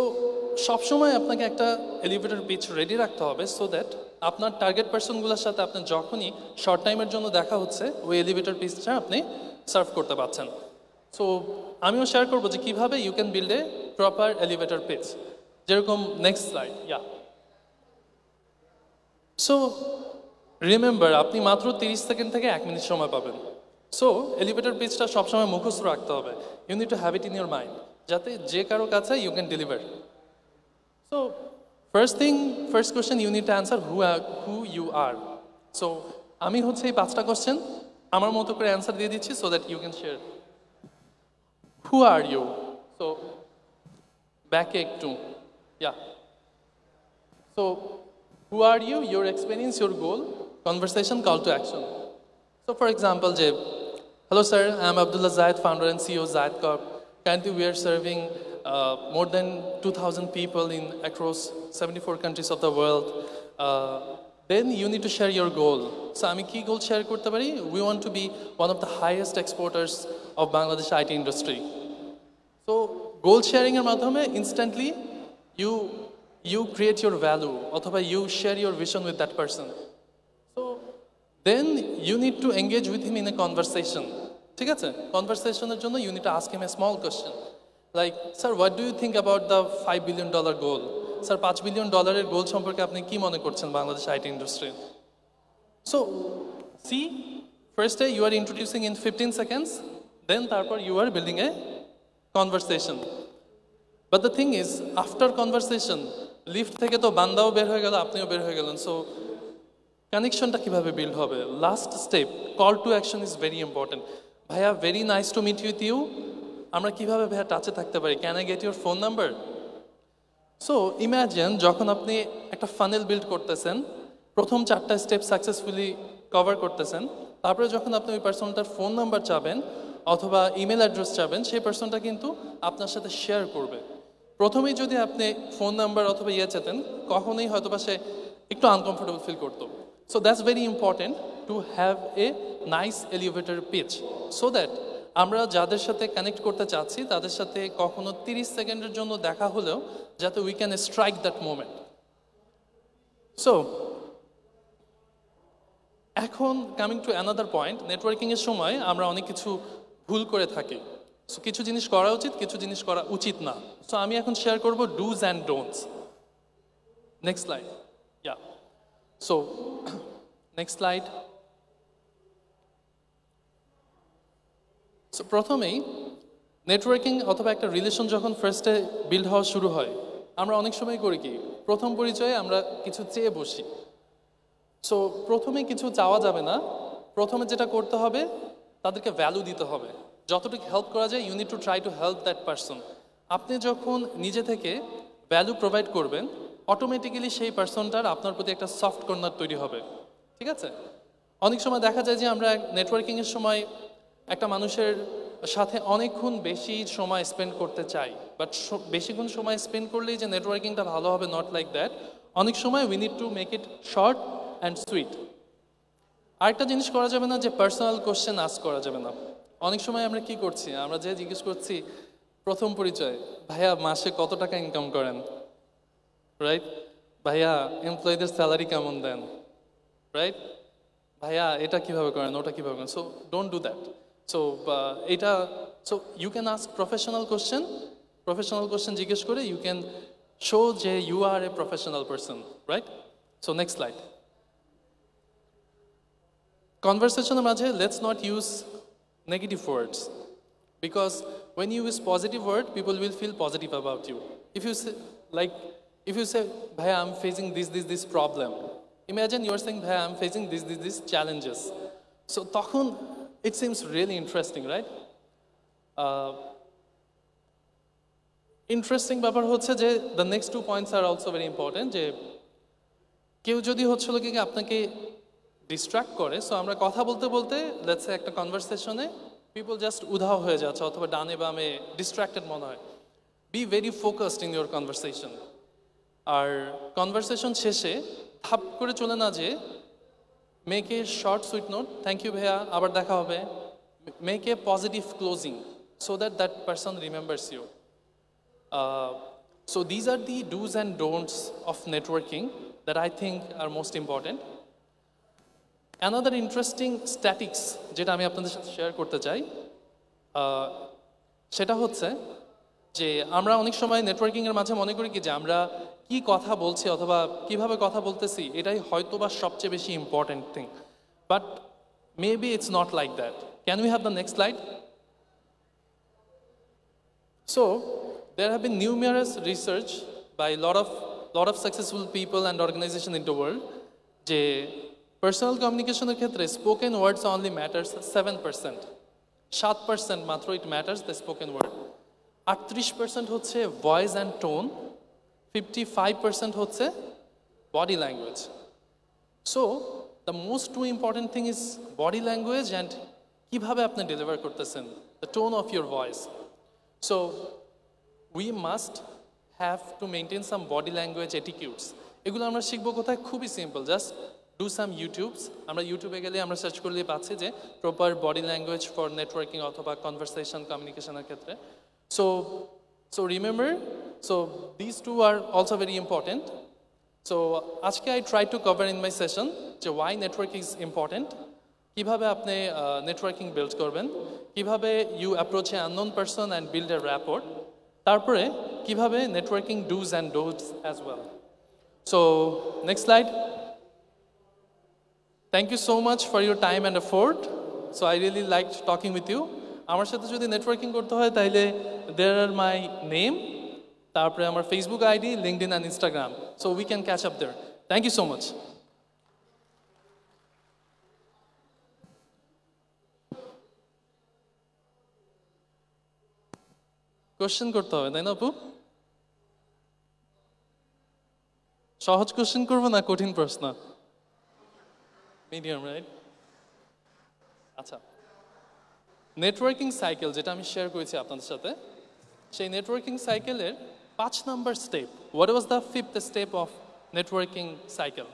সবসময় আপনাকে একটা এলিভেটর পিচ রেডি রাখতে হবে সো দ্যাট আপনার টার্গেট পার্সনগুলোর সাথে আপনি যখনই শর্ট টাইমের জন্য দেখা হচ্ছে, ওই এলিভেটর পিচটা আপনি সার্ভ করতে পারছেন। সো আমিও শেয়ার করব যে কীভাবে you can build a proper elevator pitch যেরকম next slide yeah so remember আপনি মাত্র তিরিশ সেকেন্ড থেকে এক মিনিট সময় পাবেন। সো এলিভেটর পিচটা সবসময় মুখস্থ রাখতে হবে। You need to have in your mind যাতে যে কারো কাছে you can deliver so first thing first question you need to answer who who you are so আমি হচ্ছে এই পাঁচটা কোশ্চেন আমার মতো করে অ্যান্সার দিয়ে দিচ্ছি so that you can share who are you so ব্যাকে একটু yeah so who are you, your experience, your goal, conversation, call to action. So for example, যে hello sir, I'm Abdullah Zaid, founder and CEO Zaid Corp. Currently we are serving uh, more than 2,000 people in across 74 countries of the world. Uh, then you need to share your goal. So আমি কি goal share করতে পারি? We want to be one of the highest exporters of Bangladesh IT industry. So goal sharing এর মাধ্যমে instantly you you create your value অথবা you share your vision with that person. So then you need to engage with him in a conversation. ঠিক আছে? কনভারসেশনের জন্য to ask him a small question. Like, sir, what do you think about the five billion dollar goal? Sir পাঁচ billion ডলারের goal সম্পর্কে আপনি কি মনে করছেন Bangladesh IT industry so see ফার্স্টে you are introducing in fifteen seconds then তারপর you are building a conversation but the thing is after conversation lift থেকে তো বান্দাও বের হয়ে গেল আপনিও বের হয়ে গেলেন। সো কানেকশনটা কীভাবে বিল্ড হবে? Last step call to action is very important ভাইয়া very nice to meet with you আমরা কীভাবে ভাইয়া টাচে থাকতে পারি? Can I get your phone number so imagine যখন আপনি একটা ফানেল বিল্ড করতেছেন, প্রথম চারটা স্টেপ সাকসেসফুলি কভার করতেছেন, তারপরে যখন আপনি ওই পার্সনটার ফোন নাম্বার চাবেন অথবা ইমেল অ্যাড্রেস চাবেন, সেই পার্সনটা কিন্তু আপনার সাথে শেয়ার করবে। প্রথমেই যদি আপনি ফোন নাম্বার অথবা ইয়ে চেতেন, কখনোই হয়তো বা সে একটু আনকমফোর্টেবল ফিল করতো। So that's very important to have a nice elevator pitch so that আমরা যাদের সাথে কানেক্ট করতে চাচ্ছি, তাদের সাথে কখনো তিরিশ সেকেন্ডের জন্য দেখা হলেও যাতে we can strike that moment so এখন কামিং টু অ্যানাদার পয়েন্ট নেটওয়ার্কিংয়ের সময় আমরা অনেক কিছু ভুল করে থাকি। সো কিছু জিনিস করা উচিত, কিছু জিনিস করা উচিত না। সো আমি এখন শেয়ার করব do's and don'ts next yeah so next slide so প্রথমেই নেটওয়ার্কিং অথবা একটা রিলেশন যখন ফার্স্টে বিল্ড হওয়া শুরু হয়, আমরা অনেক সময় করি কি, প্রথম পরিচয়ে আমরা কিছু চেয়ে বসি। সো প্রথমে কিছু চাওয়া যাবে না, প্রথমে যেটা করতে হবে, তাদেরকে ভ্যালু দিতে হবে। যতটুকু হেল্প করা যায় you need to try to help that person আপনি যখন নিজে থেকে ভ্যালু প্রোভাইড করবেন অটোমেটিক্যালি সেই পার্সনটার আপনার প্রতি একটা সফট কর্নার তৈরি হবে। ঠিক আছে? অনেক সময় দেখা যায় যে আমরা নেটওয়ার্কিংয়ের সময় একটা মানুষের সাথে অনেকক্ষণ বেশি সময় স্পেন্ড করতে চাই। বাট বেশিক্ষণ সময় স্পেন্ড করলেই যে নেটওয়ার্কিংটা ভালো হবে নট লাইক দ্যাট অনেক সময় we need to make it short and sweet আরেকটা জিনিস করা যাবে না যে পার্সোনাল কোশ্চেন আস করা যাবে না। অনেক সময় আমরা কি করছি? আমরা যে জিজ্ঞেস করছি, প্রথম পরিচয়, ভাইয়া মাসে কত টাকা ইনকাম করেন? রাইট ভাইয়া এমপ্লয়ীদের স্যালারি কেমন দেন? রাইট ভাইয়া, এটা কীভাবে করেন? ওটা কীভাবে করেন? So don't do that so এটা so you can ask professional question professional question জিজ্ঞেস করে ইউ ক্যান শো যে you are a professional person right so next slide কনভারসেশনের মাঝে let's not use negative words when you use positive word, people will feel positive about you. If you say, like if you say bhai i'm facing this this this problem imagine you're saying bhai i'm facing this this this challenges. So তখন it seems really interesting right? Uh, interesting ব্যাপার হচ্ছে যে the next two points are also very important যে কেউ যদি হচ্ছিল কি আপনাকে ডিস্ট্র্যাক্ট করে সো আমরা কথা বলতে বলতে লেটসে একটা কনভারসেশনে পিপল জাস্ট উধাও হয়ে যাচ্ছে অথবা ডানে বামে ডিস্ট্র্যাক্টেড মনে হয়। Be very focused in your conversation R conversation শেষে থাপ করে চলে না যে a short sweet note thank you ভাইয়া। আবার দেখা হবে। A positive closing so that that person remembers you so these are the do's and don'ts of networking that I think are most important. Another interesting statics যেটা আমি আপনাদের সাথে share করতে চাই সেটা হচ্ছে যে আমরা অনেক সময় নেটওয়ার্কিংয়ের মাঝে মনে করি কি যে আমরা কি কথা বলছি অথবা কীভাবে কথা বলতেছি, এটাই হয়তো বা সবচেয়ে বেশি important thing but maybe it's not like that can we have the next slide So, there have been numerous research by a lot of lot of successful people and organizations in the world, যে personal কমিউনিকেশনের ক্ষেত্রে spoken words only matters seven percent সাত percent মাত্র it matters the spoken word আটত্রিশ percent হচ্ছে voice and tone fifty five percent হচ্ছে body language so the most to important thing is body language and কীভাবে আপনি deliver করতেছেন the tone of your voice So, we must have to maintain some body language etiquettes. এগুলো আমরা শিখব কোথায়? খুবই simple just do some YouTubes আমরা ইউটিউবে গেলে আমরা সার্চ করলে পাচ্ছি যে proper body language for networking অথবা কনভারসেশন কমিউনিকেশনের ক্ষেত্রে। So so remember so this two are also very important so আজকে I try to cover in my session যে ওয়াই নেটওয়ার্ক ইজ ইম্পর্টেন্ট কীভাবে আপনি নেটওয়ার্কিং বিল্ড করবেন, কীভাবে you approach a unknown person and build a rapport তারপরে কীভাবে networking does and does as well so next slide thank you so much for your time and effort so I really like talking with you আমার সাথে যদি networking করতে হয়, তাহলে দেয়ার আর মাই name তারপরে আমার Facebook ID LinkedIn and Instagram so we can catch up there thank you so much question করতে হবে, তাই না আপু? সহজ কোশ্চেন করব না কঠিন প্রশ্ন? মিডিয়াম রাইট আচ্ছা। নেটওয়ার্কিং সাইকেল যেটা আমি শেয়ার করেছি আপনাদের সাথে, সেই নেটওয়ার্কিং সাইকেলের পাঁচ number step what was the fifth step of networking cycle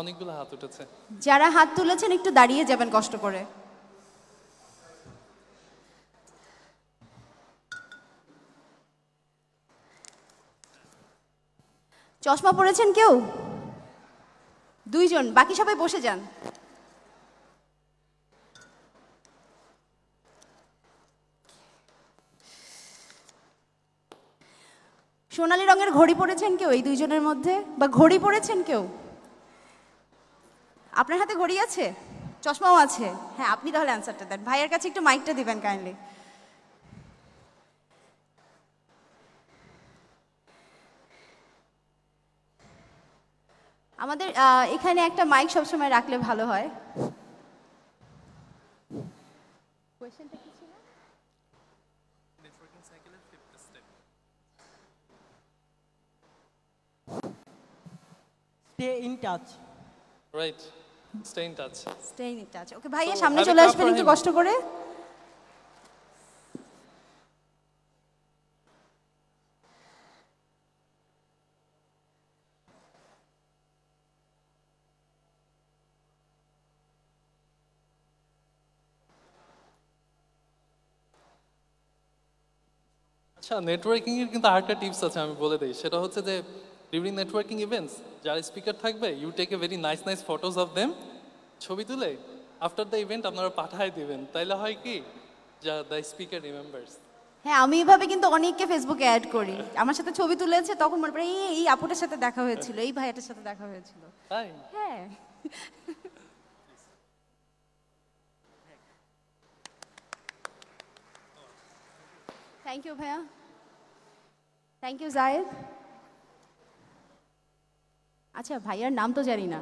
অনেকগুলো হাত উঠেছে। যারা হাত তুলেছেন, একটু দাঁড়িয়ে যাবেন কষ্ট করে। চশমা পরেছেন কেউ? দুইজন, বাকি সবাই বসে যান। সোনালি রঙের ঘড়ি পরেছেন কেউ এই দুইজনের মধ্যে? বা ঘড়ি পরেছেন কেউ? আপনার হাতে ঘড়ি আছে? চশমাও আছে? হ্যাঁ আপনি তাহলে অ্যান্সারটা দেন। ভাইয়ের কাছে একটু মাইকটা দিবেন কাইন্ডলি আমাদের এখানে একটা মাইক সবসময় রাখলে ভালো হয়। Stay in touch. Right stay in touch stay in touch okay ভাইয়া সামনে চলে আসবেন একটু কষ্ট করে। আচ্ছা নেটওয়ার্কিং এর কিন্তু আরেকটা টিপস আছে আমি বলে দিই। সেটা হচ্ছে যে ডিউরিং নেটওয়ার্কিং ইভেন্টস যারা স্পিকার থাকবে you take a very nice nice photos of them ছবি তুলে আফটার দ্য ইভেন্ট আপনারা পাঠায় দিবেন। তাইলে হয় কি? যা দ্য স্পিকার রিমেম্বার্স হ্যাঁ আমি এভাবে কিন্তু অনেককে ফেসবুকে অ্যাড করি। আমার সাথে ছবি তুলেছে তখন মনে পড়ে এই এই আপুটার সাথে দেখা হয়েছিল এই ভাইয়াটার সাথে দেখা হয়েছিল। তাই? হ্যাঁ। থ্যাংক ইউ ভাইয়া। থ্যাংক ইউ জায়েদ আচ্ছা ভাইয়ার নাম তো জানি না।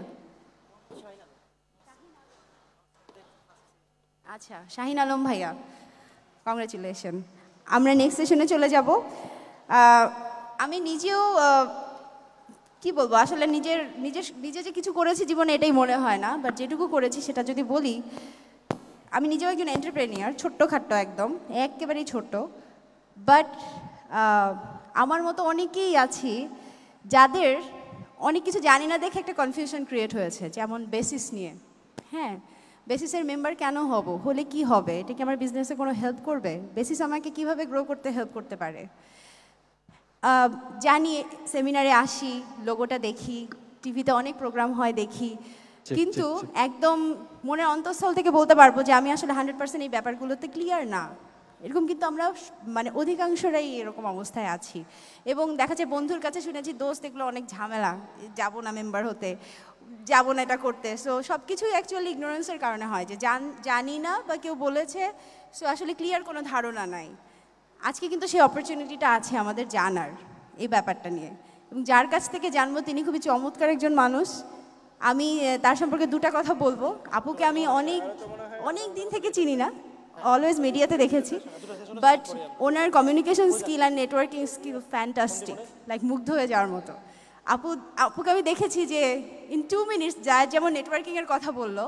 আচ্ছা শাহিন আলম ভাইয়া কংগ্রেচুলেশন আমরা নেক্সট সেশনে চলে যাব। আমি নিজেও কি বলব, আসলে নিজের নিজের নিজে যে কিছু করেছি জীবনে এটাই মনে হয় না বাট যেটুকু করেছি সেটা যদি বলি, আমি নিজেও একজন এন্টারপ্রেনিয়ার ছোট্টখাট্ট একদম, একেবারেই ছোট্ট। বাট আমার মতো অনেকেই আছি যাদের অনেক কিছু জানি না দেখে একটা কনফিউশন ক্রিয়েট হয়েছে যেমন বেসিস নিয়ে। হ্যাঁ বেসিসের মেম্বার কেন হব? হলে কি হবে? এটা কি আমার বিজনেসে কোনো হেল্প করবে? বেসিস আমাকে কীভাবে গ্রো করতে হেল্প করতে পারে? জানি সেমিনারে আসি লোগোটা দেখি টিভিতে অনেক প্রোগ্রাম হয় দেখি। কিন্তু একদম মনের অন্তঃস্থল থেকে বলতে পারব যে আমি আসলে হান্ড্রেড পার্সেন্ট এই ব্যাপারগুলোতে ক্লিয়ার না। এরকম কিন্তু আমরা মানে অধিকাংশরাই এরকম অবস্থায় আছি। এবং দেখা যায় বন্ধুর কাছে শুনেছি, দোস্ত, এগুলো অনেক ঝামেলা, যাব না মেম্বার হতে, যাব না এটা করতে। সো সব কিছুই অ্যাকচুয়ালি ইগনোরেন্সের কারণে হয় যে জান, জানি না বা কেউ বলেছে সো আসলে ক্লিয়ার কোনো ধারণা নাই। আজকে কিন্তু সেই অপরচুনিটিটা আছে আমাদের জানার, এই ব্যাপারটা নিয়ে। এবং যার কাছ থেকে জানব, তিনি খুবই চমৎকার একজন মানুষ। আমি তার সম্পর্কে দুটা কথা বলব। আপুকে আমি অনেক অনেক দিন থেকে চিনি না। অলওয়েজ মিডিয়াতে দেখেছি but owner communication skill and networking skill fantastic like মুগ্ধ হয়ে যাওয়ার মতো। আপু, আপুকে আমি দেখেছি যে ইন টু মিনিটস যা যেমন নেটওয়ার্কিংয়ের কথা বলল,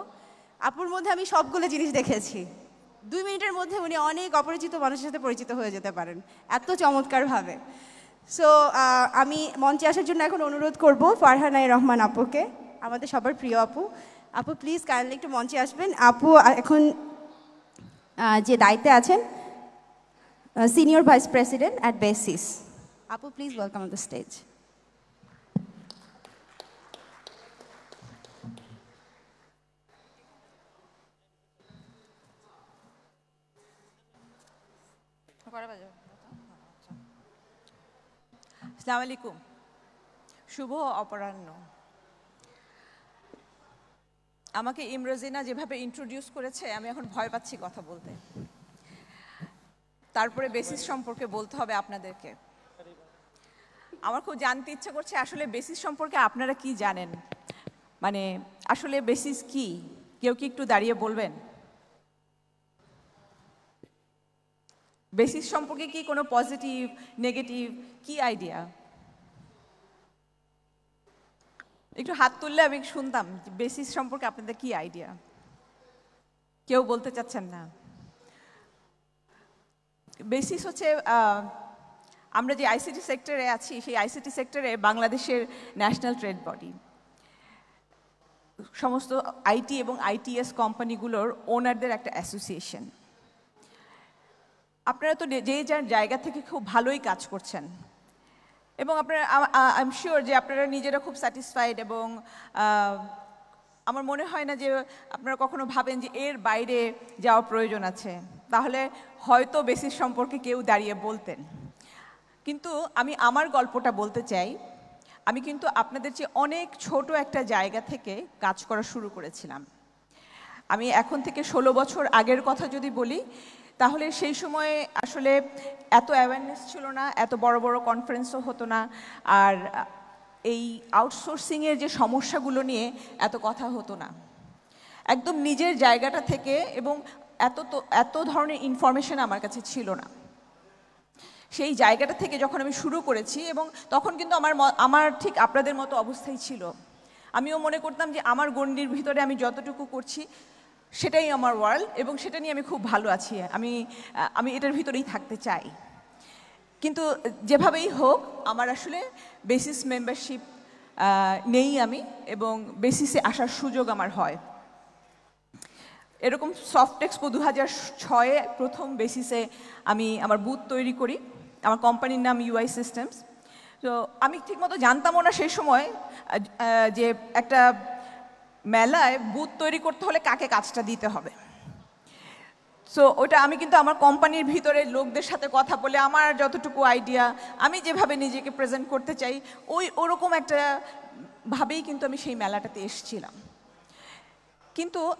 আপুর মধ্যে আমি সবগুলো জিনিস দেখেছি। দুই মিনিটের মধ্যে উনি অনেক অপরিচিত মানুষের সাথে পরিচিত হয়ে যেতে পারেন, এত চমৎকারভাবে। সো আমি মঞ্চে আসার জন্য এখন অনুরোধ করব ফারহানাই রহমান আপুকে, আমাদের সবার প্রিয় আপু। আপু প্লিজ কাইন্ডলি একটু মঞ্চে আসবেন। আপু এখন যে দায়িত্বে আছেন senior vice president at BASIS আপু please welcome on the stage আসসালামু আলাইকুম। শুভ অপরাহ্ন। আমাকে ইমরোজিনা যেভাবে ইন্ট্রোডিউস করেছে, আমি এখন ভয় পাচ্ছি কথা বলতে। তারপরে বেসিস সম্পর্কে বলতে হবে আপনাদেরকে। আমার খুব জানতে ইচ্ছে করছে, আসলে বেসিস সম্পর্কে আপনারা কি জানেন? মানে আসলে বেসিস কি? কেউ কি একটু দাঁড়িয়ে বলবেন? বেসিস সম্পর্কে কি কোনো পজিটিভ নেগেটিভ কি আইডিয়া একটু হাত তুললে আমি শুনতাম বেসিস সম্পর্কে আপনাদের কি আইডিয়া কেউ বলতে চাচ্ছেন না। বেসিস হচ্ছে আমরা যে আইসিটি সেক্টরে আছি, সেই আইসিটি সেক্টরে বাংলাদেশের ন্যাশনাল ট্রেড বডি সমস্ত আইটি এবং আইটিএস কোম্পানিগুলোর ওনারদের একটা অ্যাসোসিয়েশন আপনারা তো যে যার জায়গা থেকে খুব ভালোই কাজ করছেন। এবং আপনারা আই এম শিওর যে আপনারা নিজেরা খুব স্যাটিসফাইড এবং আমার মনে হয় না যে আপনারা কখনো ভাবেন যে এর বাইরে যাওয়া প্রয়োজন আছে। তাহলে হয়তো বেসিস সম্পর্কে কেউ দাঁড়িয়ে বলতেন। কিন্তু আমি আমার গল্পটা বলতে চাই। আমি কিন্তু আপনাদের চেয়ে অনেক ছোট একটা জায়গা থেকে কাজ করা শুরু করেছিলাম। আমি এখন থেকে ষোলো বছর আগের কথা যদি বলি তাহলে সেই সময়ে আসলে এত অ্যাওয়ারনেস ছিল না, এত বড় বড় কনফারেন্সও হতো না। আর এই আউটসোর্সিংয়ের যে সমস্যাগুলো নিয়ে এত কথা হতো না। একদম নিজের জায়গাটা থেকে এবং এত তো, এত ধরনের ইনফরমেশন আমার কাছে ছিল না। সেই জায়গাটা থেকে যখন আমি শুরু করেছি এবং তখন কিন্তু আমার আমার ঠিক আপনাদের মতো অবস্থাই ছিল। আমিও মনে করতাম যে আমার গণ্ডির ভিতরে আমি যতটুকু করছি সেটাই আমার ওয়ার্ল্ড এবং সেটা নিয়ে আমি খুব ভালো আছি। আমি আমি এটার ভিতরেই থাকতে চাই। কিন্তু যেভাবেই হোক, আমার আসলে বেসিস মেম্বারশিপ নেই আমি এবং বেসিসে আসার সুযোগ আমার হয়। এরকম সফট এক্সপো দু হাজার ছয়ে প্রথম বেসিসে আমি আমার বুথ তৈরি করি। আমার কোম্পানির নাম ইউআই সিস্টেমস তো আমি ঠিকমতো জানতামও না সেই সময় যে একটা মেলায় বুথ তৈরি করতে হলে কাকে কাজটা দিতে হবে? সো ওটা আমি কিন্তু আমার কোম্পানির ভিতরে লোকদের সাথে কথা বলে, আমার যতটুকু আইডিয়া আমি যেভাবে নিজেকে প্রেজেন্ট করতে চাই, ওই, ওরকম একটা ভাবেই কিন্তু আমি সেই মেলাটাতে এসেছিলাম। কিন্তু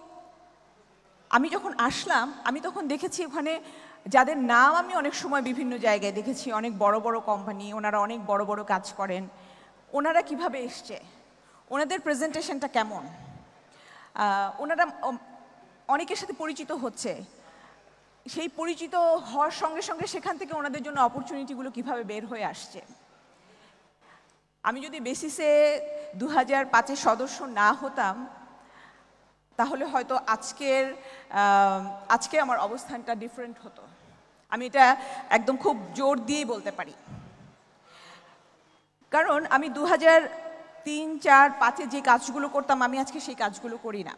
আমি যখন আসলাম, আমি তখন দেখেছি ওখানে যাদের নাম আমি অনেক সময় বিভিন্ন জায়গায় দেখেছি, অনেক বড় বড় কোম্পানি, ওনারা অনেক বড় বড় কাজ করেন। ওনারা কীভাবে এসছে? ওনাদের প্রেজেন্টেশনটা কেমন? ওনারা অনেকের সাথে পরিচিত হচ্ছে। সেই পরিচিত হওয়ার সঙ্গে সঙ্গে সেখান থেকে ওনাদের জন্য অপরচুনিটিগুলো কীভাবে বের হয়ে আসছে। আমি যদি বেসিসে দু হাজার পাঁচের সদস্য না হতাম, তাহলে হয়তো আজকের আজকে আমার অবস্থানটা ডিফারেন্ট হতো। আমি এটা একদম খুব জোর দিয়েই বলতে পারি। কারণ আমি দু হাজার তিন, চার, পাঁচে যে কাজগুলো করতাম, আমি আজকে সেই কাজগুলো করি না।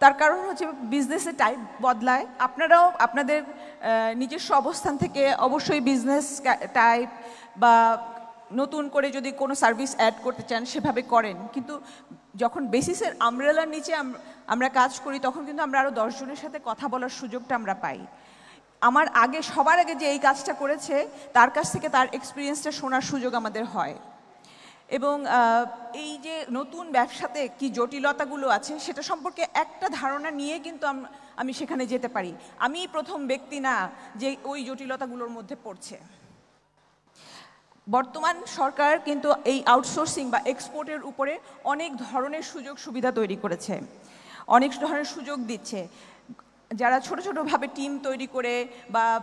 তার কারণ হচ্ছে বিজনেসের টাইপ বদলায়। আপনারাও আপনাদের নিজস্ব অবস্থান থেকে অবশ্যই বিজনেস টাইপ বা নতুন করে যদি কোনো সার্ভিস অ্যাড করতে চান, সেভাবে করেন। কিন্তু যখন বেসিসের আমরেলার নিচে আম- আমরা কাজ করি, তখন কিন্তু আমরা আরও দশজনের সাথে কথা বলার সুযোগটা আমরা পাই। আমার আগে, সবার আগে যে এই কাজটা করেছে, তার কাছ থেকে তার এক্সপিরিয়েন্সটা শোনার সুযোগ আমাদের হয়। এবং এই যে নতুন ব্যবসাতে কি জটিলতাগুলো আছে, সেটা সম্পর্কে একটা ধারণা নিয়ে কিন্তু আমি সেখানে যেতে পারি। আমি প্রথম ব্যক্তি না যে ওই জটিলতাগুলোর মধ্যে পড়ছে। বর্তমান সরকার কিন্তু এই আউটসোর্সিং বা এক্সপোর্টের উপরে অনেক ধরনের সুযোগ সুবিধা তৈরি করেছে। অনেক ধরনের সুযোগ দিচ্ছে। যারা ছোট ছোটোভাবে টিম তৈরি করে বা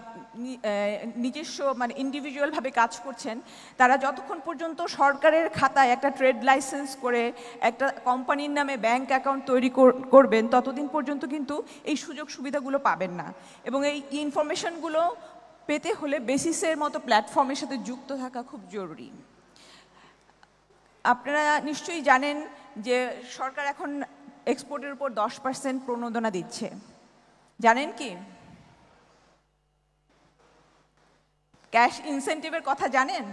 নিজস্ব মানে ইন্ডিভিজুয়ালভাবে কাজ করছেন, তারা যতক্ষণ পর্যন্ত সরকারের খাতায় একটা ট্রেড লাইসেন্স করে একটা কোম্পানির নামে ব্যাংক অ্যাকাউন্ট তৈরি কর- করবেন, ততদিন পর্যন্ত কিন্তু এই সুযোগ সুবিধাগুলো পাবেন না। এবং এই ইনফরমেশনগুলো পেতে হলে বেসিসের মতো প্ল্যাটফর্মের সাথে যুক্ত থাকা খুব জরুরি। আপনারা নিশ্চয়ই জানেন যে সরকার এখন এক্সপোর্টের উপর দশ পার্সেন্ট প্রণোদনা দিচ্ছে। জানেন কি? ক্যাশ ইনসেন্টিভের কথা জানেন?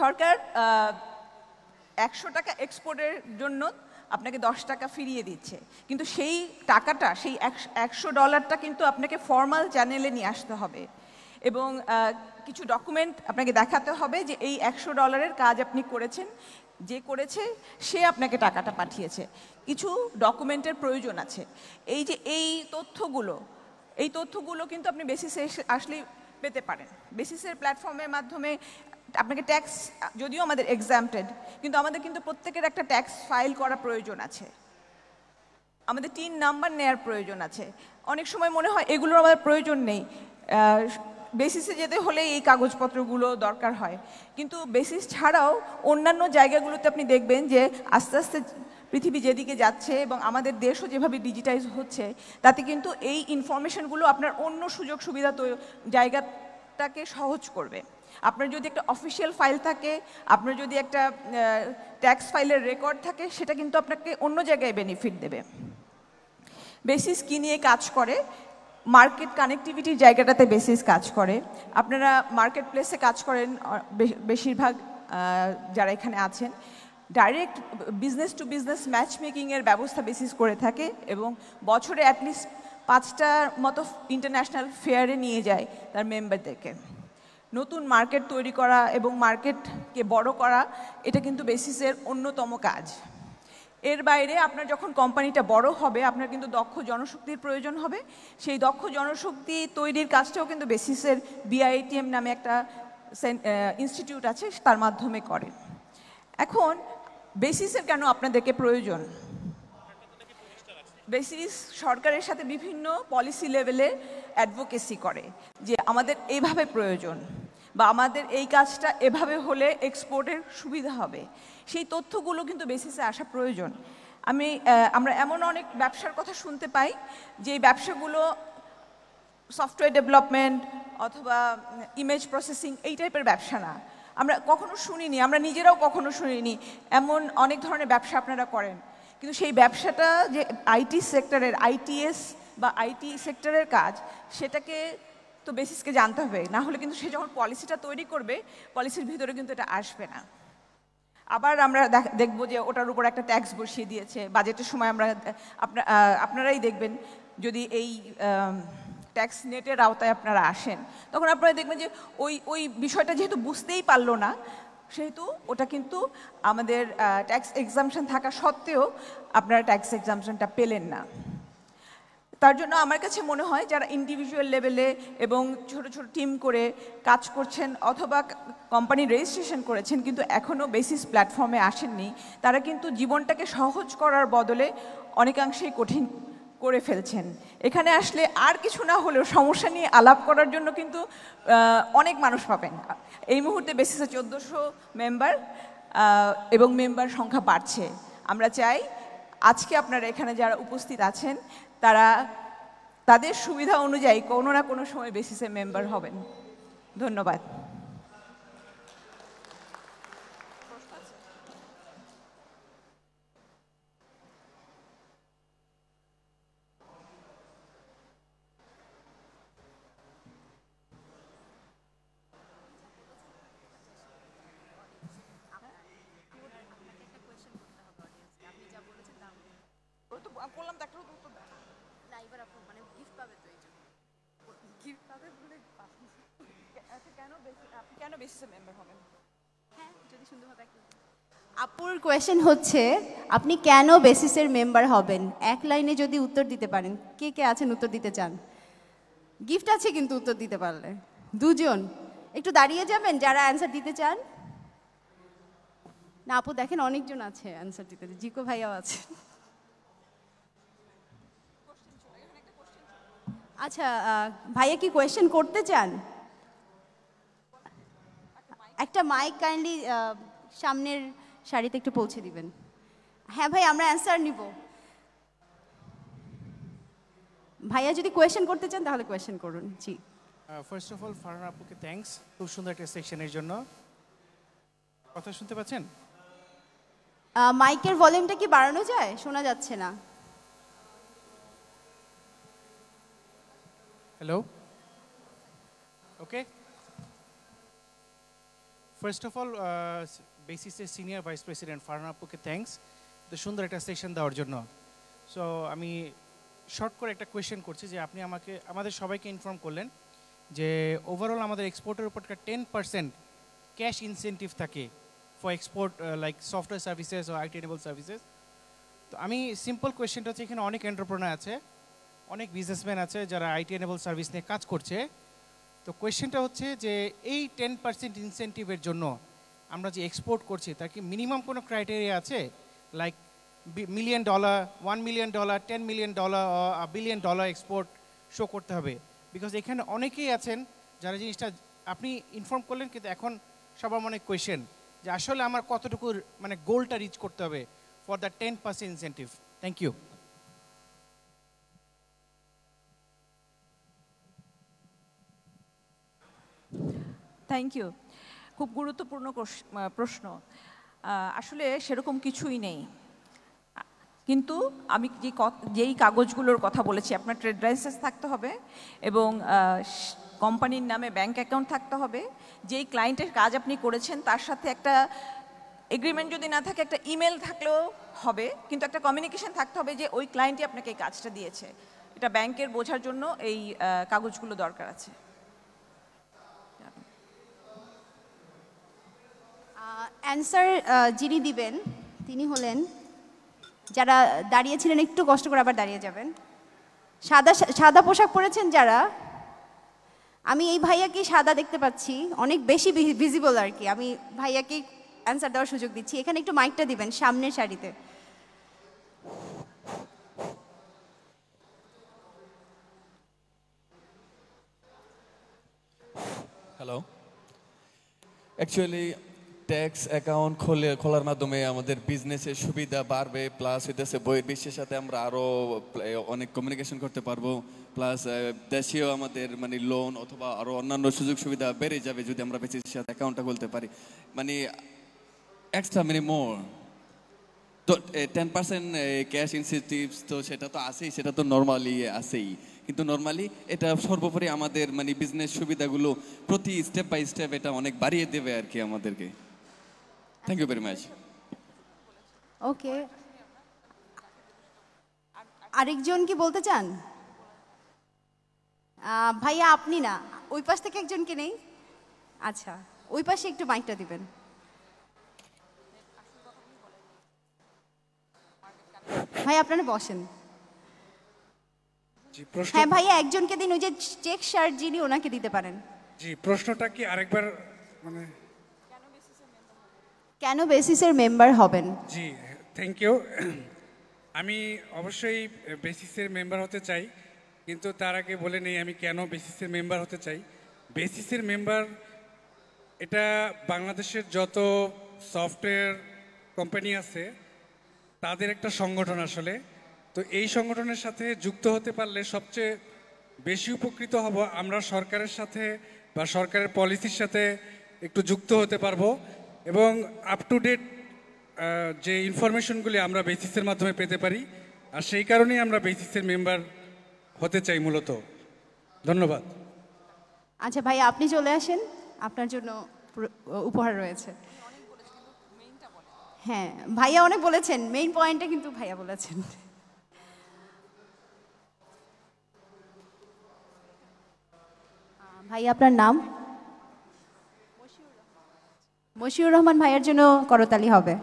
সরকার একশো টাকা এক্সপোর্টের জন্য আপনাকে দশ টাকা ফিরিয়ে দিচ্ছে। কিন্তু সেই টাকাটা, সেই একশো ডলারটা কিন্তু আপনাকে ফর্মাল চ্যানেলে নিয়ে আসতে হবে। এবং কিছু ডকুমেন্ট আপনাকে দেখাতে হবে যে এই একশো ডলারের কাজ আপনি করেছেন। যে করেছে, সে আপনাকে টাকাটা পাঠিয়েছে। কিছু ডকুমেন্টের প্রয়োজন আছে। এই যে এই তথ্যগুলো এই তথ্যগুলো কিন্তু আপনি বেসিসে আসলেই পেতে পারেন। বেসিসের প্ল্যাটফর্মের মাধ্যমে আপনাকে ট্যাক্স যদিও আমাদের এক্সামটেড কিন্তু আমাদের কিন্তু প্রত্যেকের একটা ট্যাক্স ফাইল করা প্রয়োজন আছে। আমাদের তিন নাম্বার নেয়ার প্রয়োজন আছে। অনেক সময় মনে হয় এগুলোর আমাদের প্রয়োজন নেই। বেসিসে যেতে হলে এই কাগজপত্রগুলো দরকার হয়। কিন্তু বেসিস ছাড়াও অন্যান্য জায়গাগুলোতে আপনি দেখবেন যে আস্তে আস্তে পৃথিবী যেদিকে যাচ্ছে এবং আমাদের দেশও যেভাবে ডিজিটাইজ হচ্ছে, তাতে কিন্তু এই ইনফরমেশনগুলো আপনার অন্য সুযোগ সুবিধা তো জায়গাটাকে সহজ করবে। আপনার যদি একটা অফিসিয়াল ফাইল থাকে, আপনার যদি একটা ট্যাক্স ফাইলের রেকর্ড থাকে, সেটা কিন্তু আপনাকে অন্য জায়গায় বেনিফিট দেবে। বেসিস কি নিয়ে কাজ করে মার্কেট কানেক্টিভিটির জায়গাটাতে বেসিস কাজ করে। আপনারা মার্কেট প্লেসে কাজ করেন বেশিরভাগ যারা এখানে আছেন। Direct business to business match মেকিংয়ের ব্যবস্থা বেসিস করে থাকে এবং বছরে অ্যাটলিস্ট পাঁচটার মতো ইন্টারন্যাশনাল ফেয়ারে নিয়ে যায় তার মেম্বারদেরকে নতুন মার্কেট তৈরি করা এবং মার্কেটকে বড় করা, এটা কিন্তু বেসিসের অন্যতম কাজ। এর বাইরে আপনার যখন কোম্পানিটা বড় হবে, আপনার কিন্তু দক্ষ জনশক্তির প্রয়োজন হবে। সেই দক্ষ জনশক্তি তৈরির কাজটাও কিন্তু বেসিসের বিআইটিএম নামে একটা ইনস্টিটিউট আছে, তার মাধ্যমে করে। এখন, বেসিসের কেন আপনাদেরকে প্রয়োজন? বেসিস সরকারের সাথে বিভিন্ন পলিসি লেভেলে অ্যাডভোকেসি করে, যে আমাদের এইভাবে প্রয়োজন, বা আমাদের এই কাজটা এভাবে হলে এক্সপোর্টের সুবিধা হবে। সেই তথ্যগুলো কিন্তু বেসিসে আসা প্রয়োজন। আমি আমরা এমন অনেক ব্যবসার কথা শুনতে পাই, যে ব্যবসাগুলো সফটওয়্যার ডেভেলপমেন্ট অথবা ইমেজ প্রসেসিং এই টাইপের ব্যবসা না। আমরা কখনো শুনিনি, আমরা নিজেরাও কখনো শুনিনি এমন অনেক ধরনের ব্যবসা আপনারা করেন। কিন্তু সেই ব্যবসাটা যে আইটি সেক্টরের আইটিএস বা আইটি সেক্টরের কাজ, সেটাকে তো বেসিসকে জানতে হবে। না হলে কিন্তু সে যখন পলিসিটা তৈরি করবে পলিসির ভিতরে কিন্তু এটা আসবে না। আবার আমরা দেখ- দেখব যে ওটার উপর একটা ট্যাক্স বসিয়ে দিয়েছে। বাজেটের সময় আমরা আপনারাই দেখবেন যদি এই ট্যাক্স নেটের আওতায় আপনারা আসেন, তখন আপনারা দেখবেন যে ওই ওই বিষয়টা যেহেতু বুঝতেই পারল না, সেহেতু ওটা কিন্তু আমাদের ট্যাক্স এক্সামশন থাকা সত্ত্বেও আপনারা ট্যাক্স এক্সামশনটা পেলেন না। তার জন্য আমার কাছে মনে হয় যারা ইন্ডিভিজুয়াল লেভেলে এবং ছোট ছোট টিম করে কাজ করছেন অথবা কোম্পানি রেজিস্ট্রেশন করেছেন কিন্তু এখনও বেসিস প্ল্যাটফর্মে আসেননি, তারা কিন্তু জীবনটাকে সহজ করার বদলে অনেকাংশেই কঠিন করে ফেলছেন। এখানে আসলে আর কিছু না হলেও সমস্যা নিয়ে আলাপ করার জন্য কিন্তু অনেক মানুষ পাবেন। এই মুহূর্তে বেসিসে চোদ্দোশো মেম্বার এবং মেম্বার সংখ্যা বাড়ছে। আমরা চাই আজকে আপনারা এখানে যারা উপস্থিত আছেন তারা তাদের সুবিধা অনুযায়ী কোনো না কোনো সময় বেসিসে মেম্বার হবেন। ধন্যবাদ। মেম্বার হবেন আপুর কোয়েশ্চেন হচ্ছে আপনি কেন বেসিসের মেম্বার হবেন? এক লাইনে যদি উত্তর দিতে পারেন কে কে আছেন উত্তর দিতে চান? গিফট আছে কিন্তু উত্তর দিতে পারলে। দুজন। একটু দাঁড়িয়ে যাবেন যারা অ্যান্সার দিতে চান? না আপু দেখেন অনেকজন আছে অ্যান্সার দিতে। জিকো ভাইয়াও আছে। আচ্ছা ভাইয়া কি কোয়েশ্চেন করতে চান? একটা মাইক কাইন্ডলি সামনের শাড়িতে একটু পৌঁছে দিবেন। হ্যাঁ ভাই আমরা অ্যান্সার নিব। ভাইয়া যদি কোয়েশ্চেন করতে চান তাহলে কোয়েশ্চেন করুন। জি। ফার্স্ট অফ অল ফারহান আপুকে থ্যাঙ্কস খুব সুন্দর একটা সেকশনের জন্য। কথা শুনতে পাচ্ছেন? মাইকের ভলিউমটা কি বাড়ানো যায়? শোনা যাচ্ছে না। Hello okay first of all বেসিসের senior vice president Farhan আপুকে থ্যাঙ্কস তো সুন্দর একটা সেকশন দেওয়ার জন্য। সো আমি শর্ট করে একটা কোয়েশ্চেন করছি যে আপনি আমাকে, আমাদের সবাইকে ইনফর্ম করলেন যে ওভারঅল আমাদের এক্সপোর্টের উপর টেন পার্সেন্ট ক্যাশ ইনসেন্টিভ থাকে for export like software services O IT services তো আমি সিম্পল কোয়েশ্চেনটা হচ্ছে এখানে অনেক এন্টারপ্রেনার আছে, অনেক বিজনেসম্যান আছে যারা আইটি সার্ভিস নিয়ে কাজ করছে। তো কোয়েশ্চেনটা হচ্ছে যে এই টেন পার্সেন্ট ইনসেন্টিভের জন্য আমরা যে এক্সপোর্ট করছি, তার কি মিনিমাম কোনো ক্রাইটেরিয়া আছে? Like million dollar one million dollar ten million dollar billion dollar export show করতে হবে। বিকজ এখানে অনেকেই আছেন যারা জিনিসটা আপনি ইনফর্ম করলেন, কিন্তু এখন সবার মনে কোয়েশ্চেন যে আসলে আমার কতটুকু মানে গোলটা রিচ করতে হবে for the ten percent incentive thank you thank you খুব গুরুত্বপূর্ণ প্রশ্ন। আসলে সেরকম কিছুই নেই। কিন্তু আমি যে যেই কাগজগুলোর কথা বলেছি, আপনার ট্রেড লাইসেন্স থাকতে হবে এবং কোম্পানির নামে ব্যাংক অ্যাকাউন্ট থাকতে হবে। যেই ক্লায়েন্টের কাজ আপনি করেছেন, তার সাথে একটা এগ্রিমেন্ট যদি না থাকে, একটা ইমেল থাকলেও হবে। কিন্তু একটা কমিউনিকেশন থাকতে হবে যে ওই ক্লায়েন্টই আপনাকে এই কাজটা দিয়েছে। এটা ব্যাংকের বোঝার জন্য এই কাগজগুলো দরকার আছে। অ্যান্সার যিনি দিবেন, তিনি হলেন, যারা দাঁড়িয়েছিলেন, একটু কষ্ট করে আবার দাঁড়িয়ে যাবেন। সাদা সাদা পোশাক পরেছেন যারা, আমি এই ভাইয়াকে সাদা দেখতে পাচ্ছি, অনেক বেশি ভিজিবল আর কি। আমি ভাইয়াকে অ্যান্সার দেওয়ার সুযোগ দিচ্ছি। এখানে একটু মাইকটা দিবেন, সামনের সারিতে। হ্যালো অ্যাকচুয়ালি ট্যাক্স অ্যাকাউন্ট খোলে, খোলার মাধ্যমে আমাদের বিজনেসের সুবিধা বাড়বে প্লাস হইতেছে বইয়ের বিশ্বের সাথে আমরা আরও অনেক কমিউনিকেশন করতে পারব প্লাস দেশীয় আমাদের মানে লোন অথবা আরও অন্যান্য সুযোগ সুবিধা বেড়ে যাবে যদি আমরা বেসিসের সাথে অ্যাকাউন্টটা খুলতে পারি। মানে এক্সট্রা মানে মোর তো টেন পার্সেন্ট ক্যাশ ইনসেন্টিভস তো সেটা তো আছেই, সেটা তো নর্মালি আছেই। কিন্তু নর্মালি এটা সর্বোপরি আমাদের মানে বিজনেস সুবিধাগুলো প্রতি স্টেপ বাই স্টেপ এটা অনেক বাড়িয়ে দেবে আর কি আমাদেরকে। Thank you very much okay আরেকজন কি বলতে চান? ভাইয়া আপনি না। ওই পাশ থেকে একজনকে নেই? আচ্ছা ওই পাশে একটু মাইকটা দিবেন। ভাই আপনারা বসেন। জি প্রশ্ন হ্যাঁ ভাইয়া একজনকে দিন ওই যে চেক শার্ট যিনি ওনাকে দিতে পারেন। জি প্রশ্নটা কি আরেকবার মানে কেন বেসিসের মেম্বার হবেন? জি থ্যাংক ইউ আমি অবশ্যই বেসিসের মেম্বার হতে চাই, কিন্তু তার আগে বলে নেই আমি কেন বেসিসের মেম্বার হতে চাই। বেসিসের মেম্বার, এটা বাংলাদেশের যত সফটওয়্যার কোম্পানি আছে, তাদের একটা সংগঠন আসলে। তো এই সংগঠনের সাথে যুক্ত হতে পারলে সবচেয়ে বেশি উপকৃত হব আমরা সরকারের সাথে বা সরকারের পলিসির সাথে একটু যুক্ত হতে পারব। এবং আপ টু ডেট যে ইনফরমেশনগুলি আমরা বেসিসের মাধ্যমে পেতে পারি, আর সেই কারণেই আমরা বেসিসের মেম্বার হতে চাই মূলত। ধন্যবাদ। আচ্ছা ভাইয়া আপনি চলে আসেন। আপনার জন্য উপহার রয়েছে। হ্যাঁ ভাইয়া অনেক বলেছেন। মেইন পয়েন্টটা কিন্তু ভাইয়া বলেছেন। ভাইয়া, আপনার নাম? মশিউর রহমান ভাইয়ের জন্য করতালি হবে।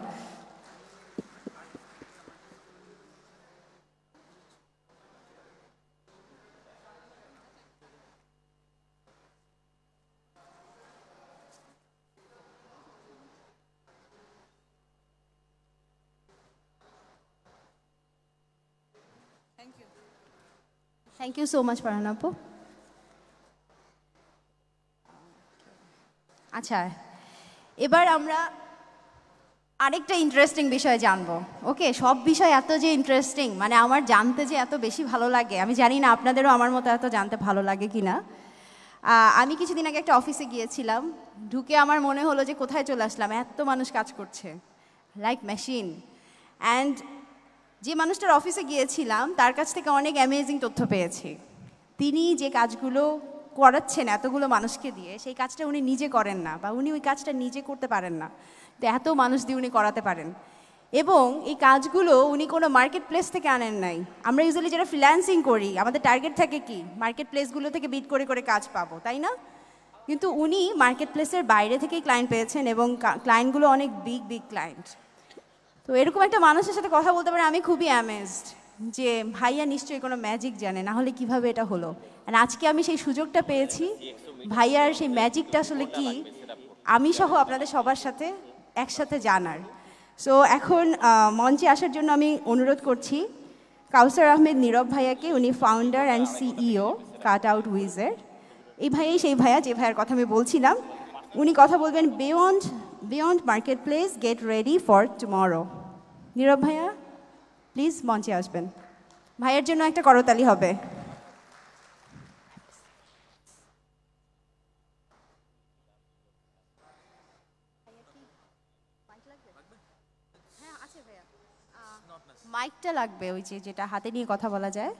Thank you so much Farhan আপু আচ্ছা এবার আমরা আরেকটা ইন্টারেস্টিং বিষয় জানব। ওকে সব বিষয় এত যে ইন্টারেস্টিং মানে আমার জানতে যে এত বেশি ভালো লাগে, আমি জানি না আপনাদেরও আমার মতো এত জানতে ভালো লাগে কি না আমি কিছুদিন আগে একটা অফিসে গিয়েছিলাম, ঢুকে আমার মনে হলো যে কোথায় চলে আসলাম, এত মানুষ কাজ করছে লাইক মেশিন অ্যান্ড যে মানুষটার অফিসে গিয়েছিলাম, তার কাছ থেকে অনেক অ্যামেজিং তথ্য পেয়েছি। তিনি যে কাজগুলো করাচ্ছেন এতগুলো মানুষকে দিয়ে, সেই কাজটা উনি নিজে করেন না বা উনি ওই কাজটা নিজে করতে পারেন না। তো এত মানুষ দিয়ে উনি করাতে পারেন। এবং এই কাজগুলো উনি কোনো মার্কেট প্লেস থেকে আনেন নাই। আমরা ইউজুয়ালি যারা ফ্রিল্যান্সিং করি, আমাদের টার্গেট থাকে কি? মার্কেট প্লেসগুলো থেকে বিট করে করে কাজ পাবো, তাই না? কিন্তু উনি মার্কেট প্লেসের বাইরে থেকেই ক্লায়েন্ট পেয়েছেন এবং ক্লায়েন্টগুলো অনেক বিগ বিগ ক্লায়েন্ট তো এরকম একটা মানুষের সাথে কথা বলতে পারে, আমি খুবই অ্যামেজড যে ভাইয়া নিশ্চয়ই কোনো ম্যাজিক জানে না হলে কীভাবে এটা হলো? আর আজকে আমি সেই সুযোগটা পেয়েছি, ভাইয়ার সেই ম্যাজিকটা আসলে কি, আমি সহ আপনাদের সবার সাথে একসাথে জানার। সো এখন মঞ্চে আসার জন্য আমি অনুরোধ করছি, কাউসার আহমেদ নীরব ভাইয়াকে, উনি founder and CEO cut out উইজের এই ভাইয়াই সেই ভাইয়া, যে ভাইয়ার কথা আমি বলছিলাম। উনি কথা বলবেন beyond beyond market place get ready for tomorrow Nirob ভাইয়া? প্লিজ মঞ্চে আসবেন ভাইয়ের জন্য একটা করতালি হবে। মাইকটা লাগবে ওই যে যেটা হাতে নিয়ে কথা বলা যায়।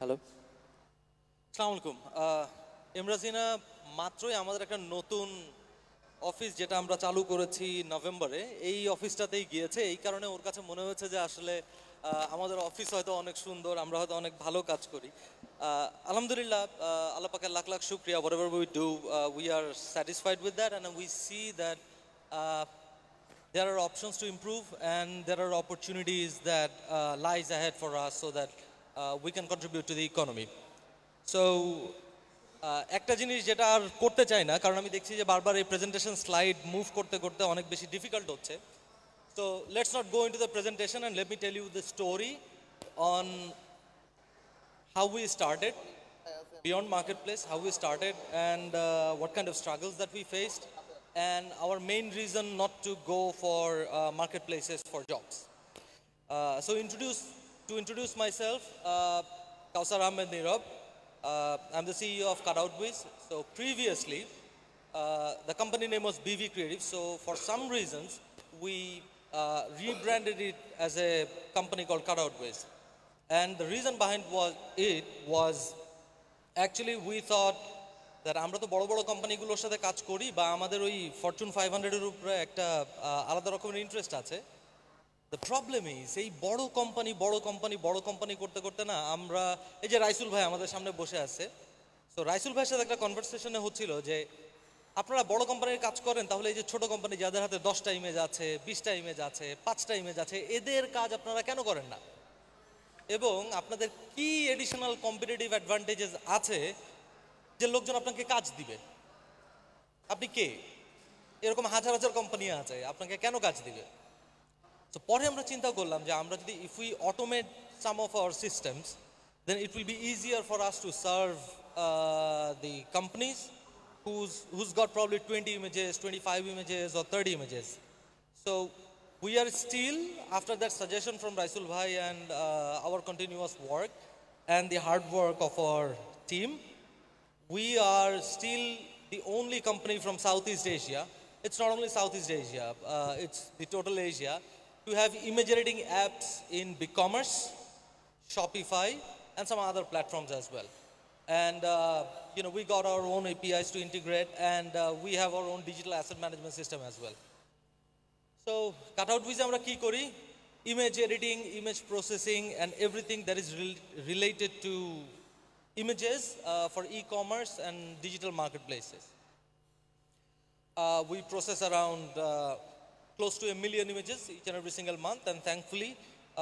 হ্যালো সালাম আলাইকুম আহ, এমরাজিনা মাত্রই আমাদের একটা নতুন অফিস যেটা আমরা চালু করেছি নভেম্বরে এই অফিসটাতেই গিয়েছে এই কারণে ওর কাছে মনে হয়েছে যে আসলে আমাদের অফিস হয়তো অনেক সুন্দর আমরা হয়তো অনেক ভালো কাজ করি আলহামদুলিল্লাহ পাকের লাখ লাখ শুক্রিয়া ever we do we are satisfied with that and we see that there are options to improve and there are opportunities that uh, lies for us so that uh, we can contribute to the economy. So একটা জিনিস যেটা আর করতে চাই না কারণ আমি দেখছি যে বারবার এই প্রেজেন্টেশন স্লাইড মুভ করতে করতে অনেক বেশি ডিফিকাল্ট হচ্ছে So let's not go into the presentation and let me tell you the story on how we started beyond marketplace, how we started and uh, what kind of struggles that we faced and our main reason not to go for uh, marketplaces for jobs. Uh, so introduce, to introduce myself, uh, Kausar Ahmed Nirab. Uh, I'm the CEO of Cutoutbiz. So previously, uh, the company name was BV Creative. So for some reasons, we uh, rebranded it as a company called Cutoutbiz. And the reason behind was it was actually we thought that আমরা তো বড় বড় কোম্পানিগুলোর সাথে কাজ করি বা আমাদের ওই ফরচুন ফাইভ হান্ড্রেডের উপরে একটা আলাদা রকমের ইন্টারেস্ট আছে দ্য প্রবলেম ইজ এই বড় কোম্পানি বড় কোম্পানি বড় কোম্পানি করতে করতে না, আমরা, এই যে রাইসুল ভাই আমাদের সামনে বসে আছে তো রাইসুল ভাইয়ের সাথে একটা কনভারসেশনে হচ্ছিল যে, আপনারা বড় কোম্পানির কাজ করেন, তাহলে এই যে ছোট কোম্পানি যাদের হাতে দশটা ইমেজ আছে, বিশটা ইমেজ আছে, পাঁচটা ইমেজ আছে, এদের কাজ আপনারা কেন করেন না? এবং আপনাদের কি এডিশনাল কম্পিটিটিভ অ্যাডভান্টেজেস আছে যে লোকজন আপনাকে কাজ দিবে? আপনি কে? এরকম হাজার হাজার কোম্পানি আছে, আপনাকে কেন কাজ দিবে? তো পরে আমরা চিন্তা করলাম যে আমরা যদি if we automate some of our systems then it will be easier for us to serve the companies who's who's got probably 20 images 25 images or 30 images so we are still after that suggestion from Raisul Bhai and uh, our continuous work and the hard work of our team we are still the only company from Southeast Asia. It's not only Southeast Asia, uh, it's the total Asia, to have image editing apps in BigCommerce, Shopify, and some other platforms as well. And uh, you know, we got our own APIs to integrate, and uh, we have our own digital asset management system as well. So, cutout viz আমরা কি করি image editing, image processing, and everything that is rel- related to images uh, for e-commerce and digital marketplaces. Uh, we process around uh, close to a million images each and every single month, and thankfully,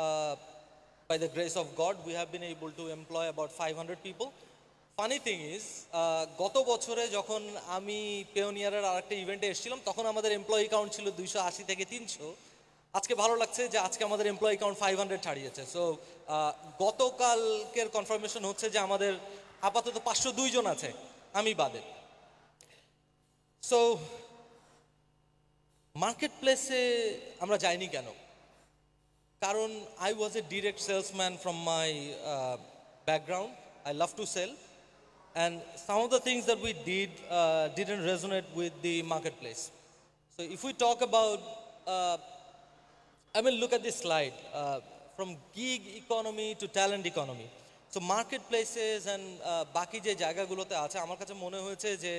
uh, by the grace of God, we have been able to employ about 500 people. Funny thing is গত বছরে যখন আমি পেওনিয়ারের আর একটা ইভেন্টে এসেছিলাম তখন আমাদের employee count ছিল দুইশো আশি থেকে তিনশো। আজকে ভালো লাগছে যে আজকে আমাদের এমপ্লয়ি কাউন্ট ফাইভ হান্ড্রেড ছাড়িয়েছে। সো গতকালকের কনফার্মেশন হচ্ছে যে আমাদের আপাতত পাঁচশো দুইজন আছে আমি বাদে। সো মার্কেট প্লেসে আমরা যাইনি কেন? কারণ I was a direct salesman from my background I love to sell and some of the things that we did didn't resonate with the market place so if we talk about I mean look at this light from gig economy to talent economy so market places and বাকি যে জায়গাগুলোতে আছে, আমার কাছে মনে হয়েছে যে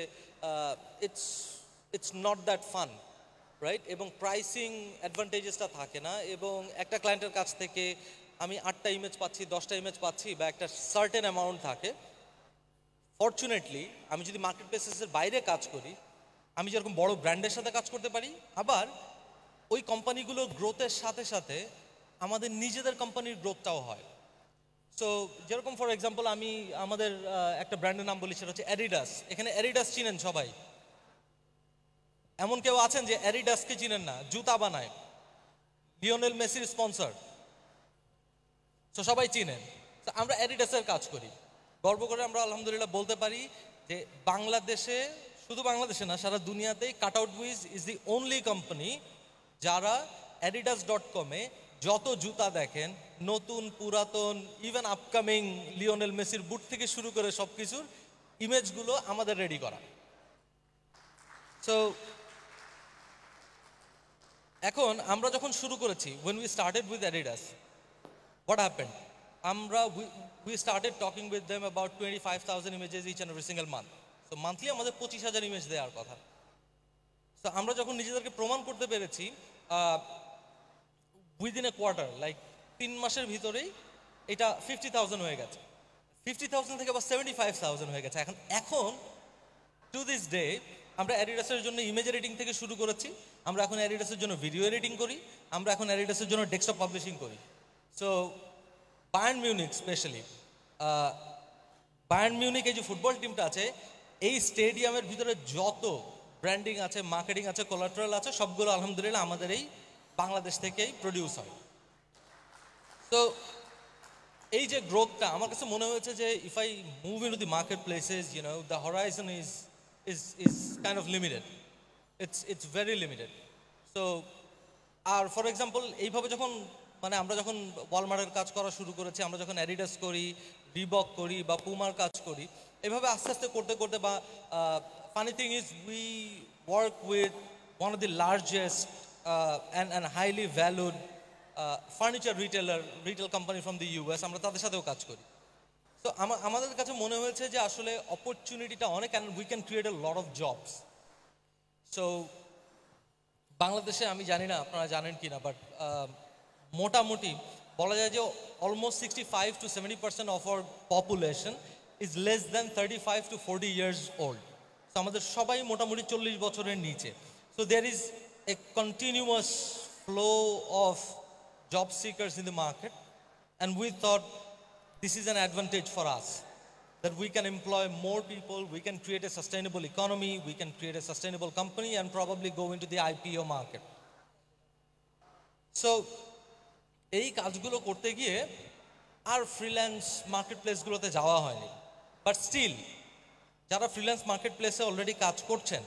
it's it's not that fund right এবং প্রাইসিং অ্যাডভান্টেজেসটা থাকে না, এবং একটা ক্লায়েন্টের কাছ থেকে আমি আটটা ইমেজ পাচ্ছি, দশটা ইমেজ পাচ্ছি বা একটা সার্টেন অ্যামাউন্ট থাকে। ফর্চুনেটলি আমি যদি মার্কেট প্লেসেসের বাইরে কাজ করি, আমি যেরকম বড় ব্র্যান্ডের সাথে কাজ করতে পারি, আবার ওই কোম্পানিগুলোর গ্রোথের সাথে সাথে আমাদের নিজেদের কোম্পানির গ্রোথটাও হয়। সো যেরকম ফর এক্সাম্পল আমি আমাদের একটা ব্র্যান্ডের নাম বলি, সেটা হচ্ছে অ্যাডিডাস এখানে অ্যাডিডাস চিনেন সবাই? এমন কেউ আছেন যে অ্যাডিডাসকে চিনেন না, জুতা বানায়। লিওনেল মেসির স্পন্সর। তো সবাই চিনেন। তো আমরা অ্যাডিডাসের কাজ করি। গর্ব করে আমরা আলহামদুলিল্লাহ বলতে পারি যে বাংলাদেশে, শুধু বাংলাদেশে না, সারা দুনিয়াতেই cut out wiz is the only company যারা অ্যাডিডাস ডট কমে যত জুতা দেখেন, নতুন, পুরাতন ইভেন আপকামিং লিওনেল মেসির বুট থেকে শুরু করে সব কিছুর ইমেজগুলো আমাদের রেডি করা। সো এখন আমরা যখন শুরু করেছি when we started with Adidas what happened? আমরা we, we started talking with them about 25,000 images each and every single month তো মান্থলি আমাদের পঁচিশ হাজার ইমেজ দেওয়ার কথা। তো আমরা যখন নিজেদেরকে প্রমাণ করতে পেরেছি উইদিন এ কোয়ার্টার লাইক তিন মাসের ভিতরেই এটা ফিফটি থাউজেন্ড হয়ে গেছে। ফিফটি থাউজেন্ড থেকে আবার সেভেন্টি ফাইভ থাউজেন্ড হয়ে গেছে। এখন এখন টু দিস ডে আমরা অ্যাডিডাসের জন্য ইমেজ এডিটিং থেকে শুরু করেছি। আমরা এখন অ্যাডিডাসের জন্য ভিডিও এডিটিং করি। আমরা এখন অ্যাডিডাসের জন্য ডেস্কটপ পাবলিশিং করি। So Bayern Munich specially Bayern Munich এই যে ফুটবল টিমটা আছে, এই স্টেডিয়ামের ভিতরে যত ব্র্যান্ডিং আছে মার্কেটিং আছে কোলাটারাল আছে, সবগুলো আলহামদুলিল্লাহ আমাদের এই বাংলাদেশ থেকেই প্রডিউস হয়। তো এই যে গ্রোথটা আমার কাছে মনে হয়েছে যে if I move in the market places you know the horizon is is is kind of limited it's it's very limited so আর ফর এক্সাম্পল এইভাবে যখন মানে আমরা যখন ওয়ালমার্টের কাজ করা শুরু করেছি, আমরা যখন অ্যাডিডাস করি রিবক করি বা পুমার কাজ করি, এভাবে আস্তে আস্তে করতে করতে বা funny thing is we work with one of the largest and and highly valued furniture retailer retail company from the US আমরা তাদের সাথেও কাজ করি। তো আমাদের কাছে মনে হয়েছে যে আসলে অপরচুনিটিটা অনেক and we can create a lot of jobs so বাংলাদেশে আমি জানি না, আপনারা জানেন কি না বাট মোটামুটি বলা যায় যে almost sixty five to seventy percent of our population is less than thirty five to forty years old তো আমাদের সবাই মোটামুটি চল্লিশ বছরের নিচে। So there is a continuous flow of job seekers in the market, and we thought this is an advantage for us, that we can employ more people, we can create a sustainable economy, we can create a sustainable company, and probably go into the ipo market. So, এই কাজগুলো করতে গিয়ে আর freelance market প্লেসগুলোতে যাওয়া হয়নি। But still যারা freelance market প্লেসে already কাজ করছেন,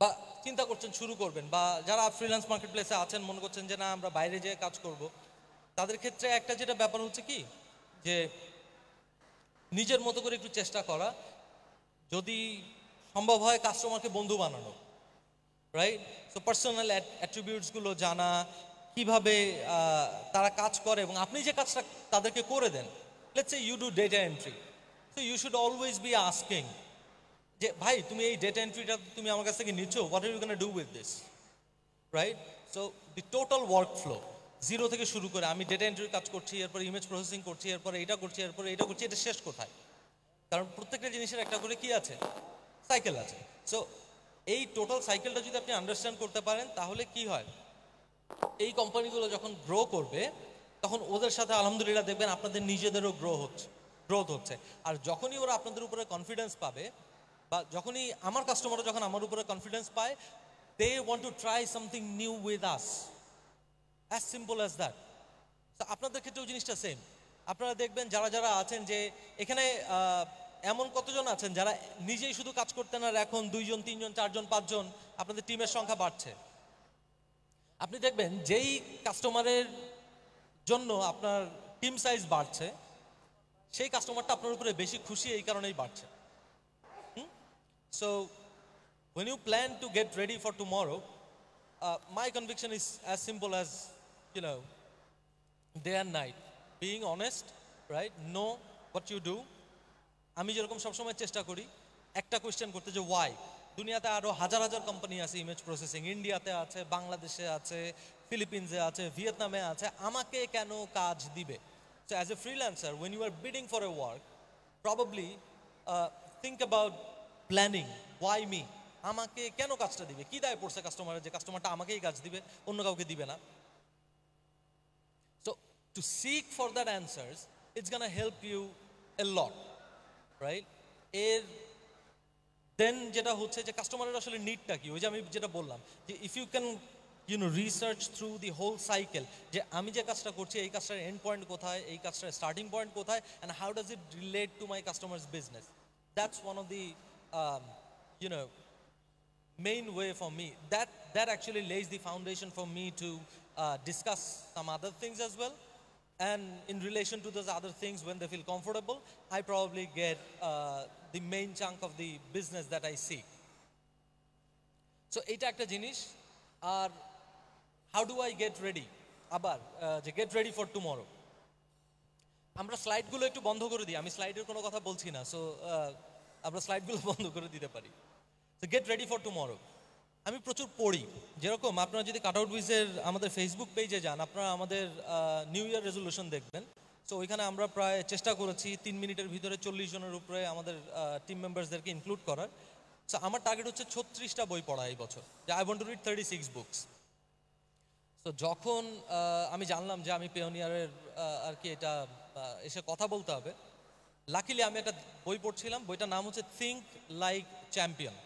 বা চিন্তা করছেন শুরু করবেন, বা যারা ফ্রিল্যান্স মার্কেট প্লেসে আছেন, মনে করছেন যে না, আমরা বাইরে যেয়ে কাজ করব, তাদের ক্ষেত্রে একটা যেটা ব্যাপার হচ্ছে কি যে নিজের মতো করে একটু চেষ্টা করা, যদি সম্ভব হয় কাস্টমারকে বন্ধু বানানো রাইট সো পার্সোনাল অ্যাট্রিবিউটসগুলো জানা, কীভাবে তারা কাজ করে এবং আপনি যে কাজটা তাদেরকে করে দেন let's a you do data entry so you should always be asking যে, ভাই, তুমি এই ডেটা এন্ট্রিটা তুমি আমার কাছ থেকে নিচ্ছ what you can do with this right so the total work flow zero থেকে শুরু করে আমি ডেটা এন্ট্রির কাজ করছি, এরপর ইমেজ প্রসেসিং করছি, এরপর এটা করছি, এরপর এটা করছি, এটা শেষ কোথায়? কারণ প্রত্যেকটা জিনিসের একটা করে কি আছে? সাইকেল আছে। সো এই টোটাল সাইকেলটা যদি আপনি আন্ডারস্ট্যান্ড করতে পারেন, তাহলে কি হয়? এই কোম্পানিগুলো যখন গ্রো করবে, তখন ওদের সাথে আলহামদুলিল্লাহ দেখবেন আপনাদের নিজেদেরও গ্রো হচ্ছে গ্রোথ হচ্ছে। আর যখনই ওরা আপনাদের উপরে কনফিডেন্স পাবে, বা যখনই আমার কাস্টমাররা যখন আমার উপরে কনফিডেন্স পায় they want to try something new with us as simple as that আপনাদের ক্ষেত্রেও জিনিসটা সেম আপনারা দেখবেন যারা যারা আছেন যে এখানে এমন কতজন আছেন যারা নিজেই শুধু কাজ করতেন আর এখন দুইজন তিনজন চারজন পাঁচজন আপনাদের টিমের সংখ্যা বাড়ছে। আপনি দেখবেন যেই কাস্টমারের জন্য আপনার টিম সাইজ বাড়ছে সেই কাস্টমারটা আপনার উপরে বেশি খুশি এই কারণেই বাড়ছে। So when plan to get ready for tomorrow, uh, my conviction is as simple as, you know, day and night. Being honest, right? Know what you do. আমি যেরকম সবসময় চেষ্টা করি একটা কোয়েশ্চেন করতে যে ওয়াই দুনিয়াতে আরও হাজার হাজার কোম্পানি আছে ইমেজ প্রসেসিং ইন্ডিয়াতে আছে বাংলাদেশে আছে ফিলিপিন্সে আছে ভিয়েতনামে আছে। আমাকে কেন কাজ দিবে? So as a freelancer when you are bidding for a work probably think about planning why me আমাকে কেন কাজটা দিবে? কি দায় পড়ছে কাস্টমারের যে কাস্টমারটা আমাকেই কাজ দিবে অন্য কাউকে দিবে না। So to seek for that answers it's gonna help you a lot right এর দেন যেটা হচ্ছে যে কাস্টমারের আসলে নিডটা কি ওই যে আমি যেটা বললাম যে if you can you know research through the whole cycle যে আমি যে কাজটা করছি এই কাজটার এন্ড পয়েন্ট কোথায় এই কাজটার স্টার্টিং পয়েন্ট কোথায় and how does it relate to my customers business that's one of the um, you know, main way for me. That, that actually lays the foundation for me to uh, discuss some other things as well. And in relation to those other things, when they feel comfortable, I probably get uh, the main chunk of the business that I see. So এটা একটা জিনিস আর how do I get ready আবার যে gate ready for tomorrow আমরা স্লাইডগুলো একটু বন্ধ করে দিই আমি স্লাইডের কোনো কথা বলছি না সো আমরা স্লাইডগুলো বন্ধ করে দিতে পারি তো গেট রেডি ফর টুমরো আমি প্রচুর পড়ি। যেরকম আপনারা যদি কাট আউট উইজের আমাদের ফেসবুক পেজে যান, আপনারা আমাদের নিউ ইয়ার রেজলিউশন দেখবেন। সো ওইখানে আমরা প্রায় চেষ্টা করেছি তিন মিনিটের ভিতরে চল্লিশ জনের উপরে আমাদের টিম মেম্বার্সদেরকে ইনক্লুড করার। সো আমার টার্গেট হচ্ছে ছত্রিশটা বই পড়া এই বছর। যে I want to read thirty six books তো যখন আমি জানলাম যে আমি পেওনিয়ারের আর কি এটা এসে কথা বলতে হবে লাকিলি আমি একটা বই পড়ছিলাম। বইটার নাম হচ্ছে থিঙ্ক লাইক চ্যাম্পিয়ন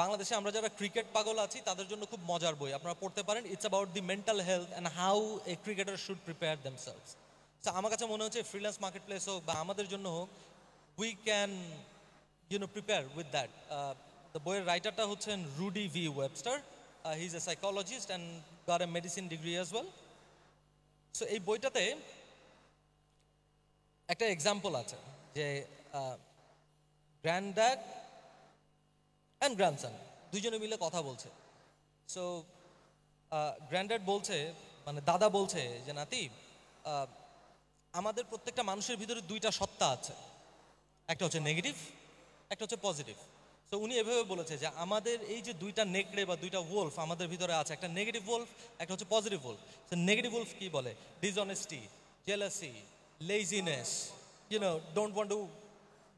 বাংলাদেশে আমরা যারা ক্রিকেট পাগল আছি, তাদের জন্য খুব মজার বই। আপনারা পড়তে পারেন it's about the mental health and how a cricketer should prepare themselves তো আমার কাছে মনে হচ্ছে ফ্রিল্যান্স মার্কেট প্লেস হোক বা আমাদের জন্য হোক we can you know prepare with that the বইয়ের রাইটারটা হচ্ছেন Rudy V Webster he is a psychologist and got a medicine degree as well so এই বইটাতে একটা এক্সাম্পল আছে যে গ্র্যান্ড ড্যাড অ্যান্ড গ্র্যান্ডসন দুজনে মিলে কথা বলছে। সো গ্র্যান্ড্যাড বলছে মানে দাদা বলছে যে, নাতি আমাদের প্রত্যেকটা মানুষের ভিতরে দুইটা সত্তা আছে। একটা হচ্ছে নেগেটিভ একটা হচ্ছে পজিটিভ তো উনি এভাবে বলেছে যে, আমাদের এই যে দুইটা নেকড়ে বা দুইটা ওলফ আমাদের ভিতরে আছে, একটা নেগেটিভ ওলফ একটা হচ্ছে পজিটিভ ওলফ তো নেগেটিভ ওলফ কী বলে? Dishonesty jealousy laziness you know don't want to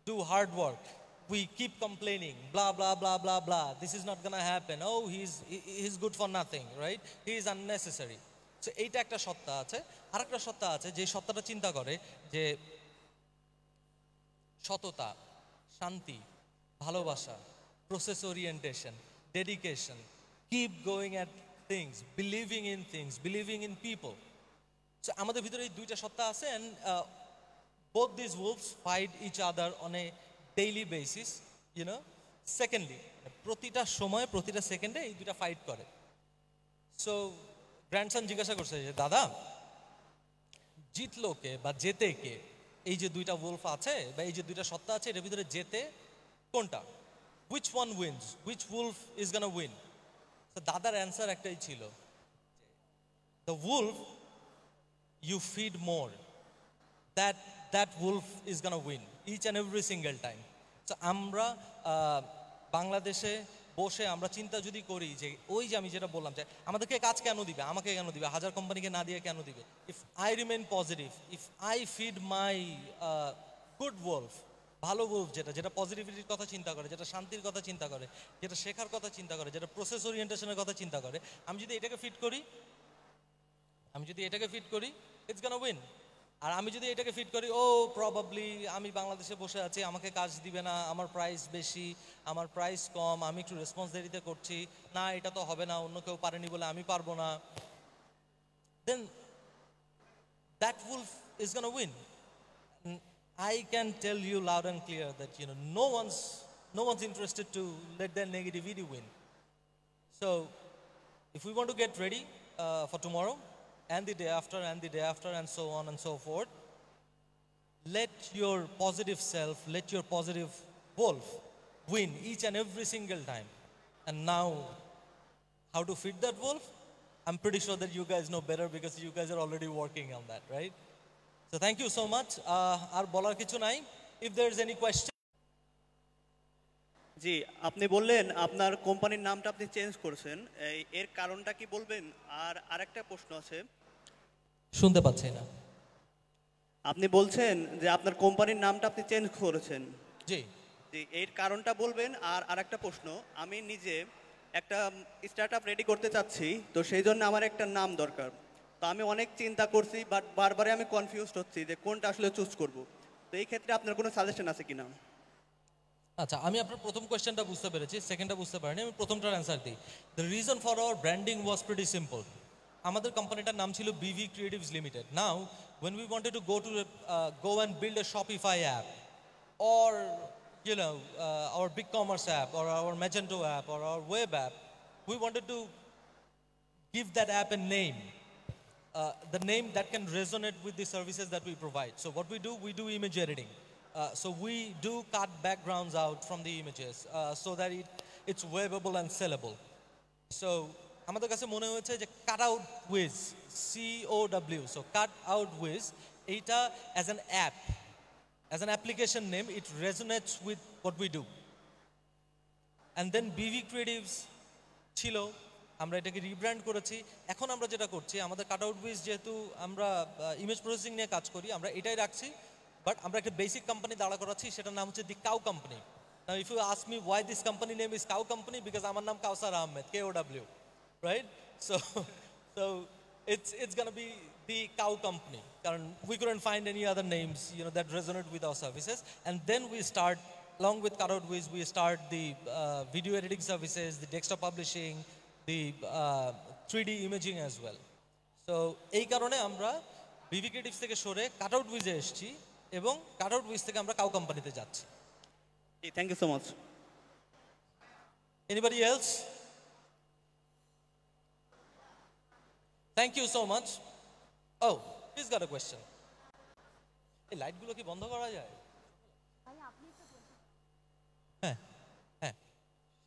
do hard work. We keep complaining, blah, blah, blah, blah, blah. This is not gonna happen. Oh, he's, he's good for nothing, right? He is unnecessary. So এইটা একটা সত্তা আছে আর একটা সত্তা আছে যে সত্তাটা চিন্তা করে যে সততা শান্তি ভালোবাসা process orientation dedication keep going at things believing in things believing in people আমাদের ভিতরে এই দুইটা সত্তা আছে and both these wolves fight each other on a daily basis you know secondly প্রতিটা সময়, প্রতিটা সেকেন্ডে এই দুটা ফাইট করে। সো গ্র্যান্ডসন জিজ্ঞাসা করছে যে, দাদা, জিতলো কে বা জেতে কে? এই যে দুইটা উলফ আছে বা এই যে দুইটা সত্তা আছে, এটার ভিতরে জেতে কোনটা? Which one wins which wolf is gonna win তো দাদার অ্যান্সার একটাই ছিল the wolf you feed more that that wolf is gonna win each and every single time তো আমরা বাংলাদেশে বসে আমরা চিন্তা যদি করি যে, ওই যে আমি যেটা বললাম যে, আমাদেরকে কাজ কেন দিবে? আমাকে কেন দিবে? হাজার কোম্পানিকে না দিয়ে কেন দিবে? If I remain positive if I feed my good wolf ভালো ওলফ যেটা যেটা পজিটিভিটির কথা চিন্তা করে, যেটা শান্তির কথা চিন্তা করে, যেটা শেখার কথা চিন্তা করে, যেটা প্রসেস ওরিয়েন্টেশনের কথা চিন্তা করে, আমি যদি এটাকে ফিট করি, আমি যদি এটাকে ফিট করি ইটস গানা উইন আর আমি যদি এটাকে ফিট করি oh, ও প্রবাবলি আমি বাংলাদেশে বসে আছি, আমাকে কাজ দিবে না, আমার প্রাইস বেশি, আমার প্রাইস কম, আমি একটু রেসপন্স দেরিতে করছি, না, এটা তো হবে না, অন্য কেউ পারেনি বলে আমি পারব না। Then that will is gonna win I can tell you loud and clear that you know no once no once interested to let than negative you win so if you want to get ready for tomorrow and the day after and the day after and so on and so forth. Let your positive self, let your positive wolf win each and every single time. And now, how to feed that wolf? I'm pretty sure that you guys know better because you guys are already working on that, right? So thank you so much. Our bolar kichu. If there's any question, জি আপনি বললেন আপনার কোম্পানির নামটা আপনি change করছেন। এই- এর কারণটা কি বলবেন? আর আরেকটা প্রশ্ন আছে। শুনতে পাচ্ছি না। আপনি বলছেন যে আপনার কোম্পানির নামটা আপনি চেঞ্জ করেছেন। জি। জি এর কারণটা বলবেন। আর আরেকটা প্রশ্ন আমি নিজে একটা স্টার্ট আপ রেডি করতে চাচ্ছি তো সেই জন্য আমার একটা নাম দরকার। তো আমি অনেক চিন্তা করছি বাট বারবারে আমি কনফিউজড হচ্ছি যে কোনটা আসলে চুজ করব। তো এই ক্ষেত্রে আপনার কোনো সাজেশন আছে কিনা? আচ্ছা আমি আপনার প্রথম কোয়েশ্চেনটা বুঝতে পেরেছি সেকেন্ডটা বুঝতে পারিনি আমি প্রথমটার অ্যান্সার দিই the reason for our branding was pretty simple আমাদের কোম্পানিটার নাম ছিল BV creatives limited now when we wanted to go to uh, go and build a Shopify app or you know uh, our big commerce app or our Magento app or our web app we wanted to give that app a name uh, the name that can resonate with the services that we provide. So what we do, we do image editing. Uh, so we do cut backgrounds out from the images uh, so that it, it's webbable and sellable. So আমাদের কাছে মনে হয়েছে যে cut out wiz C O W so cut out wiz এইটা as an app as an application name it resonates with what we do and then BV creatives ছিল আমরা এটাকে rebrand করেছি। এখন আমরা যেটা করছি আমাদের কাট আউট উইজ যেহেতু আমরা ইমেজ প্রসেসিং নিয়ে কাজ করি আমরা এটাই রাখছি। বাট আমরা একটা বেসিক কোম্পানি দাঁড়া করাচ্ছি, সেটার নাম হচ্ছে the cow company if you ask me why this company name is cow company because আমার নাম Kawsar Ahmed K O W right so তো it's it's gonna be the cow company কারণ we couldn't find any other names you know that resonate with our services and then we start along with কারোর wiz we start the video editing services the desktop publishing the three D imaging as well so এই কারণে আমরা বিভি creatives থেকে সরে cut out উইজে এসেছি। এবং cutout with থেকে আমরা কাউ কোম্পানিতে যাচ্ছি। Thank you so much anybody else thank you so much oh please got a question এই লাইটগুলো কি বন্ধ করা যায়? হ্যাঁ হ্যাঁ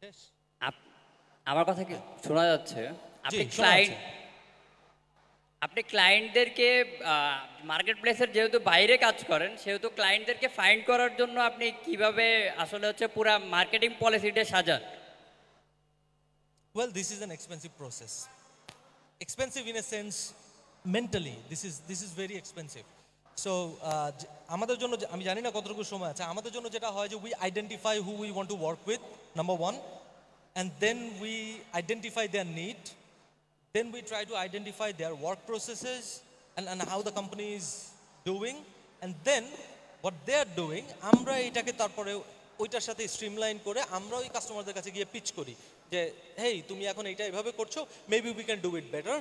শেষ। আপ- আমার কথা কি শোনা যাচ্ছে? আপনি ক্লায়েন্ট। আপনি ক্লায়েন্টদেরকে মার্কেট প্লেসের যেহেতু বাইরে কাজ করেন সেহেতু ক্লায়েন্টদেরকে ফাইন্ড করার জন্য আপনি কীভাবে আসলে হচ্ছে পুরা মার্কেটিং পলিসিটা সাজান Well, this is an process. Expensive in a sense, mentally, this is this is very expensive. So, uh, আমাদের জন্য আমি জানি না কতটুকু সময় আছে আমাদের জন্য যেটা হয় যে we identify who we want to work with number one and then we identify their need then we try to identify their work processes and, and how the company is doing and then what they are doing আমরা এটাকে তারপরে ওইটার সাথে streamline করে আমরা ওই কাস্টমারদের কাছে গিয়ে পিচ করি যে হেই তুমি এখন এইটা এভাবে করছ maybe we can do it better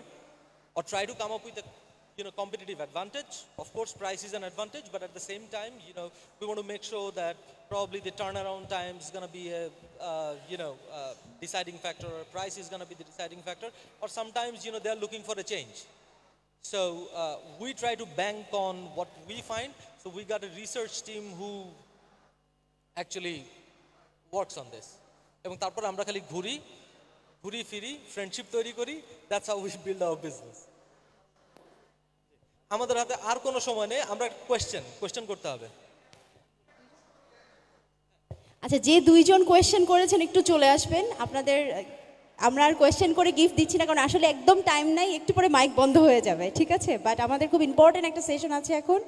try to come up with a you know competitive advantage of course price is an advantage but at the same time you know we want to make sure that probably the turnaround time is going to be a uh, you know uh, deciding factor or price is going to be the deciding factor or sometimes you know they're looking for a change so uh, we try to bank on what we find so we got a research team who actually works on this এবং তারপর আমরা খালি ঘুরি ঘুরি ফিরি friendship তৈরি করি that's how we build our business আমাদের হাতে আর কোনো সময় নেই, আমরা কোয়েশ্চেন কোয়েশ্চেন করতে হবে। আচ্ছা যে দুইজন কোয়েশ্চেন করেছেন, একটু চলে আসবেন। আপনাদের, আমরা আর কোয়েশ্চেন করে গিফট দিচ্ছি না, কারণ আসলে একদম টাইম নাই, একটু পরে মাইক বন্ধ হয়ে যাবে, ঠিক আছে? বাট আমাদের খুব ইম্পর্টেন্ট একটা সেশন আছে এখন।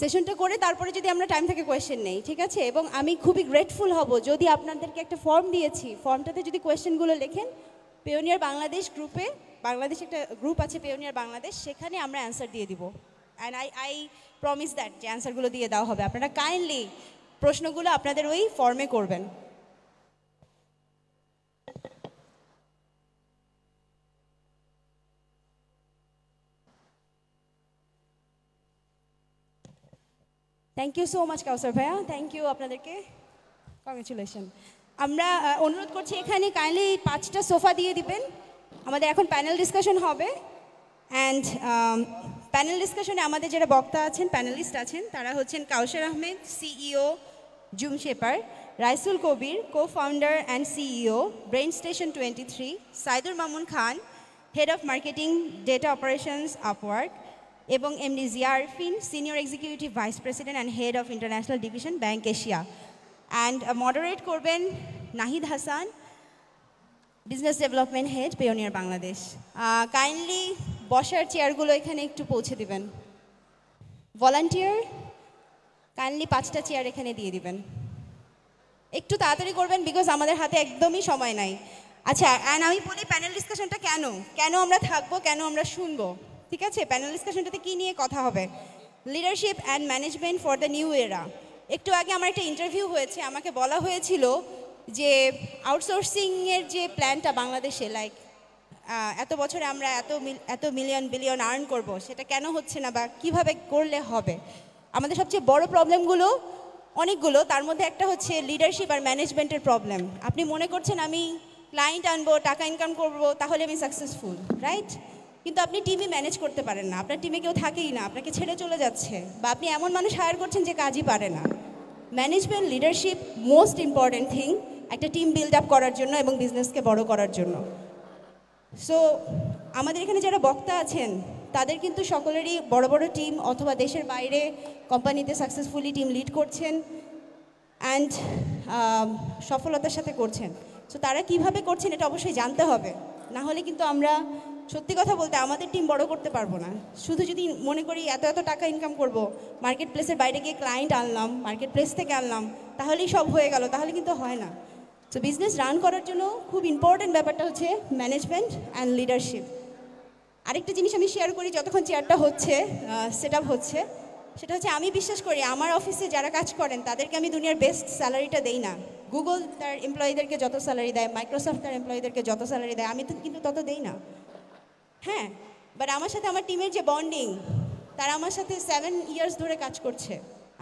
সেশনটা করে তারপরে যদি আমরা টাইম থেকে কোয়েশ্চেন নেই, ঠিক আছে? এবং আমি খুবই গ্রেটফুল হব যদি আপনাদেরকে একটা ফর্ম দিয়েছি। ফর্মটাতে যদি কোয়েশ্চেনগুলো লেখেন পেওনিয়ার বাংলাদেশ গ্রুপে বাংলাদেশ একটা গ্রুপ আছে পেওনিয়ার বাংলাদেশ সেখানে আমরা অ্যান্সার দিয়ে দিব। And I I promise that যে অ্যান্সারগুলো দিয়ে দেওয়া হবে। আপনারা কাইন্ডলি প্রশ্নগুলো আপনাদের ওই ফর্মে করবেন। Thank you so much Kawsar ভাইয়া। থ্যাংক ইউ আপনাদেরকে। কংগ্রেচুলেশন আমরা অনুরোধ করছি এখানে কাইন্ডলি পাঁচটা সোফা দিয়ে দিবেন। আমাদের এখন প্যানেল ডিসকাশন হবে অ্যান্ড প্যানেল ডিসকাশনে আমাদের যারা বক্তা আছেন প্যানেলিস্ট আছেন, তারা হচ্ছেন Kawsar Ahmed CEO Zoom Shaper, Raisul Kabir co founder and CEO Brain Station twenty three Saidur Mamun Khan head of marketing data operations Upwork এবং MD Zia Arfin senior executive vice president and head of international division Bank Asia and moderate করবেন Nahid Hasan business development head Payoneer Bangladesh kindly বসার চেয়ারগুলো এখানে একটু পৌঁছে দিবেন। Volunteer kindly পাঁচটা chair এখানে দিয়ে দিবেন। একটু তাড়াতাড়ি করবেন বিকজ আমাদের হাতে একদমই সময় নাই। আচ্ছা অ্যান্ড আমি বলি প্যানেল ডিসকাশনটা কেন? কেন আমরা থাকব? কেন আমরা শুনব? ঠিক আছে? প্যানেল ডিসকাশনটাতে কী নিয়ে কথা হবে? Leadership and management for the new era একটু আগে আমার একটা ইন্টারভিউ হয়েছে, আমাকে বলা হয়েছিল যে আউটসোর্সিংয়ের যে প্ল্যানটা বাংলাদেশে লাইক এত বছরে আমরা এত এত মিলিয়ন বিলিয়ন আর্ন করব, সেটা কেন হচ্ছে না বা কীভাবে করলে হবে? আমাদের সবচেয়ে বড় প্রবলেমগুলো অনেকগুলো, তার মধ্যে একটা হচ্ছে লিডারশিপ আর ম্যানেজমেন্টের প্রবলেম আপনি মনে করছেন আমি ক্লায়েন্ট আনব, টাকা ইনকাম করব, তাহলে আমি সাকসেসফুল রাইট কিন্তু আপনি টিমই ম্যানেজ করতে পারেন না। আপনার টিমে কেউ থাকেই না, আপনাকে ছেড়ে চলে যাচ্ছে বা আপনি এমন মানুষ হায়ার করছেন যে কাজই পারে না। Management leadership most important thing একটা টিম বিল্ড আপ করার জন্য এবং বিজনেসকে বড় করার জন্য। সো আমাদের এখানে যারা বক্তা আছেন, তাদের কিন্তু সকলেরই বড় বড় টিম অথবা দেশের বাইরে কোম্পানিতে সাকসেসফুলি টিম লিড করছেন অ্যান্ড সফলতার সাথে করছেন। সো তারা কীভাবে করছেন এটা অবশ্যই জানতে হবে। না হলে কিন্তু আমরা সত্যি কথা বলতে আমাদের টিম বড় করতে পারব না। শুধু যদি মনে করি এত এত টাকা ইনকাম করব মার্কেট প্লেসের বাইরে গিয়ে ক্লায়েন্ট আনলাম মার্কেট প্লেস থেকে আনলাম, তাহলেই সব হয়ে গেল, তাহলে কিন্তু হয় না। তো বিজনেস রান করার জন্য খুব ইম্পর্টেন্ট ব্যাপারটা হচ্ছে ম্যানেজমেন্ট অ্যান্ড লিডারশিপ আরেকটা জিনিস আমি শেয়ার করি, যতক্ষণ চেয়ারটা হচ্ছে সেট হচ্ছে, সেটা হচ্ছে আমি বিশ্বাস করি আমার অফিসে যারা কাজ করেন, তাদেরকে আমি দুনিয়ার বেস্ট স্যালারিটা দেই না। গুগল তার এমপ্লয়ীদেরকে যত স্যালারি দেয় মাইক্রোসফট তার এমপ্লয়ীদেরকে যত স্যালারি দেয়, আমি তো কিন্তু তত দেই না। হ্যাঁ বাট আমার সাথে আমার টিমের যে বন্ডিং তারা আমার সাথে সেভেন ইয়ার্স ধরে কাজ করছে।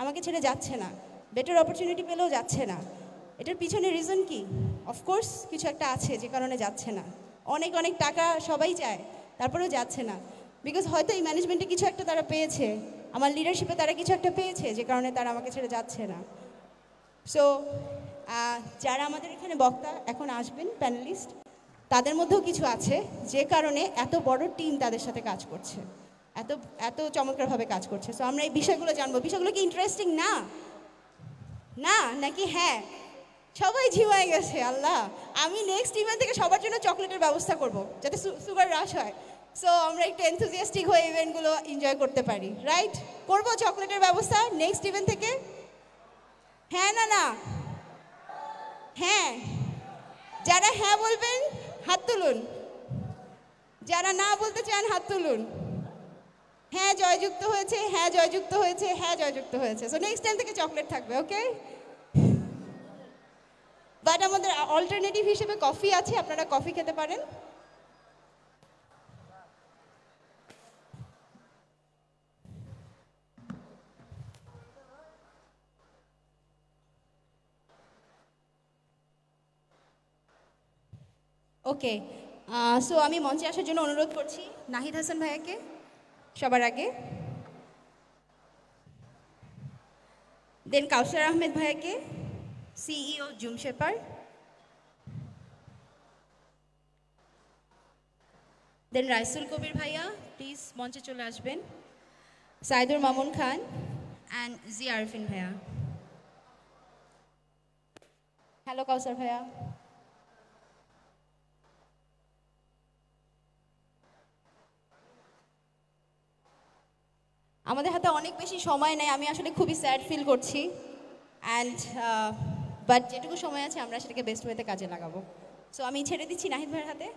আমাকে ছেড়ে যাচ্ছে না। বেটার অপরচুনিটি পেলেও যাচ্ছে না। এটার পিছনে রিজন কি? অফকোর্স কিছু একটা আছে, যে কারণে যাচ্ছে না। অনেক অনেক টাকা সবাই চায়, তারপরেও যাচ্ছে না। বিকজ হয়তো এই ম্যানেজমেন্টে কিছু একটা তারা পেয়েছে, আমার লিডারশিপে তারা কিছু একটা পেয়েছে, যে কারণে তারা আমাকে ছেড়ে যাচ্ছে না। সো যারা আমাদের এখানে বক্তা এখন আসবেন প্যানেলিস্ট তাদের মধ্যেও কিছু আছে, যে কারণে এত বড় টিম তাদের সাথে কাজ করছে। এত এত চমৎকারভাবে কাজ করছে। সো আমরা এই বিষয়গুলো জানব। বিষয়গুলো কি ইন্টারেস্টিং না। না, নাকি হ্যাঁ? সবাই ঝিমায় গেছে, আল্লাহ। আমি নেক্সট ইভেন্ট থেকে সবার জন্য চকলেটের ব্যবস্থা করব, যাতে সুগার রাশ হয়। সো আমরা একটু এনথুজিয়াস্টিক হয়ে ইভেন্টগুলো এনজয় করতে পারি রাইট করব চকলেটের ব্যবস্থা নেক্সট ইভেন্ট থেকে? হ্যাঁ না না। হ্যাঁ। যারা হ্যাঁ বলবেন, হাত তুলুন। যারা না বলতে চান, হাত তুলুন। হ্যাঁ জয়যুক্ত হয়েছে হ্যাঁ জয়যুক্ত হয়েছে হ্যাঁ জয়যুক্ত হয়েছে। সো নেক্সট টাইম থেকে চকলেট থাকবে ওকে বাট আমাদের অল্টারনেটিভ হিসেবে কফি আছে, আপনারা কফি খেতে পারেন। ওকে সো আমি মঞ্চে আসার জন্য অনুরোধ করছি নাহিদ হাসান ভাইয়াকে সবার আগে। দেন কাউসার আহমেদ ভাইয়াকে। CEO Zoom Shaper then Raisul Kabir ভাইয়া প্লিজ মঞ্চে চলে আসবেন। সাইদুর মামুন খান অ্যান্ড জি আরফিন ভাইয়া হ্যালো কাউসার ভাইয়া আমাদের হাতে অনেক বেশি সময় নেই, আমি আসলে খুবই স্যাড ফিল করছি। অ্যান্ড বাট যেটুকু সময় আছে, আমরা সেটাকে বেস্ট ওয়েতে কাজে লাগাবো। সো আমি ছেড়ে দিচ্ছি নাহিদ ভাইয়ের হাতে।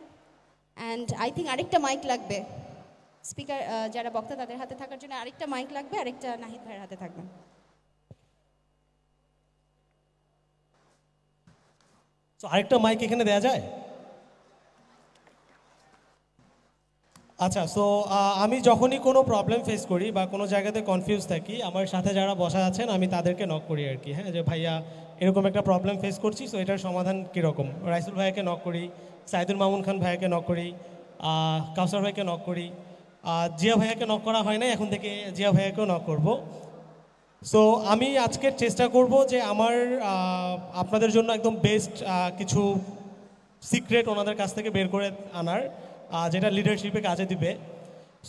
অ্যান্ড আই থিঙ্ক আরেকটা মাইক লাগবে। স্পিকার যারা বক্তা, তাদের হাতে থাকার জন্য আরেকটা মাইক লাগবে, আরেকটা নাহিদ ভাইয়ের হাতে থাকবে। আরেকটা মাইক এখানে দেওয়া যায়? আচ্ছা সো আমি যখনই কোনো প্রবলেম ফেস করি বা কোনো জায়গাতে কনফিউজ থাকি, আমার সাথে যারা বসা আছেন, আমি তাদেরকে নক করি আর কি হ্যাঁ? যে, ভাইয়া এরকম একটা প্রবলেম ফেস করছি সো এটার সমাধান কীরকম? রাইসুল ভাইয়াকে নক করি, সাইদুল মামুন খান ভাইয়াকে নক করি কাউসার ভাইকে নক করি জিয়া ভাইয়াকে নক করা হয় না এখন থেকে জিয়া ভাইয়াকেও নক করব। সো আমি আজকের চেষ্টা করব যে আমার আপনাদের জন্য একদম বেস্ট কিছু সিক্রেট ওনাদের কাছ থেকে বের করে আনার যেটা লিডারশিপে কাজে দিবে।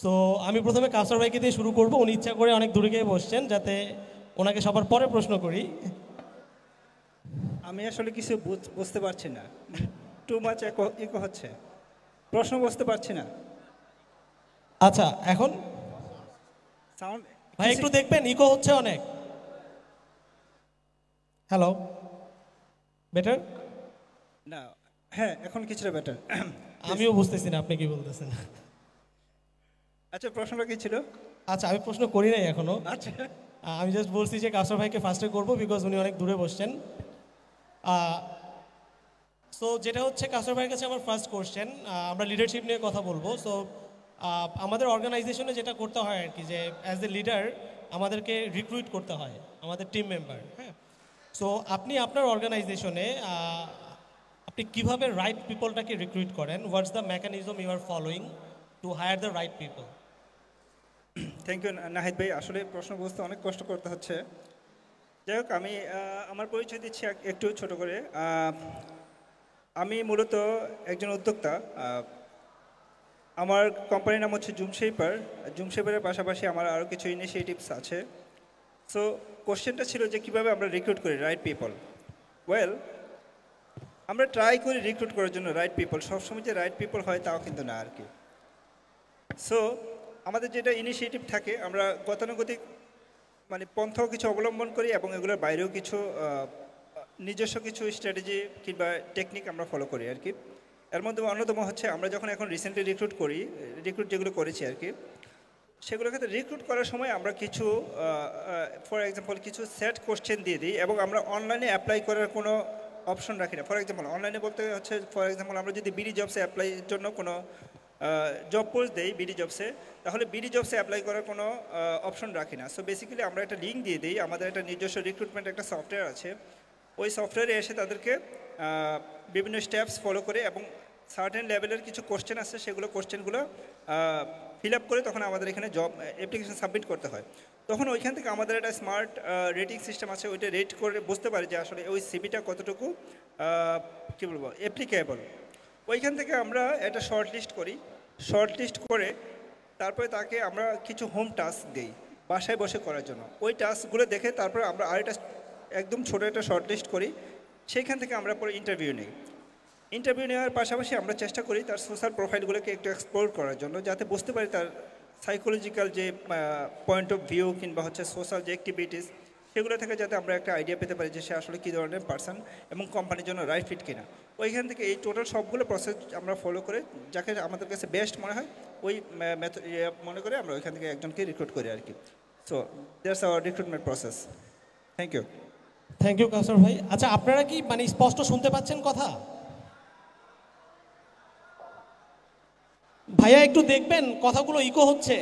সো আমি প্রথমে কাউসার ভাইকে দিয়ে শুরু করব, উনি ইচ্ছা করে অনেক দূরে গিয়ে বসছেন, যাতে ওনাকে সবার পরে প্রশ্ন করি। আমি আসলে কিছু বুঝ- বুঝতে পারছি না। টু মাচ ইকো হচ্ছে। প্রশ্ন বুঝতে পারছি না। আচ্ছা এখন? সাউন্ড ভাই একটু দেখবেন ইকো হচ্ছে অনেক। হ্যালো বেটার না হ্যাঁ এখন কিছুটা বেটার আমিও বুঝতেছি না আপনি কি বলতেছেন? আচ্ছা প্রশ্নটা কি ছিল? আচ্ছা আমি প্রশ্ন করি নাই এখনও। আচ্ছা। আমি জাস্ট বলছি যে কাসর ভাইকে ফার্স্টে করব বিকজ উনি অনেক দূরে বসছেন। সো যেটা হচ্ছে, কাসর ভাইয়ের কাছে আমার ফার্স্ট কোশ্চেন আমরা লিডারশিপ নিয়ে কথা বলব। সো আমাদের অর্গানাইজেশনে যেটা করতে হয় আর কি, যে অ্যাজ এ লিডার আমাদেরকে রিক্রুইট করতে হয়, আমাদের টিম মেম্বার হ্যাঁ? সো আপনি আপনার অর্গানাইজেশনে আপনি কীভাবে রাইট পিপলটাকে রিক্রুইট করেন? What's the mechanism you are following to hire the right people thank you Nahid ভাই। আসলে প্রশ্ন বুঝতে অনেক কষ্ট করতে হচ্ছে। যাই হোক, আমি আমার পরিচয় দিচ্ছি এক- একটু ছোট করে। আমি মূলত একজন উদ্যোক্তা। আমার কোম্পানির নাম হচ্ছে জুম শেপার জুম শেপারের পাশাপাশি আমার আরও কিছু ইনিশিয়েটিভস আছে। সো কোশ্চেনটা ছিল যে কীভাবে আমরা রিক্রুট করি রাইট পিপল ওয়েল আমরা ট্রাই করি রিক্রুট করার জন্য রাইট পিপল সবসময় যে রাইট পিপল হয়, তাও কিন্তু না আর কি। সো আমাদের যেটা ইনিশিয়েটিভ থাকে, আমরা গতানুগতিক মানে পন্থাও কিছু অবলম্বন করি এবং এগুলোর বাইরেও কিছু নিজস্ব কিছু স্ট্র্যাটেজি কিংবা টেকনিক আমরা ফলো করি আর কি। এর মধ্যে অন্যতম হচ্ছে আমরা যখন এখন রিসেন্টলি রিক্রুট করি রিক্রুট যেগুলো করেছি আর কি, সেগুলোর ক্ষেত্রে রিক্রুট করার সময় আমরা কিছু ফর এক্সাম্পল কিছু সেট কোশ্চেন দিয়ে দিই এবং আমরা অনলাইনে অ্যাপ্লাই করার কোনো অপশন রাখি না। ফর এক্সাম্পল অনলাইনে বলতে হচ্ছে ফর এক্সাম্পল আমরা যদি বিডি জবসে অ্যাপ্লাইয়ের জন্য কোনো জব পোস্ট দেই বিডি জবসে তাহলে বিডি জবসে অ্যাপ্লাই করার কোনো অপশন রাখি না। সো বেসিক্যালি আমরা একটা লিঙ্ক দিয়ে দিই, আমাদের একটা নিজস্ব রিক্রুটমেন্ট একটা সফটওয়্যার আছে। ওই সফটওয়্যারে এসে তাদেরকে বিভিন্ন স্টেপস ফলো করে এবং সার্টেন লেভেলের কিছু কোশ্চেন আছে, সেগুলো কোশ্চেনগুলো ফিল আপ করে তখন আমাদের এখানে জব অ্যাপ্লিকেশন সাবমিট করতে হয়। তখন ওইখান থেকে আমাদের একটা স্মার্ট রেটিং সিস্টেম আছে, ওইটা রেট করে বুঝতে পারি যে আসলে ওই সিবিটা কতটুকু কী বলব অ্যাপ্লিকেবল ওইখান থেকে আমরা একটা শর্ট লিস্ট করি। শর্ট লিস্ট করে তারপরে তাকে আমরা কিছু হোম টাস্ক দিই বাসায় বসে করার জন্য। ওই টাস্কগুলো দেখে তারপরে আমরা আরেকটা একদম ছোটো একটা শর্ট লিস্ট করি। সেইখান থেকে আমরা পরে ইন্টারভিউ নিই। ইন্টারভিউ নেওয়ার পাশাপাশি আমরা চেষ্টা করি তার সোশ্যাল প্রোফাইলগুলোকে একটু এক্সপ্লোর করার জন্য যাতে বুঝতে পারি তার সাইকোলজিক্যাল যে পয়েন্ট অফ ভিউ কিংবা হচ্ছে সোশ্যাল যে অ্যাক্টিভিটিস সেগুলো থেকে যাতে আমরা একটা আইডিয়া পেতে পারি যে সে আসলে কী ধরনের পার্সন এবং কোম্পানির জন্য রাইট ফিট কিনা। ওইখান থেকে এই টোটাল সবগুলো প্রসেস আমরা ফলো করে, যাকে আমাদের কাছে বেস্ট মনে হয়, ওই মেথড মনে করে আমরা ওইখান থেকে একজনকে রিক্রুট করি আর কি so that's our recruitment process thank you thank you Kawsar ভাই। আচ্ছা আপনারা কি মানে স্পষ্ট শুনতে পাচ্ছেন কথা? ভাইয়া, একটু দেখবেন, কথাগুলো ইকো হচ্ছে।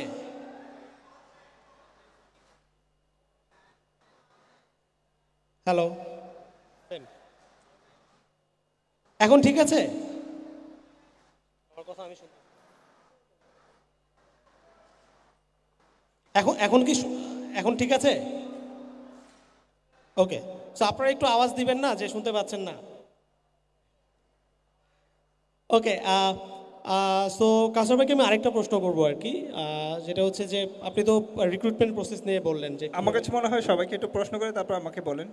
হ্যালো এখন ঠিক আছে? কথা আমি এখন এখন কি এখন ঠিক আছে? ওকে সো আপনারা একটু আওয়াজ দিবেন না, যে শুনতে পাচ্ছেন না? ওকে সো কাসর ভাইকে আমি আরেকটা প্রশ্ন করব আর কি। যেটা হচ্ছে যে, আপনি তো রিক্রুটমেন্ট প্রসেস নিয়ে বললেন যে আমার কাছে মনে হয় সবাইকে একটু প্রশ্ন করে, তারপর আমাকে বলেন।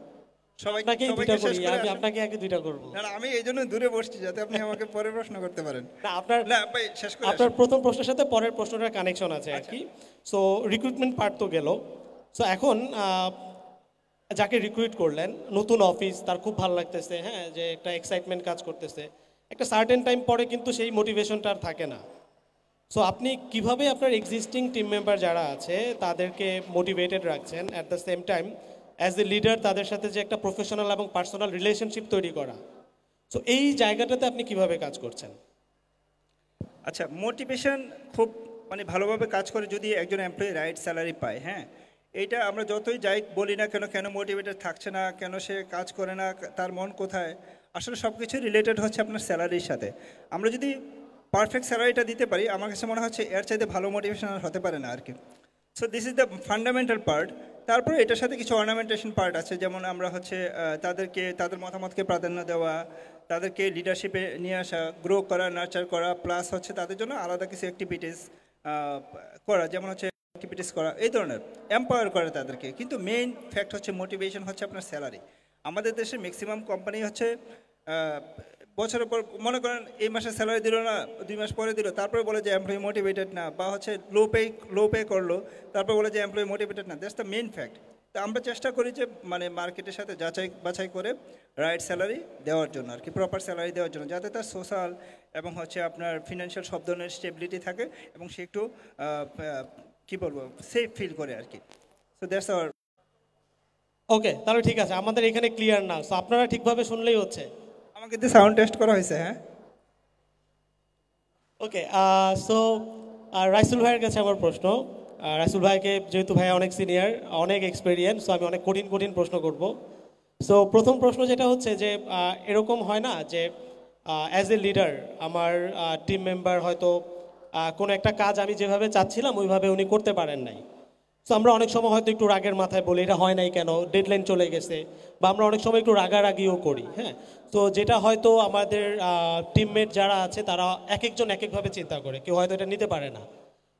সবাই দুইটা করি আমি আপনাকে আগে দুইটা করব। না না, আমি এই জন্য দূরে বসছি যাতে আপনি আমাকে পরে প্রশ্ন করতে পারেন। না আপনার না ভাই শেষ করে আপনার প্রথম প্রশ্নের সাথে পরের প্রশ্নটার কানেকশন আছে আর কি। সো রিক্রুটমেন্ট পার্ট তো গেল। সো এখন আহ, যাকে রিক্রুইট করলেন নতুন অফিস তার খুব ভালো লাগতেছে হ্যাঁ যে একটা এক্সাইটমেন্ট কাজ করতেছে। একটা সার্টেন টাইম পরে কিন্তু সেই মোটিভেশনটা আর থাকে না। সো আপনি কীভাবে আপনার এক্সিস্টিং টিম মেম্বার যারা আছে তাদেরকে মোটিভেটেড রাখছেন at the same time as a leader তাদের সাথে যে একটা প্রফেশনাল এবং পার্সোনাল রিলেশনশিপ তৈরি করা। সো এই জায়গাটাতে আপনি কীভাবে কাজ করছেন? আচ্ছা মোটিভেশন খুব মানে ভালোভাবে কাজ করে যদি একজন এমপ্লয়ি রাইট স্যালারি পায় হ্যাঁ? এইটা আমরা যতই যাই বলি না কেন কেন মোটিভেটেড থাকছে না, কেন সে কাজ করে না, তার মন কোথায়? আসলে সব কিছু রিলেটেড হচ্ছে আপনার স্যালারির সাথে। আমরা যদি পারফেক্ট স্যালারিটা দিতে পারি, আমার কাছে মনে হচ্ছে এর চাইতে ভালো মোটিভেশন আর হতে পারে না আর কি। So this is the fundamental part তারপরে এটার সাথে কিছু অর্নামেন্টেশন পার্ট আছে, যেমন আমরা হচ্ছে তাদেরকে, তাদের মতামতকে প্রাধান্য দেওয়া, তাদেরকে লিডারশিপে নিয়ে আসা গ্রো করা নার্চার করা প্লাস হচ্ছে তাদের জন্য আলাদা কিছু অ্যাক্টিভিটিস করা, যেমন হচ্ছে অ্যাক্টিভিটিস করা, এই ধরনের এম্পাওয়ার করে তাদেরকে। কিন্তু মেইন ফ্যাক্ট হচ্ছে মোটিভেশন হচ্ছে আপনার স্যালারি আমাদের দেশে ম্যাক্সিমাম কোম্পানি হচ্ছে বছরের পর মনে করেন এই মাসে স্যালারি দিল না দুই মাস পরে দিল তারপরে বলে যে এমপ্লয়ি মোটিভেটেড না বা হচ্ছে লো পে লো পে করল তারপর বলে যে এমপ্লয়ি মোটিভেটেড না দ্যাটস দ্য মেন ফ্যাক্ট তো আমরা চেষ্টা করি যে মানে মার্কেটের সাথে যাচাই বাছাই করে রাইট স্যালারি দেওয়ার জন্য আর কি প্রপার স্যালারি দেওয়ার জন্য যাতে তার সোশ্যাল এবং হচ্ছে আপনার ফিনান্সিয়াল সব ধরনের স্টেবিলিটি থাকে এবং সে একটু আহ, বলব সেফ ফিল করে আর কি। সো দ্যাটস আওয়ার ওকে তাহলে ঠিক আছে আমাদের এখানে ক্লিয়ার না সো আপনারা ঠিকভাবে শুনলেই হচ্ছে। আমাকে দিয়ে সাউন্ড টেস্ট করা হয়েছে হ্যাঁ? ওকে সো রাইসুল ভাইয়ের কাছে আমার প্রশ্ন। রাইসুল ভাইকে, যেহেতু ভাই অনেক সিনিয়র অনেক এক্সপিরিয়েন্স আমি অনেক কঠিন কঠিন প্রশ্ন করব। সো প্রথম প্রশ্ন যেটা হচ্ছে যে এরকম হয় না যে অ্যাজ এ লিডার আমার টিম মেম্বার হয়তো কোনো একটা কাজ আমি যেভাবে চাচ্ছিলাম, ওইভাবে উনি করতে পারেন নাই। সো আমরা অনেক সময় হয়তো একটু রাগের মাথায় বলি, এটা হয় নাই কেন? ডেডলাইন চলে গেছে। বা আমরা অনেক সময় একটু রাগারাগিও করি হ্যাঁ? তো যেটা হয়তো আমাদের টিমমেট যারা আছে তারা এক একজন এক একভাবে চিন্তা করে, কেউ হয়তো এটা নিতে পারে না।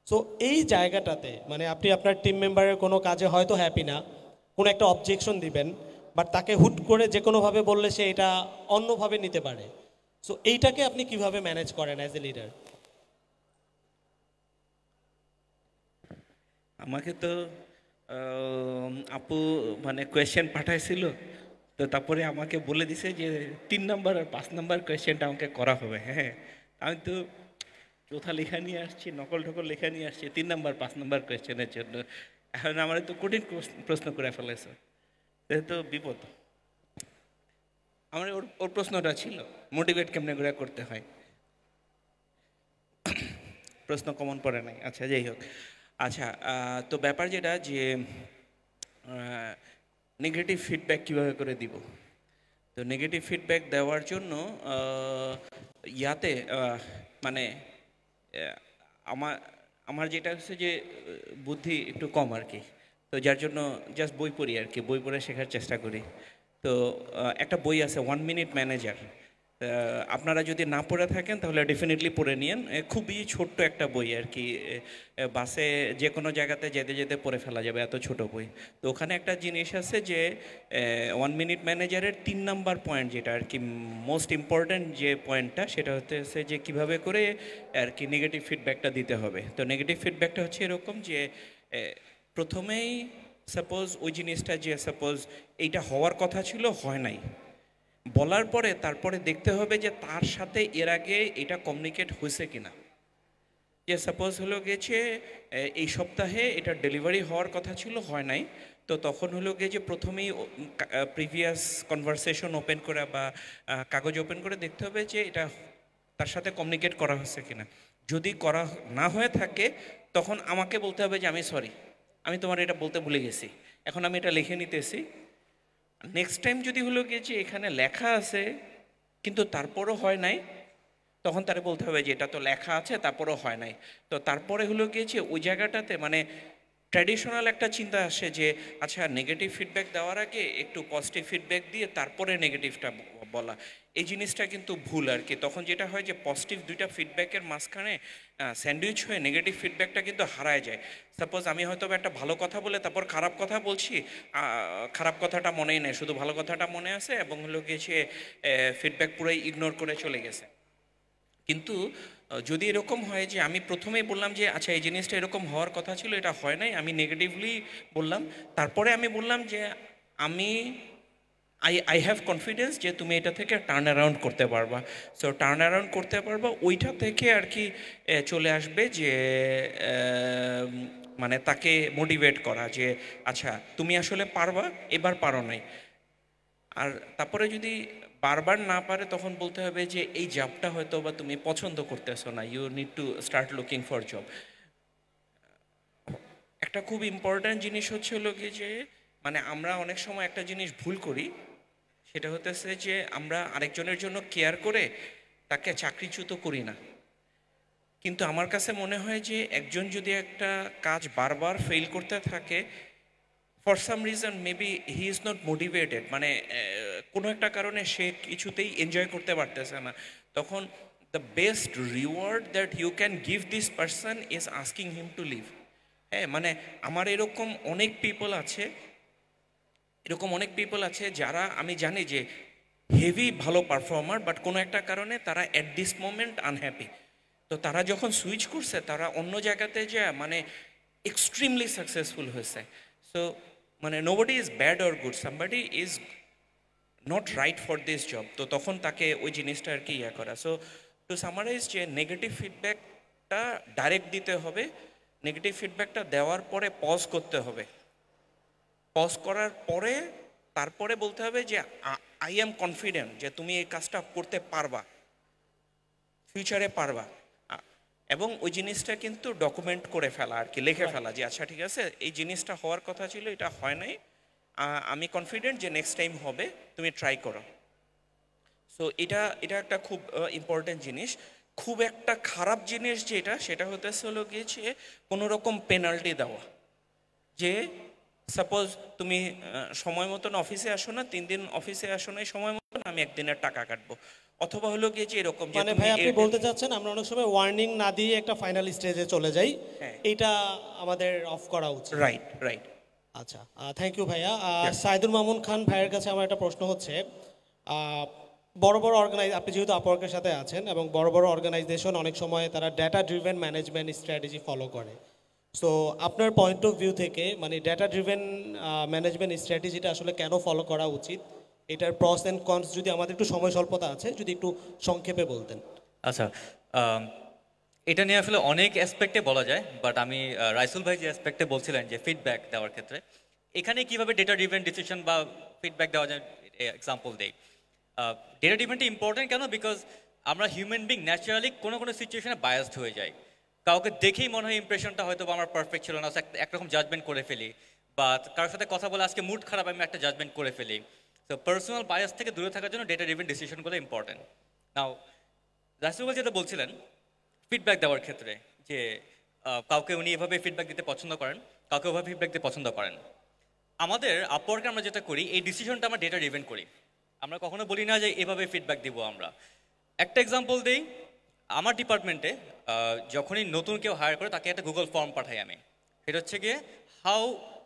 সো এই জায়গাটাতে মানে আপনি আপনার টিম মেম্বারের কোনো কাজে হয়তো হ্যাপি না, কোনো একটা অবজেকশন দিবেন বাট তাকে হুট করে যে কোনোভাবে বললে সে এটা অন্যভাবে নিতে পারে। সো এইটাকে আপনি কীভাবে ম্যানেজ করেন অ্যাজ এ লিডার আমাকে তো আপু মানে কোয়েশ্চেন পাঠাইছিল, তো তারপরে আমাকে বলে দিছে যে তিন নম্বর আর পাঁচ নম্বর কোয়েশ্চেনটা আমাকে করা হবে হ্যাঁ আমি তো চোথা লেখা নিয়ে আসছি, নকল ঠকল লেখা নিয়ে আসছি, তিন নম্বর পাঁচ নম্বর কোয়েশ্চেনের জন্য। এখন আমার তো কঠিন প্রশ্ন- করে ফেলেছে। তো বিপদ। আমার ওর ওর প্রশ্নটা ছিল মোটিভেট কেমনে করে করতে হয়? প্রশ্ন কমন পড়ে নাই। আচ্ছা যাই হোক। আচ্ছা তো ব্যাপার যেটা যে নেগেটিভ ফিডব্যাক কীভাবে করে দিব? তো নেগেটিভ ফিডব্যাক দেওয়ার জন্য ইয়াতে মানে আমার আমার যেটা হচ্ছে যে, বুদ্ধি একটু কম আর কি। তো যার জন্য জাস্ট বই পড়ি আর কি, বই পড়ে শেখার চেষ্টা করি। তো একটা বই আছে ওয়ান মিনিট ম্যানেজার আপনারা যদি না পড়ে থাকেন, তাহলে ডেফিনেটলি পড়ে নিন খুবই ছোট্ট একটা বই আর কি। বাসে যে কোনো জায়গাতে যেতে যেতে পড়ে ফেলা যাবে এত ছোট বই। তো ওখানে একটা জিনিস আছে যে ওয়ান মিনিট ম্যানেজারের তিন নাম্বার পয়েন্ট যেটা আর কি মোস্ট ইম্পর্ট্যান্ট যে পয়েন্টটা সেটা হচ্ছে যে কীভাবে করে আর কি নেগেটিভ ফিডব্যাকটা দিতে হবে। তো নেগেটিভ ফিডব্যাকটা হচ্ছে এরকম যে প্রথমেই সাপোজ ওই জিনিসটা যে সাপোজ এইটা হওয়ার কথা ছিল, হয় নাই। বলার পরে তারপরে দেখতে হবে যে তার সাথে এর আগে এটা কমিউনিকেট হয়েছে কিনা। যে সাপোজ হলো গেছে এই সপ্তাহে এটা ডেলিভারি হওয়ার কথা ছিল, হয় নাই। তো তখন হলো গিয়ে যে প্রথমেই প্রিভিয়াস কনভারসেশন ওপেন করা বা কাগজ ওপেন করে দেখতে হবে যে এটা তার সাথে কমিউনিকেট করা হচ্ছে কিনা। যদি করা না হয়ে থাকে, তখন আমাকে বলতে হবে যে আমি সরি আমি তোমার এটা বলতে ভুলে গেছি। এখন আমি এটা লিখে নিতেছি। নেক্সট টাইম যদি হলো গিয়ে যে এখানে লেখা আছে, কিন্তু তারপরও হয় নাই, তখন তারা বলতে হবে যে এটা তো লেখা আছে, তারপরও হয় নাই। তো তারপরে হলো গিয়েছে ওই জায়গাটাতে মানে ট্র্যাডিশনাল একটা চিন্তা আসে যে আচ্ছা নেগেটিভ ফিডব্যাক দেওয়ার আগে একটু পজিটিভ ফিডব্যাক দিয়ে তারপরে নেগেটিভটা বলা। এই জিনিসটা কিন্তু ভুল আর কি। তখন যেটা হয় যে পজিটিভ দুইটা ফিডব্যাকের মাঝখানে স্যান্ডউইচ হয়ে নেগেটিভ ফিডব্যাকটা কিন্তু হারায় যায়। সাপোজ আমি হয়তো একটা ভালো কথা বলে তারপর খারাপ কথা বলছি খারাপ কথাটা মনেই নেই, শুধু ভালো কথাটা মনে আছে এবং হলো গিয়েছে ফিডব্যাক পুরোই ইগনোর করে চলে গেছে। কিন্তু যদি এরকম হয় যে আমি প্রথমেই বললাম যে আচ্ছা এই জিনিসটা এরকম হওয়ার কথা ছিল, এটা হয় নাই। আমি নেগেটিভলি বললাম। তারপরে আমি বললাম যে, আমি আই আই হ্যাভ কনফিডেন্স যে তুমি এটা থেকে টার্ন অ্যারাউন্ড করতে পারবা। সো টার্ন অ্যারাউন্ড করতে পারবা, ওইটা থেকে আর কি চলে আসবে যে মানে তাকে মোটিভেট করা যে আচ্ছা তুমি আসলে পারবা, এবার পারো নাই। আর তারপরে যদি বারবার না পারে, তখন বলতে হবে যে, এই জবটা হয়তো বা তুমি পছন্দ করতেছো না you need to start looking for job একটা খুব ইম্পর্ট্যান্ট জিনিস হচ্ছে হলো কি যে মানে আমরা অনেক সময় একটা জিনিস ভুল করি সেটা হতেছে যে আমরা আরেকজনের জন্য কেয়ার করে তাকে চাকরিচ্যুত করি না। কিন্তু আমার কাছে মনে হয় যে একজন যদি একটা কাজ বারবার ফেল করতে থাকে for some reason maybe he is not motivated মানে কোনো একটা কারণে সে কিছুতেই এনজয় করতে পারতেছে না। তখন the best reward that you can give this person is asking him to leave হ্যাঁ মানে আমার এরকম অনেক পিপল আছে এরকম অনেক পিপল আছে যারা, আমি জানি যে হেভি ভালো পারফর্মার বাট কোনো একটা কারণে তারা অ্যাট দিস মোমেন্ট আনহ্যাপি তো তারা যখন সুইচ করছে, তারা অন্য জায়গাতে যা মানে এক্সট্রিমলি সাকসেসফুল হয়েছে। সো মানে nobody is bad or good somebody is not right for this job তো তখন তাকে ওই জিনিসটা আর কি ইয়া করা। সো টু সামারাইজ যে নেগেটিভ ফিডব্যাকটা ডাইরেক্ট দিতে হবে নেগেটিভ ফিডব্যাকটা দেওয়ার পরে পজ করতে হবে। পজ করার পরে তারপরে বলতে হবে যে আই এম কনফিডেন্ট যে তুমি এই কাজটা করতে পারবা। ফিউচারে পারবা। এবং ওই জিনিসটা কিন্তু ডকুমেন্ট করে ফেলা আর কি লিখে ফেলা যে আচ্ছা ঠিক আছে এই জিনিসটা হওয়ার কথা ছিল এটা হয় নাই। আমি কনফিডেন্ট যে নেক্সট টাইম হবে তুমি ট্রাই করো। সো এটা এটা একটা খুব ইম্পর্টেন্ট জিনিস। খুব একটা খারাপ জিনিস যেটা সেটা হতেছে হলো গিয়েছে কোনো রকম পেনাল্টি দেওয়া। যে সাপোজ তুমি সময় মতন অফিসে আসো না তিন দিন অফিসে আসো না সময় মতন আমি একদিনের টাকা কাটবো। অথবা হলো গিয়ে যে এরকম মানে ভাই আপনি বলতে চাচ্ছেন আমরা অনেক সময় ওয়ার্নিং না দিয়ে একটা ফাইনাল স্টেজে চলে যাই। এটা আমাদের অফ করা উচিত। রাইট রাইট আচ্ছা থ্যাংক ইউ ভাইয়া। আহ, সাইদুল মামুন খান ভাইয়ের কাছে আমার একটা প্রশ্ন হচ্ছে আহ, বড় বড় অর্গানাইজ আপনি যেহেতু আপওয়ার্কের সাথে আছেন এবং বড় বড় অর্গানাইজেশন অনেক সময় তারা data driven management strategy follow করে। সো আপনার পয়েন্ট অফ ভিউ থেকে মানে ডেটা ড্রিভেন ম্যানেজমেন্ট স্ট্র্যাটেজিটা আসলে কেন ফলো করা উচিত? এটার প্রস অ্যান্ড কনস যদি আমাদের একটু সময় স্বল্পতা আছে, যদি একটু সংক্ষেপে বলতেন। আচ্ছা এটা নিয়ে আসলে অনেক অ্যাসপেক্টে বলা যায় বাট আমি রাইসুল ভাই যে অ্যাসপেক্টে বলছিলেন যে ফিডব্যাক দেওয়ার ক্ষেত্রে, এখানে কীভাবে ডেটা ডিভেন ডিসিশন বা ফিডব্যাক দেওয়া যায় এক্সাম্পল দেই। ডেটা ডিভেনটা ইম্পর্টেন্ট কেন? বিকজ আমরা হিউম্যান বিং ন্যাচারালি কোনো কোনো সিচুয়েশনে বায়াসড হয়ে যাই। কাউকে দেখেই মনে হয় ইমপ্রেশনটা হয়তো আমার পারফেক্ট ছিল না একরকম জাজমেন্ট করে ফেলি। বা কারোর সাথে কথা বলে আজকে মুড খারাপ, আমি একটা জাজমেন্ট করে ফেলি। তো পার্সোনাল বায়াস থেকে দূরে থাকার জন্য ডেটা ডিভেন ডিসিশনগুলো ইম্পর্টেন্ট নাও রাসুল যেটা বলছিলেন ফিডব্যাক দেওয়ার ক্ষেত্রে, যে কাউকে উনি এভাবে ফিডব্যাক দিতে পছন্দ করেন, কাউকে ওভাবে ফিডব্যাক দিতে পছন্দ করেন। আমাদের আপওয়ার্কে আমরা যেটা করি, এই ডিসিশনটা আমরা ডেটা ডিভেন করি। আমরা কখনো বলি না যে, এভাবে ফিডব্যাক দিব আমরা। একটা এক্সাম্পল দিই আমার ডিপার্টমেন্টে যখনই নতুন কেউ হায়ার করে, তাকে একটা গুগল ফর্ম পাঠাই আমি। সেটা হচ্ছে গিয়ে how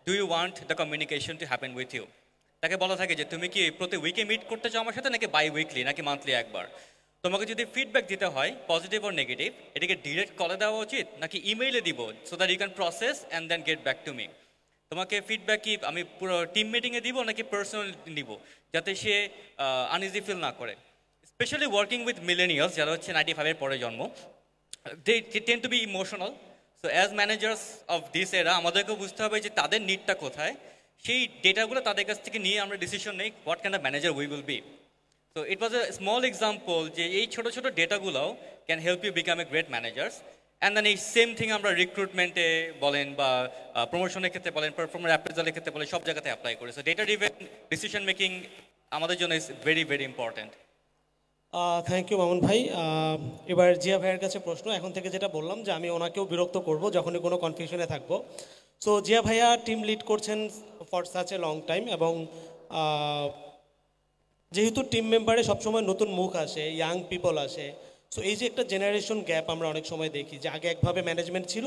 do you want the communication to happen with you তাকে বলা থাকে যে, তুমি কি প্রতি উইকে মিট করতে চাও আমার সাথে, নাকি বাই উইকলি নাকি মান্থলি একবার? তোমাকে যদি ফিডব্যাক দিতে হয় পজিটিভ অর নেগেটিভ এটাকে ডিরেক্ট কলে দেওয়া উচিত, নাকি ইমেইলে দিব so that you can process and then get back to me তোমাকে ফিডব্যাক কি, আমি পুরো টিম মিটিংয়ে দিব, নাকি পার্সোনাল নিব, যাতে সে আনইজি ফিল না করে? স্পেশালি ওয়ার্কিং উইথ মিলেনিয়ালস যারা হচ্ছে নাইনটি ফাইভের পরে জন্ম they tend to be emotional so as managers of this era আমাদেরকে বুঝতে হবে যে তাদের নিডটা কোথায়। সেই ডেটাগুলো তাদের কাছ থেকে নিয়ে আমরা ডিসিশন নেই what can the manager we will be so it was a small example যে এই ছোটো ছোটো ডেটাগুলোও can help you become a great managers and then এই সেম থিং আমরা রিক্রুটমেন্টে বলেন বা প্রমোশনের ক্ষেত্রে বলেন পারফর্মার অ্যাপ্রেজালের ক্ষেত্রে বলেন, সব জায়গাতে অ্যাপ্লাই করি। So data driven decision making আমাদের জন্য is very very important thank you Mamun ভাই। এবার জিয়া ভাইয়ের কাছে প্রশ্ন, এখন থেকে যেটা বললাম যে আমি ওনাকেও বিরক্ত করব যখনই কোনো কনফিউশনে থাকব। সো জিয়া ভাইয়া টিম লিড করছেন for such a long time এবং যেহেতু টিম মেম্বারে সবসময় নতুন মুখ আসে ইয়াং পিপল আসে সো এই যে একটা জেনারেশন গ্যাপ আমরা অনেক সময় দেখি যে আগে একভাবে ম্যানেজমেন্ট ছিল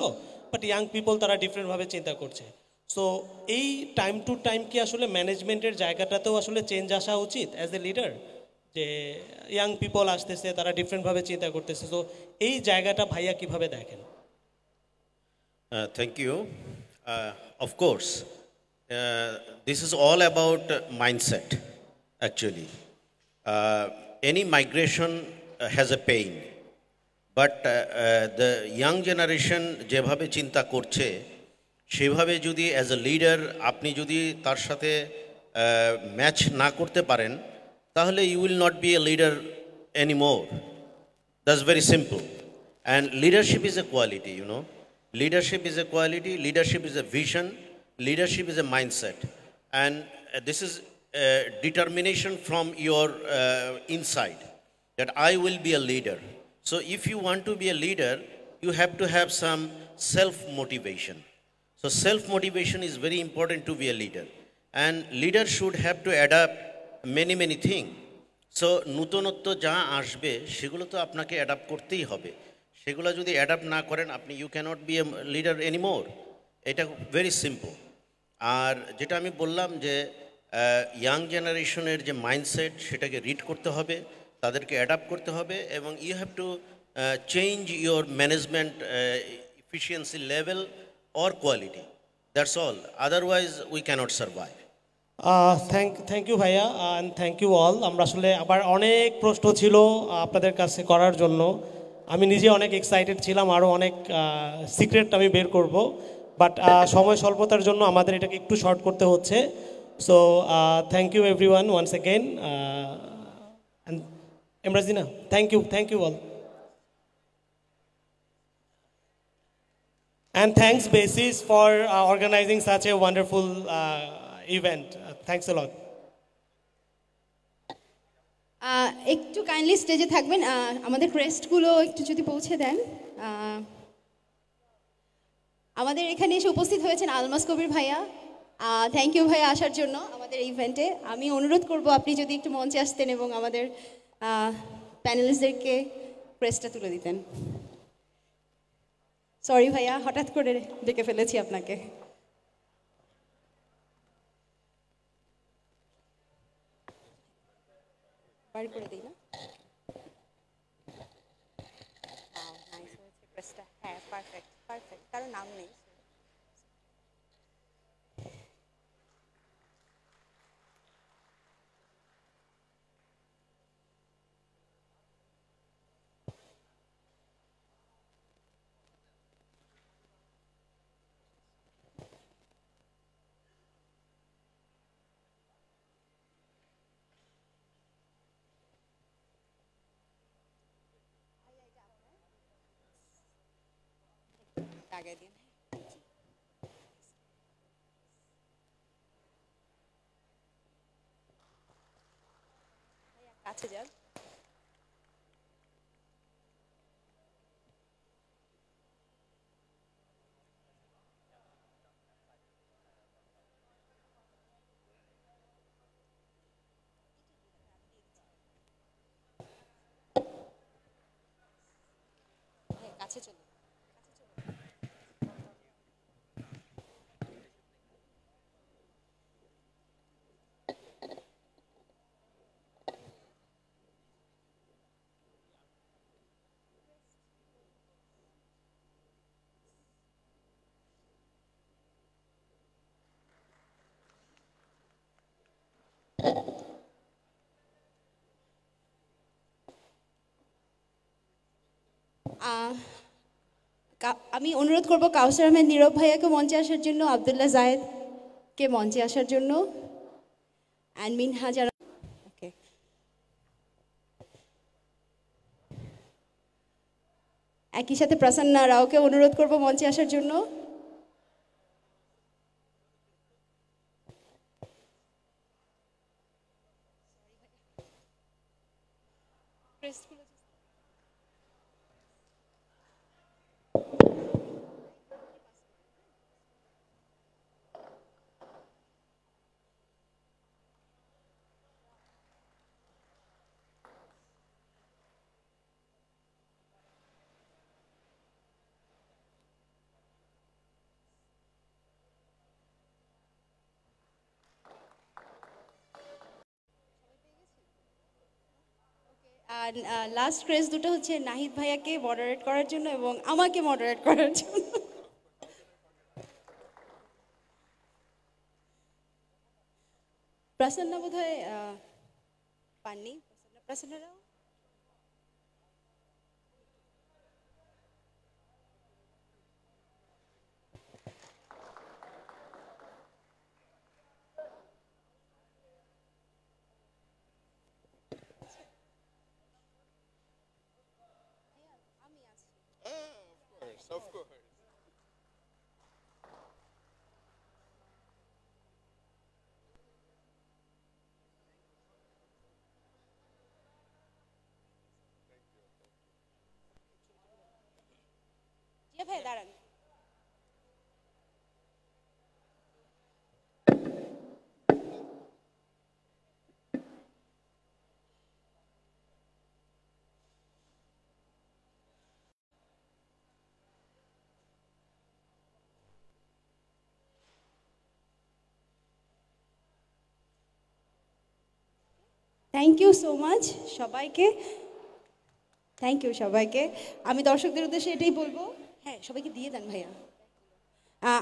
বাট ইয়াং পিপল তারা ডিফারেন্টভাবে চিন্তা করছে। সো এই টাইম টু টাইম কি আসলে ম্যানেজমেন্টের জায়গাটাতেও আসলে চেঞ্জ আসা উচিত অ্যাজ এ লিডার যে ইয়াং পিপল আসতেছে, তারা ডিফারেন্টভাবে চিন্তা করতেছে। তো এই জায়গাটা ভাইয়া কীভাবে দেখেন? Thank you of course this is all about mindset actually any migration has a pain but the young generation যেভাবে চিন্তা করছে, সেভাবে যদি অ্যাজ এ লিডার আপনি যদি তার সাথে uh, ম্যাচ না করতে পারেন তাহলে you will not be a leader any more That's very simple. And leadership is a quality, you know. Leadership is a quality, leadership is a vision, leadership is a mindset. And uh, this is uh, determination from your uh, inside that I will be a leader. So if you want to be a leader, you have to have some self motivation. So self motivation is very important to be a leader. And leader should have to adapt many, many thing so নূতনত্ব যা আসবে সেগুলো তো আপনাকে adapt করতেই হবে। সেগুলো যদি adapt না করেন আপনি you can't be a leader anymore এটা ভেরি সিম্পল আর যেটা আমি বললাম যে ইয়াং জেনারেশনের যে মাইন্ডসেট সেটাকে রিড করতে হবে তাদেরকে অ্যাডাপ্ট করতে হবে এবং you have to change your management efficiency level or quality that's all otherwise we can't survive thank thank you ভাইয়া অ্যান্ড থ্যাংক ইউ অল আমরা আসলে আবার অনেক প্রশ্ন ছিল আপনাদের কাছে করার জন্য। আমি নিজে অনেক এক্সাইটেড ছিলাম আরও অনেক সিক্রেট আমি বের করব। বাট সময় স্বল্পতার জন্য আমাদের এটাকে একটু শর্ট করতে হচ্ছে। So thank you everyone once again এমরাজিনা thank you thank you all Basis for uh, organizing such a wonderful uh, event. Lot. আহ, একটু কাইন্ডলি স্টেজে থাকবেন। আমাদের ক্রেস্টগুলো একটু যদি পৌঁছে দেন। আমাদের এখানে এসে উপস্থিত হয়েছেন আলমাস কবির ভাইয়া। থ্যাংক ইউ ভাইয়া আসার জন্য আমাদের ইভেন্টে আমি অনুরোধ করব আপনি যদি একটু মঞ্চে আসতেন এবং আমাদের প্যানেলিস্টদেরকে ক্রেস্টটা তুলে দিতেন। সরি ভাইয়া হঠাৎ করে ডেকে ফেলেছি আপনাকে। বার করে দিই না হ্যাঁ পারফেক্ট পারফেক্ট কারও নাম নেই লাগাই দিন। কাছে যান। হ্যাঁ, কাছে চলুন। আমি অনুরোধ করব কাউসার আহমেদ নীরব ভাইয়াকে মঞ্চে আসার জন্য আবদুল্লাহ জায়েদকে মঞ্চে আসার জন্য অ্যান্ড ওকে একই সাথে প্রসন্না রাওকে অনুরোধ করব মঞ্চে আসার জন্য। লাস্ট ক্রেজ দুটো হচ্ছে নাহিদ ভাইয়াকে মডারেট করার জন্য এবং আমাকে মডারেট করার জন্য। প্রাসন্না বোধ হয় পাননি। প্রাসন্নরাও? ভাই দাঁড়ান। থ্যাংক ইউ সো মাচ সবাইকে। থ্যাংক ইউ সবাইকে। আমি দর্শকদের উদ্দেশ্যে এটাই বলব। হ্যাঁ সবাইকে দিয়ে দেন ভাইয়া।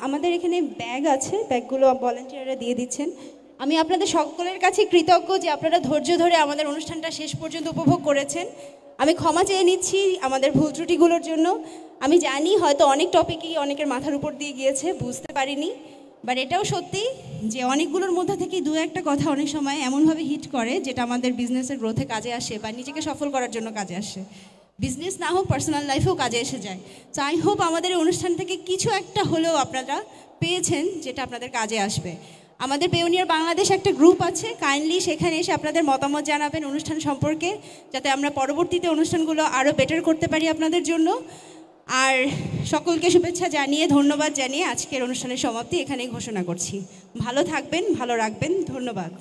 আমাদের এখানে ব্যাগ আছে, ব্যাগগুলো ভলেন্টিয়াররা দিয়ে দিচ্ছেন। আমি আপনাদের সকলের কাছে কৃতজ্ঞ যে আপনারা ধৈর্য ধরে আমাদের অনুষ্ঠানটা শেষ পর্যন্ত উপভোগ করেছেন। আমি ক্ষমা চেয়ে নিচ্ছি আমাদের ভুল ত্রুটিগুলোর জন্য। আমি জানি হয়তো অনেক টপিকই অনেকের মাথার উপর দিয়ে গিয়েছে, বুঝতে পারিনি। বাট এটাও সত্যি যে অনেকগুলোর মধ্যে থেকে দু একটা কথা অনেক সময় এমনভাবে হিট করে, যেটা আমাদের বিজনেসের গ্রোথে কাজে আসে বা নিজেকে সফল করার জন্য কাজে আসে। বিজনেস না হোক পার্সোনাল লাইফেও কাজে এসে যায়। তো আই হোপ আমাদের অনুষ্ঠান থেকে কিছু একটা হলেও আপনারা পেয়েছেন যেটা আপনাদের কাজে আসবে। আমাদের পেওনিয়ার বাংলাদেশ একটা গ্রুপ আছে। কাইন্ডলি সেখানে এসে আপনাদের মতামত জানাবেন অনুষ্ঠান সম্পর্কে, যাতে আমরা পরবর্তীতে অনুষ্ঠানগুলো আরও বেটার করতে পারি আপনাদের জন্য। আর সকলকে শুভেচ্ছা জানিয়ে, ধন্যবাদ জানিয়ে আজকের অনুষ্ঠানের সমাপ্তি এখানেই ঘোষণা করছি। ভালো থাকবেন, ভালো রাখবেন, ধন্যবাদ।